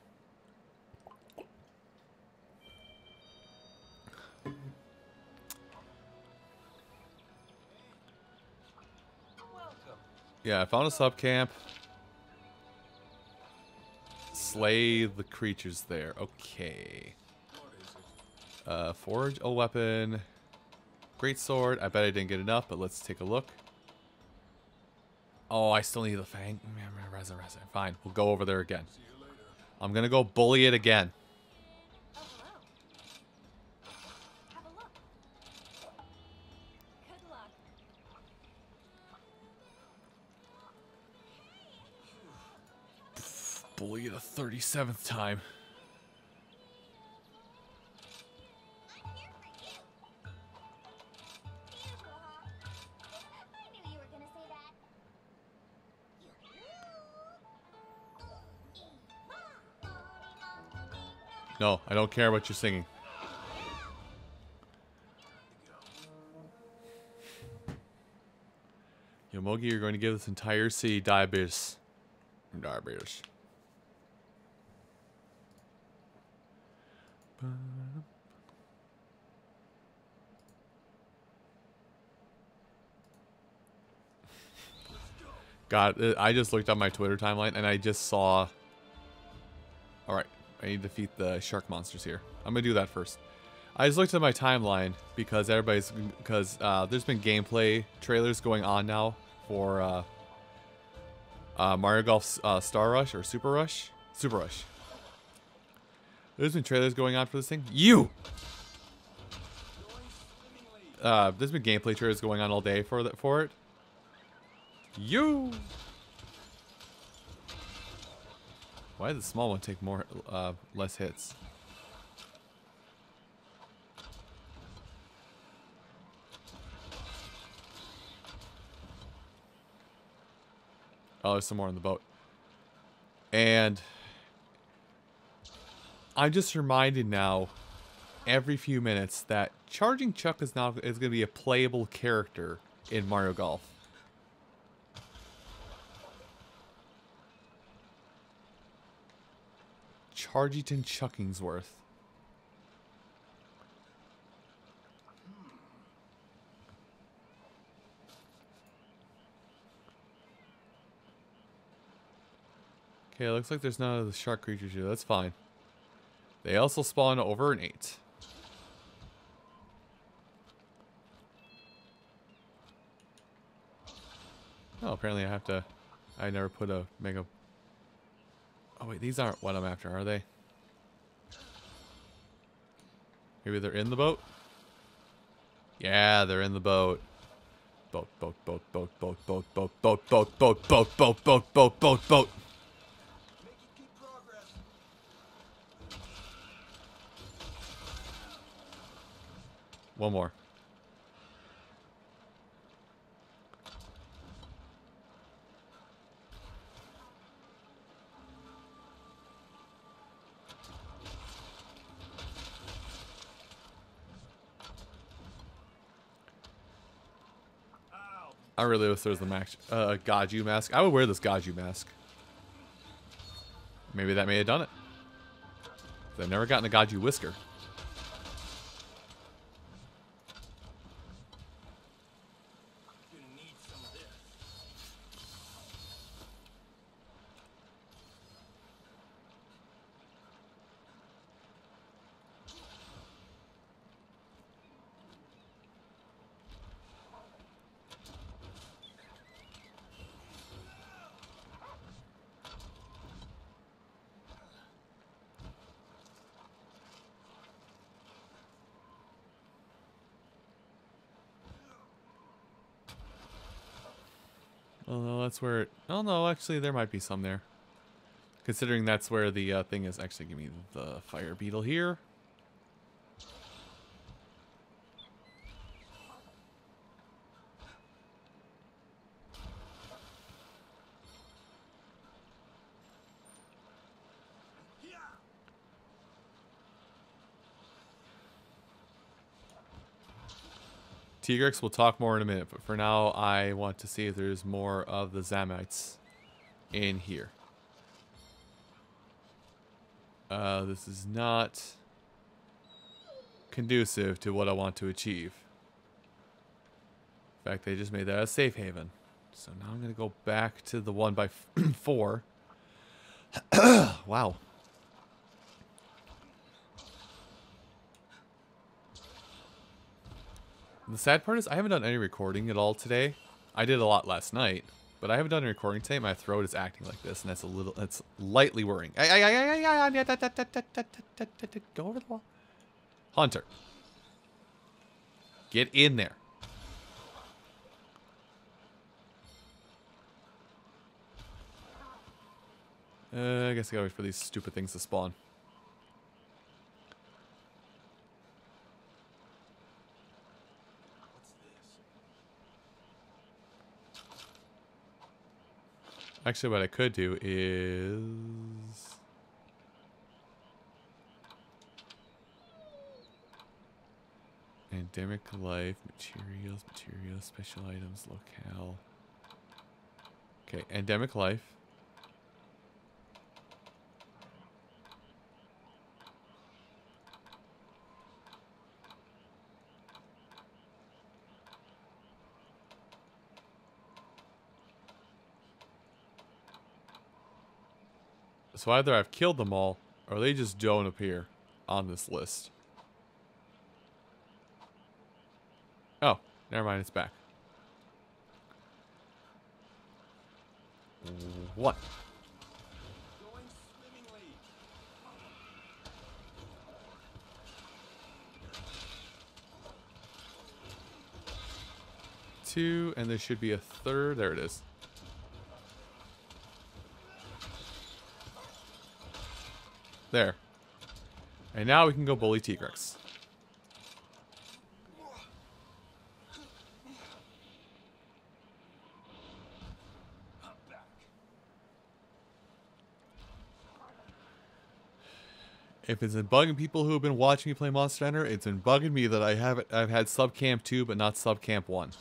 Yeah, I found a sub camp. Slay the creatures there. Okay. Uh, forge a weapon. Great sword. I bet I didn't get enough, but let's take a look. Oh, I still need the fang. Mm, mm, mm, Reza, Reza. Fine, we'll go over there again. I'm gonna go bully it again. Bully a 37th time. No, I don't care what you're singing. Yomogi, you're going to give this entire city diabetes. Diabetes. God, I just looked on my Twitter timeline and I just saw. Alright, I need to defeat the shark monsters here. I'm gonna do that first. I just looked at my timeline because everybody's because uh, there's been gameplay trailers going on now for uh, uh, Mario Golf uh, Star Rush or Super Rush, Super Rush. There's been trailers going on for this thing. You. Uh, there's been gameplay trailers going on all day for that for it. You. Why did the small one take more, uh, less hits? Oh, there's some more on the boat. And I'm just reminded now, every few minutes, that Charging Chuck is now is going to be a playable character in Mario Golf. Chargington Chuckingsworth. Okay, it looks like there's none of the shark creatures here. That's fine. They also spawn over an 8. Oh, apparently I have to... I never put a mega... Oh wait, these aren't what I'm after, are they? Maybe they're in the boat? Yeah, they're in the boat. Boat, boat, boat, boat, boat, boat, boat, boat, boat, boat, boat, boat, boat, boat, boat, boat. One more. I really wish there was the max, uh, Gajau mask. I would wear this Gajau mask. Maybe that may have done it. I've never gotten a Gajau whisker. That's where. It, oh no, actually there might be some there. Considering that's where the uh, thing is. Actually, give me the fire beetle here. Tigrex will talk more in a minute, but for now, I want to see if there's more of the Zamites in here. Uh, this is not conducive to what I want to achieve. In fact, they just made that a safe haven. So now I'm going to go back to the one by four. wow. The sad part is I haven't done any recording at all today. I did a lot last night, but I haven't done a recording today. My throat is acting like this, and that's a little, that's lightly worrying. Go over the wall. Hunter. Get in there. Uh, I guess I gotta wait for these stupid things to spawn. Actually, what I could do is... Endemic life, materials, materials, special items, locale. Okay, endemic life. So either I've killed them all, or they just don't appear on this list. Oh, never mind, it's back. What? Two, and there should be a third. There it is. There. And now we can go bully Tigrex. If it's been bugging people who have been watching me play Monster Hunter, it's been bugging me that I haven't I've had Subcamp 2 but not Subcamp 1.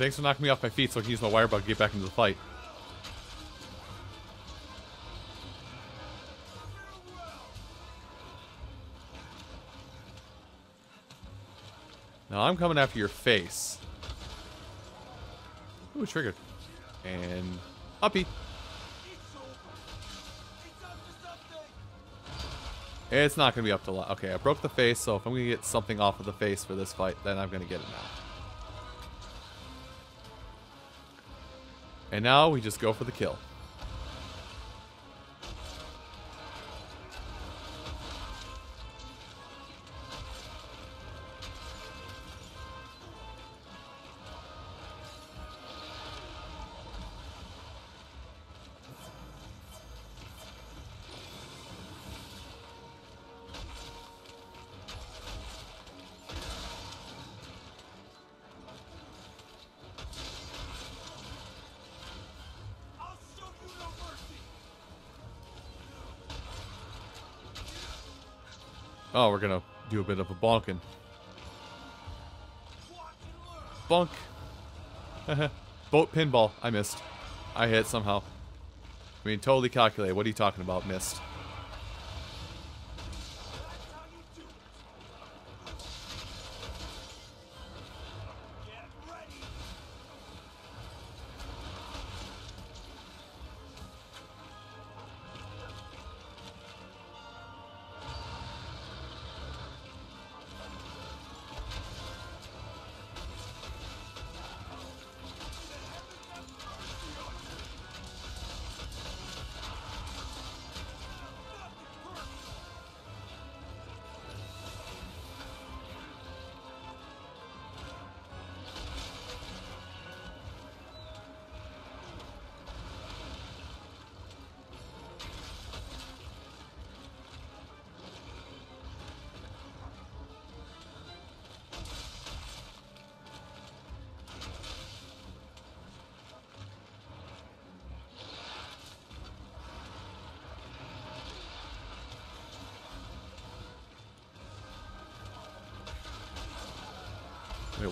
Thanks for knocking me off my feet so I can use my wire bug to get back into the fight. Now I'm coming after your face. Ooh, triggered. And uppy. It's not going to be up to... Li- okay, I broke the face, so if I'm going to get something off of the face for this fight, then I'm going to get it now. And now we just go for the kill. A bit of a bonking. Bonk. Boat pinball. I missed. I hit somehow. I mean, totally calculated. What are you talking about? Missed.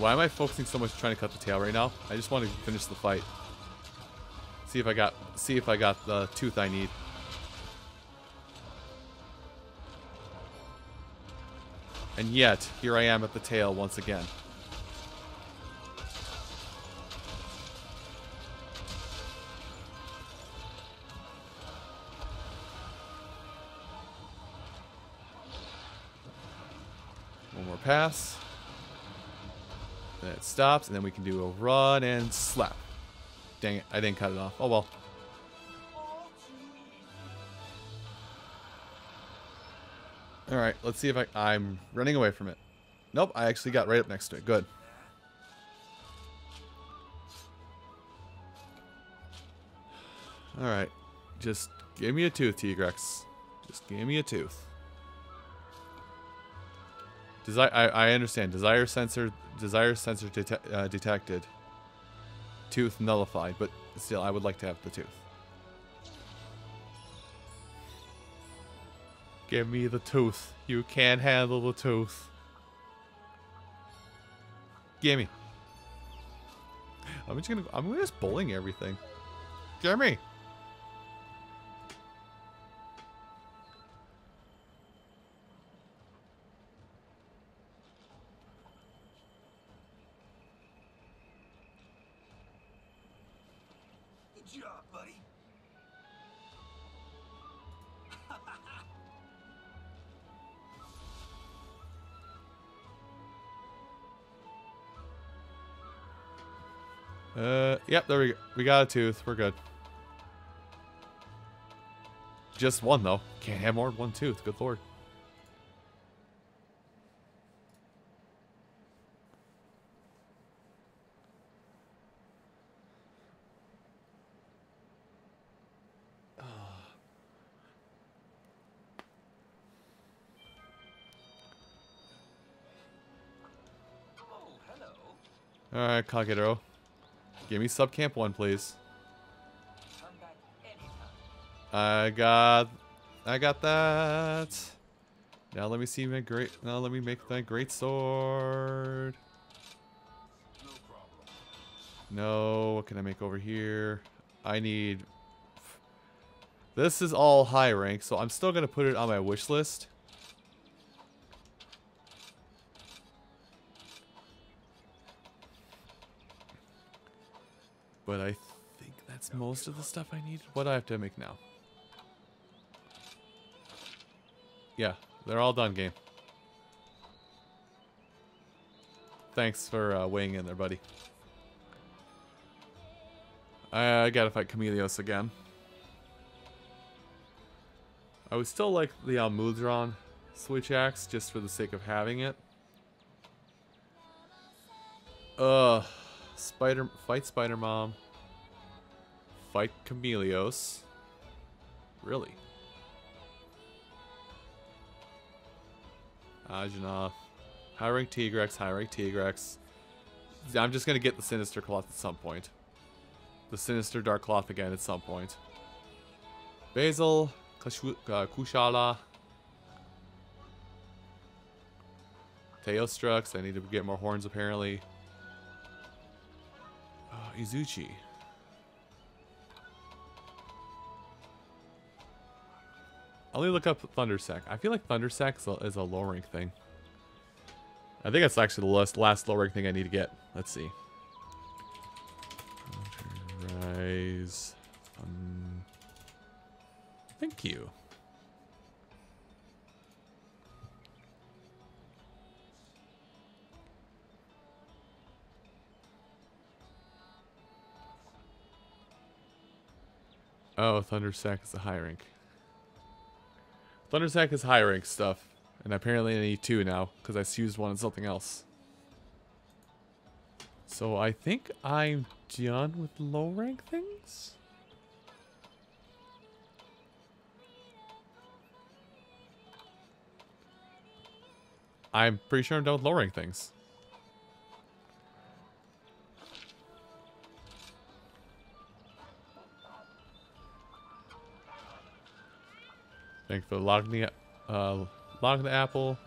Why am I focusing so much trying to cut the tail right now? I just want to finish the fight. See if I got see if I got the tooth I need. And yet, here I am at the tail once again. Stops, and then we can do a run and slap. Dang it, I didn't cut it off. Oh well. Alright, let's see if I... I'm running away from it. Nope, I actually got right up next to it. Good. Alright. Just give me a tooth, Tigrex. Just give me a tooth. Desi I, I understand. Desire sensor desire sensor dete uh, detected. Tooth nullified, but still, I would like to have the tooth. Give me the tooth. You can't handle the tooth. Gimme. I'm just gonna. I'm just bowling everything. Gimme. Yep. There we go. We got a tooth. We're good. Just one though. Can't have more than one tooth. Good lord. Oh, hello. All right, Kagero. Give me sub camp one, please. Come back anytime. I got, I got that. Now let me see my great. Now let me make my great sword. No, what can I make over here? I need. This is all high rank, so I'm still gonna put it on my wish list. But I think that's most of the stuff I need. What do I have to make now? Yeah, they're all done, game. Thanks for uh, weighing in there, buddy. I, I gotta fight Chameleos again. I would still like the Almudron switch axe just for the sake of having it. Uh, Spider fight Spider Mom. Fight Chameleos. Really? Anjanath. High rank Tigrex, high rank Tigrex. I'm just gonna get the Sinister Cloth at some point. The Sinister Dark Cloth again at some point. Basil, uh, Kushala. Teostrux, I need to get more horns apparently. Izuchi. I'll only look up Thundersac. I feel like Thundersac is a, is a low rank thing. I think that's actually the last, last low rank thing I need to get. Let's see. Rise. Um, thank you. Oh, Thundersac is a high rank. Thundersac is high rank stuff. And apparently I need two now, because I used one on something else. So I think I'm done with low rank things? I'm pretty sure I'm done with low rank things. Thank you for logging the, uh, logging the apple.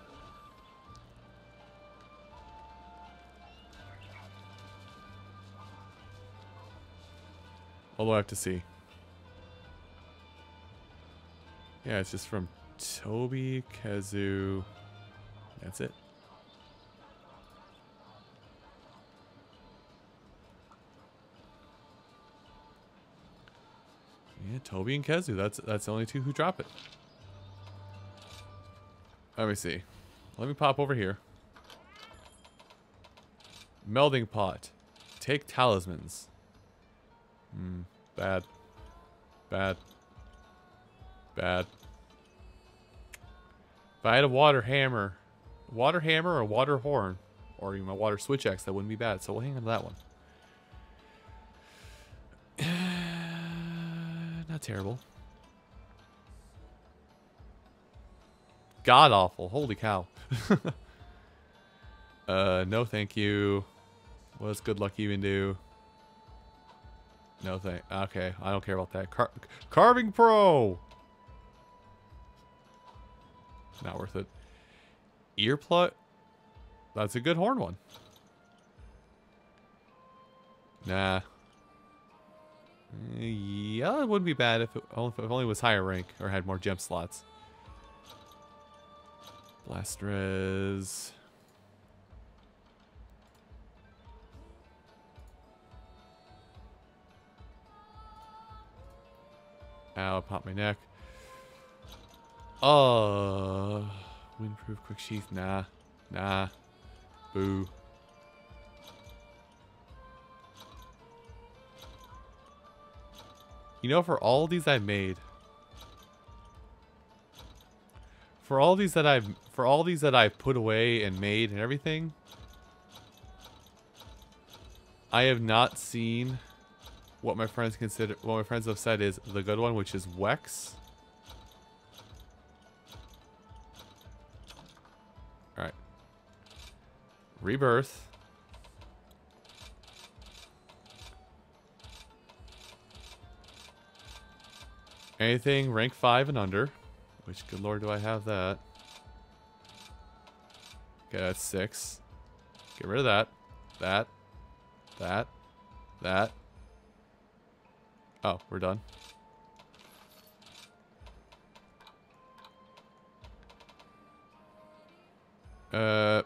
Do I have to see? Yeah, it's just from Toby, Khezu, That's it. Yeah, Toby and Khezu. That's that's the only two who drop it. Let me see. Let me pop over here. Melding pot. Take talismans. Hmm. Bad. Bad. Bad. If I had a water hammer, water hammer or water horn, or even a water switch axe, that wouldn't be bad. So we'll hang on to that one. Not terrible. God awful. Holy cow. uh, no thank you. What does good luck even do? No thank. Okay, I don't care about that. Car Carving Pro. Not worth it. Earplug. That's a good horn one. Nah. Yeah, it wouldn't be bad if it, if it only was higher rank or had more gem slots. Blast res. Ow, pop my neck. Uh, windproof quick sheath. Nah, nah, boo. You know, for all these I've made, for all these that I've, for all these that I've put away and made and everything, I have not seen what my friends consider, what my friends have said is the good one, which is Wex. All right. Rebirth. Anything rank 5 and under. Which, good lord, do I have that? Okay, that's 6. Get rid of that. That. That. That. Oh, we're done. Uh,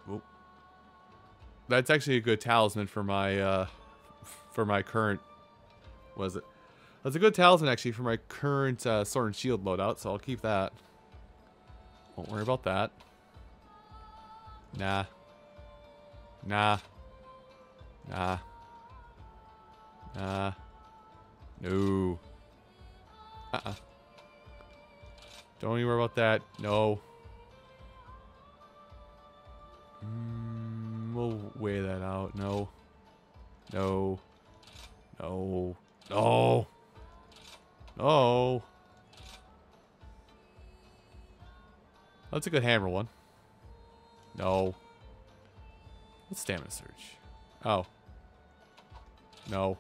that's actually a good talisman for my, uh, for my current, was it? That's a good talisman actually for my current uh, sword and shield loadout, so I'll keep that. Won't worry about that. Nah. Nah. Nah. Nah. No. Uh-uh. Don't even worry about that. No. Mm, we'll weigh that out. No. No. No. No. No. That's a good hammer one. No. What's stamina surge? Oh. No.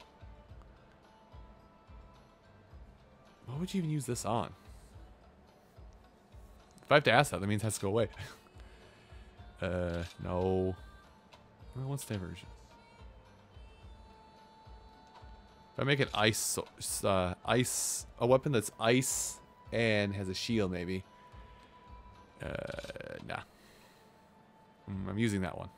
What would you even use this on? If I have to ask that, that means it has to go away. uh, no. Well, what's diversion? If I make an ice, uh, ice, a weapon that's ice and has a shield, maybe. Uh, nah. Mm, I'm using that one.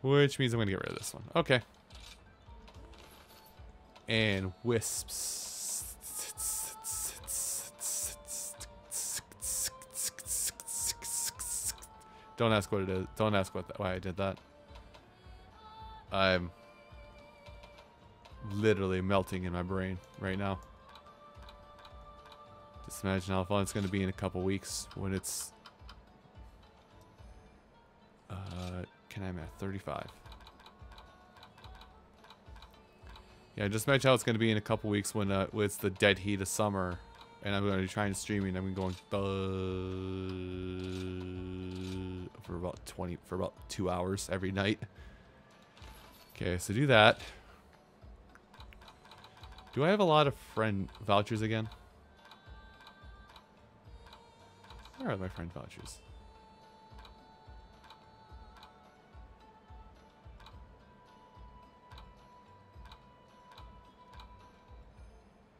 Which means I'm going to get rid of this one. Okay. And wisps. Don't ask what it is. Don't ask what why I did that. I'm literally melting in my brain right now. Just imagine how fun it's going to be in a couple weeks when it's uh, can I at 35? Yeah, just imagine how it's going to be in a couple weeks when uh, when it's the dead heat of summer, and I'm going to be trying to streaming. I'm going uh, for about 20 for about two hours every night. Okay, so do that. Do I have a lot of friend vouchers again? Where are my friend vouchers?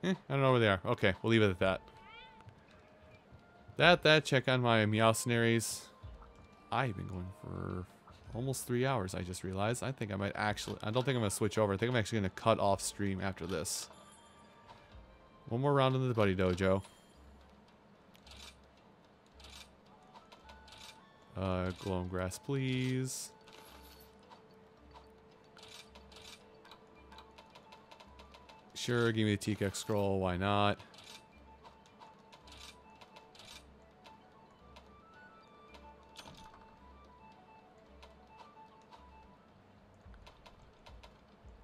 Eh, I don't know where they are. Okay, we'll leave it at that. That, that, check on my Meowcenaries. I've been going for almost three hours, I just realized. I think I might actually, I don't think I'm going to switch over. I think I'm actually going to cut off stream after this. One more round in the Buddy Dojo. Uh, glowing grass, please. Sure, give me the TKX scroll. Why not?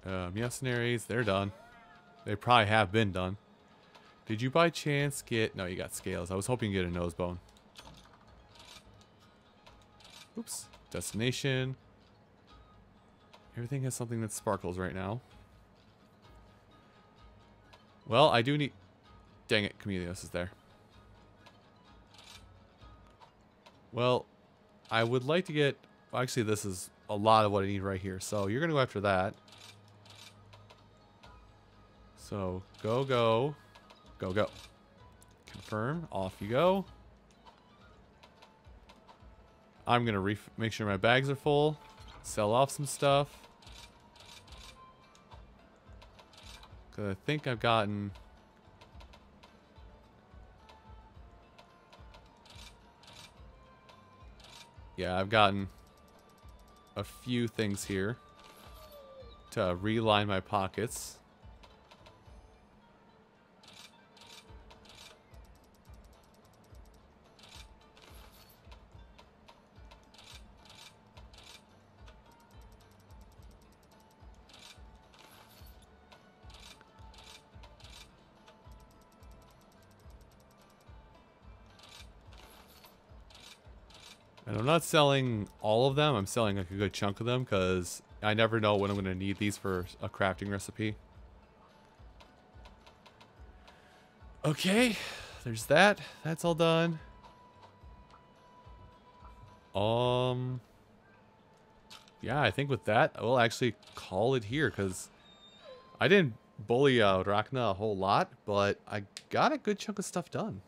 Uh, mercenaries, they're done. They probably have been done. Did you by chance get... No, you got scales. I was hoping you get a nose bone. Oops. Destination. Everything has something that sparkles right now. Well, I do need... Dang it, Chameleos is there. Well, I would like to get... Actually, this is a lot of what I need right here. So you're going to go after that. So, go, go. Go, go. Confirm. Off you go. I'm going to make sure my bags are full. Sell off some stuff. Because I think I've gotten... Yeah, I've gotten a few things here to reline my pockets. Not selling all of them. I'm selling like a good chunk of them because I never know when I'm going to need these for a crafting recipe. Okay, there's that. That's all done. Um, yeah, I think with that, we'll actually call it here because I didn't bully uh, Rakna a whole lot, but I got a good chunk of stuff done.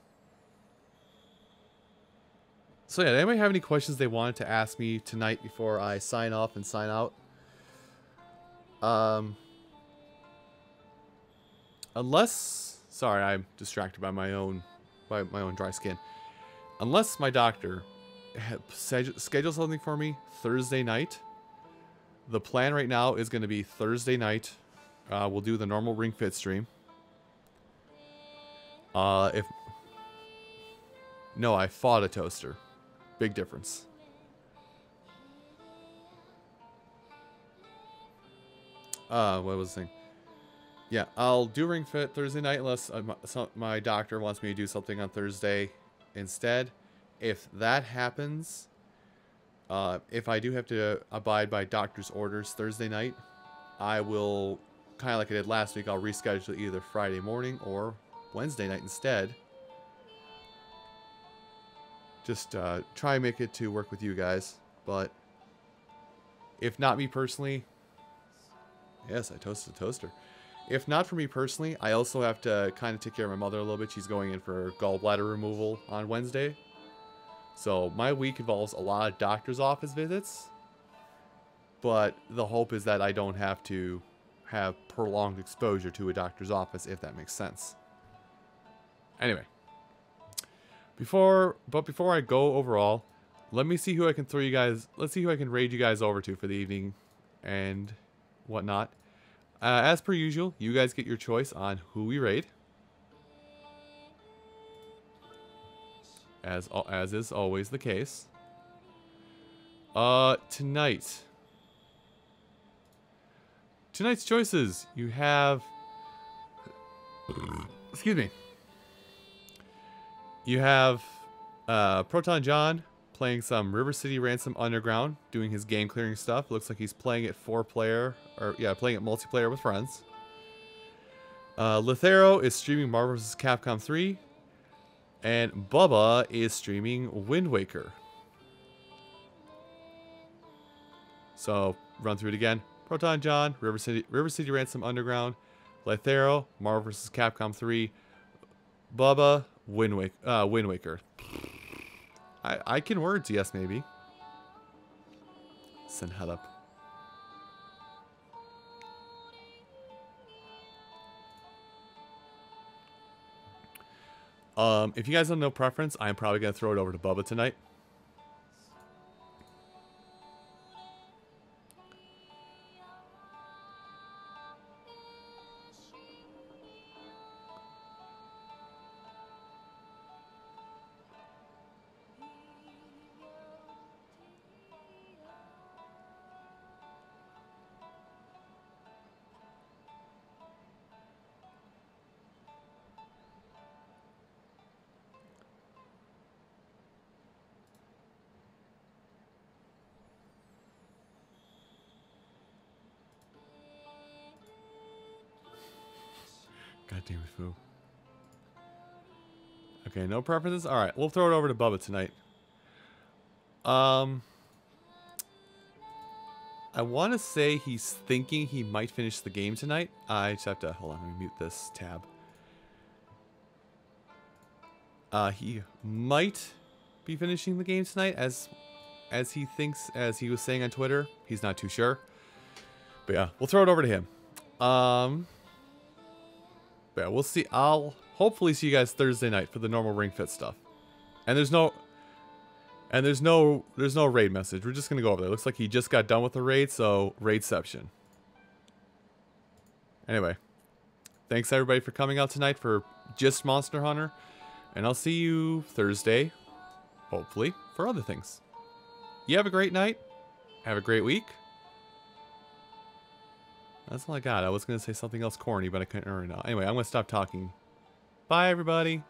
So yeah, anybody have any questions they wanted to ask me tonight before I sign off and sign out? Um, unless, sorry, I'm distracted by my own, by my own dry skin. Unless my doctor schedules something for me Thursday night. The plan right now is going to be Thursday night. Uh, we'll do the normal Ring Fit stream. Uh, if no, I fought a toaster. Big difference. Uh, what was the thing? Yeah, I'll do Ring Fit Thursday night unless uh, my, doctor wants me to do something on Thursday instead. If that happens, uh, if I do have to abide by doctor's orders Thursday night, I will, kind of like I did last week, I'll reschedule either Friday morning or Wednesday night instead just uh, try and make it to work with you guys. But if not me personally, yes, I toasted a toaster. If not for me personally, I also have to kind of take care of my mother a little bit. She's going in for gallbladder removal on Wednesday. So my week involves a lot of doctor's office visits. But the hope is that I don't have to have prolonged exposure to a doctor's office, if that makes sense. Anyway. Before, but before I go overall, let me see who I can throw you guys, let's see who I can raid you guys over to for the evening and whatnot. Uh, as per usual, you guys get your choice on who we raid. As, as is always the case. Uh, tonight. Tonight's choices. You have... Excuse me. You have uh, ProtonJon playing some River City Ransom Underground, doing his game clearing stuff. Looks like he's playing it four player, or yeah, playing it multiplayer with friends. Uh, Lithero is streaming Marvel vs. Capcom 3, and Bubba is streaming Wind Waker. So run through it again. ProtonJon, River City, River City Ransom Underground, Lythero, Marvel vs. Capcom 3, Bubba, Wind, Wake, uh, Wind Waker. I, I can words, yes, maybe. Send head up. Um, if you guys don't know preference, I'm probably going to throw it over to Bubba tonight. Okay, no preferences? Alright, we'll throw it over to Bubba tonight. Um... I want to say he's thinking he might finish the game tonight. I just have to... Hold on, let me mute this tab. Uh, he might be finishing the game tonight as as he thinks, as he was saying on Twitter. He's not too sure. But yeah, we'll throw it over to him. Um... But yeah, we'll see. I'll hopefully see you guys Thursday night for the normal Ring Fit stuff. And there's no and there's no there's no raid message. We're just gonna go over there. Looks like he just got done with the raid, so raidception. Anyway, thanks everybody for coming out tonight for just Monster Hunter, and I'll see you Thursday, hopefully, for other things. You have a great night. Have a great week. That's all I got. I was gonna say something else corny, but I couldn't remember now. Anyway, I'm gonna stop talking. Bye, everybody.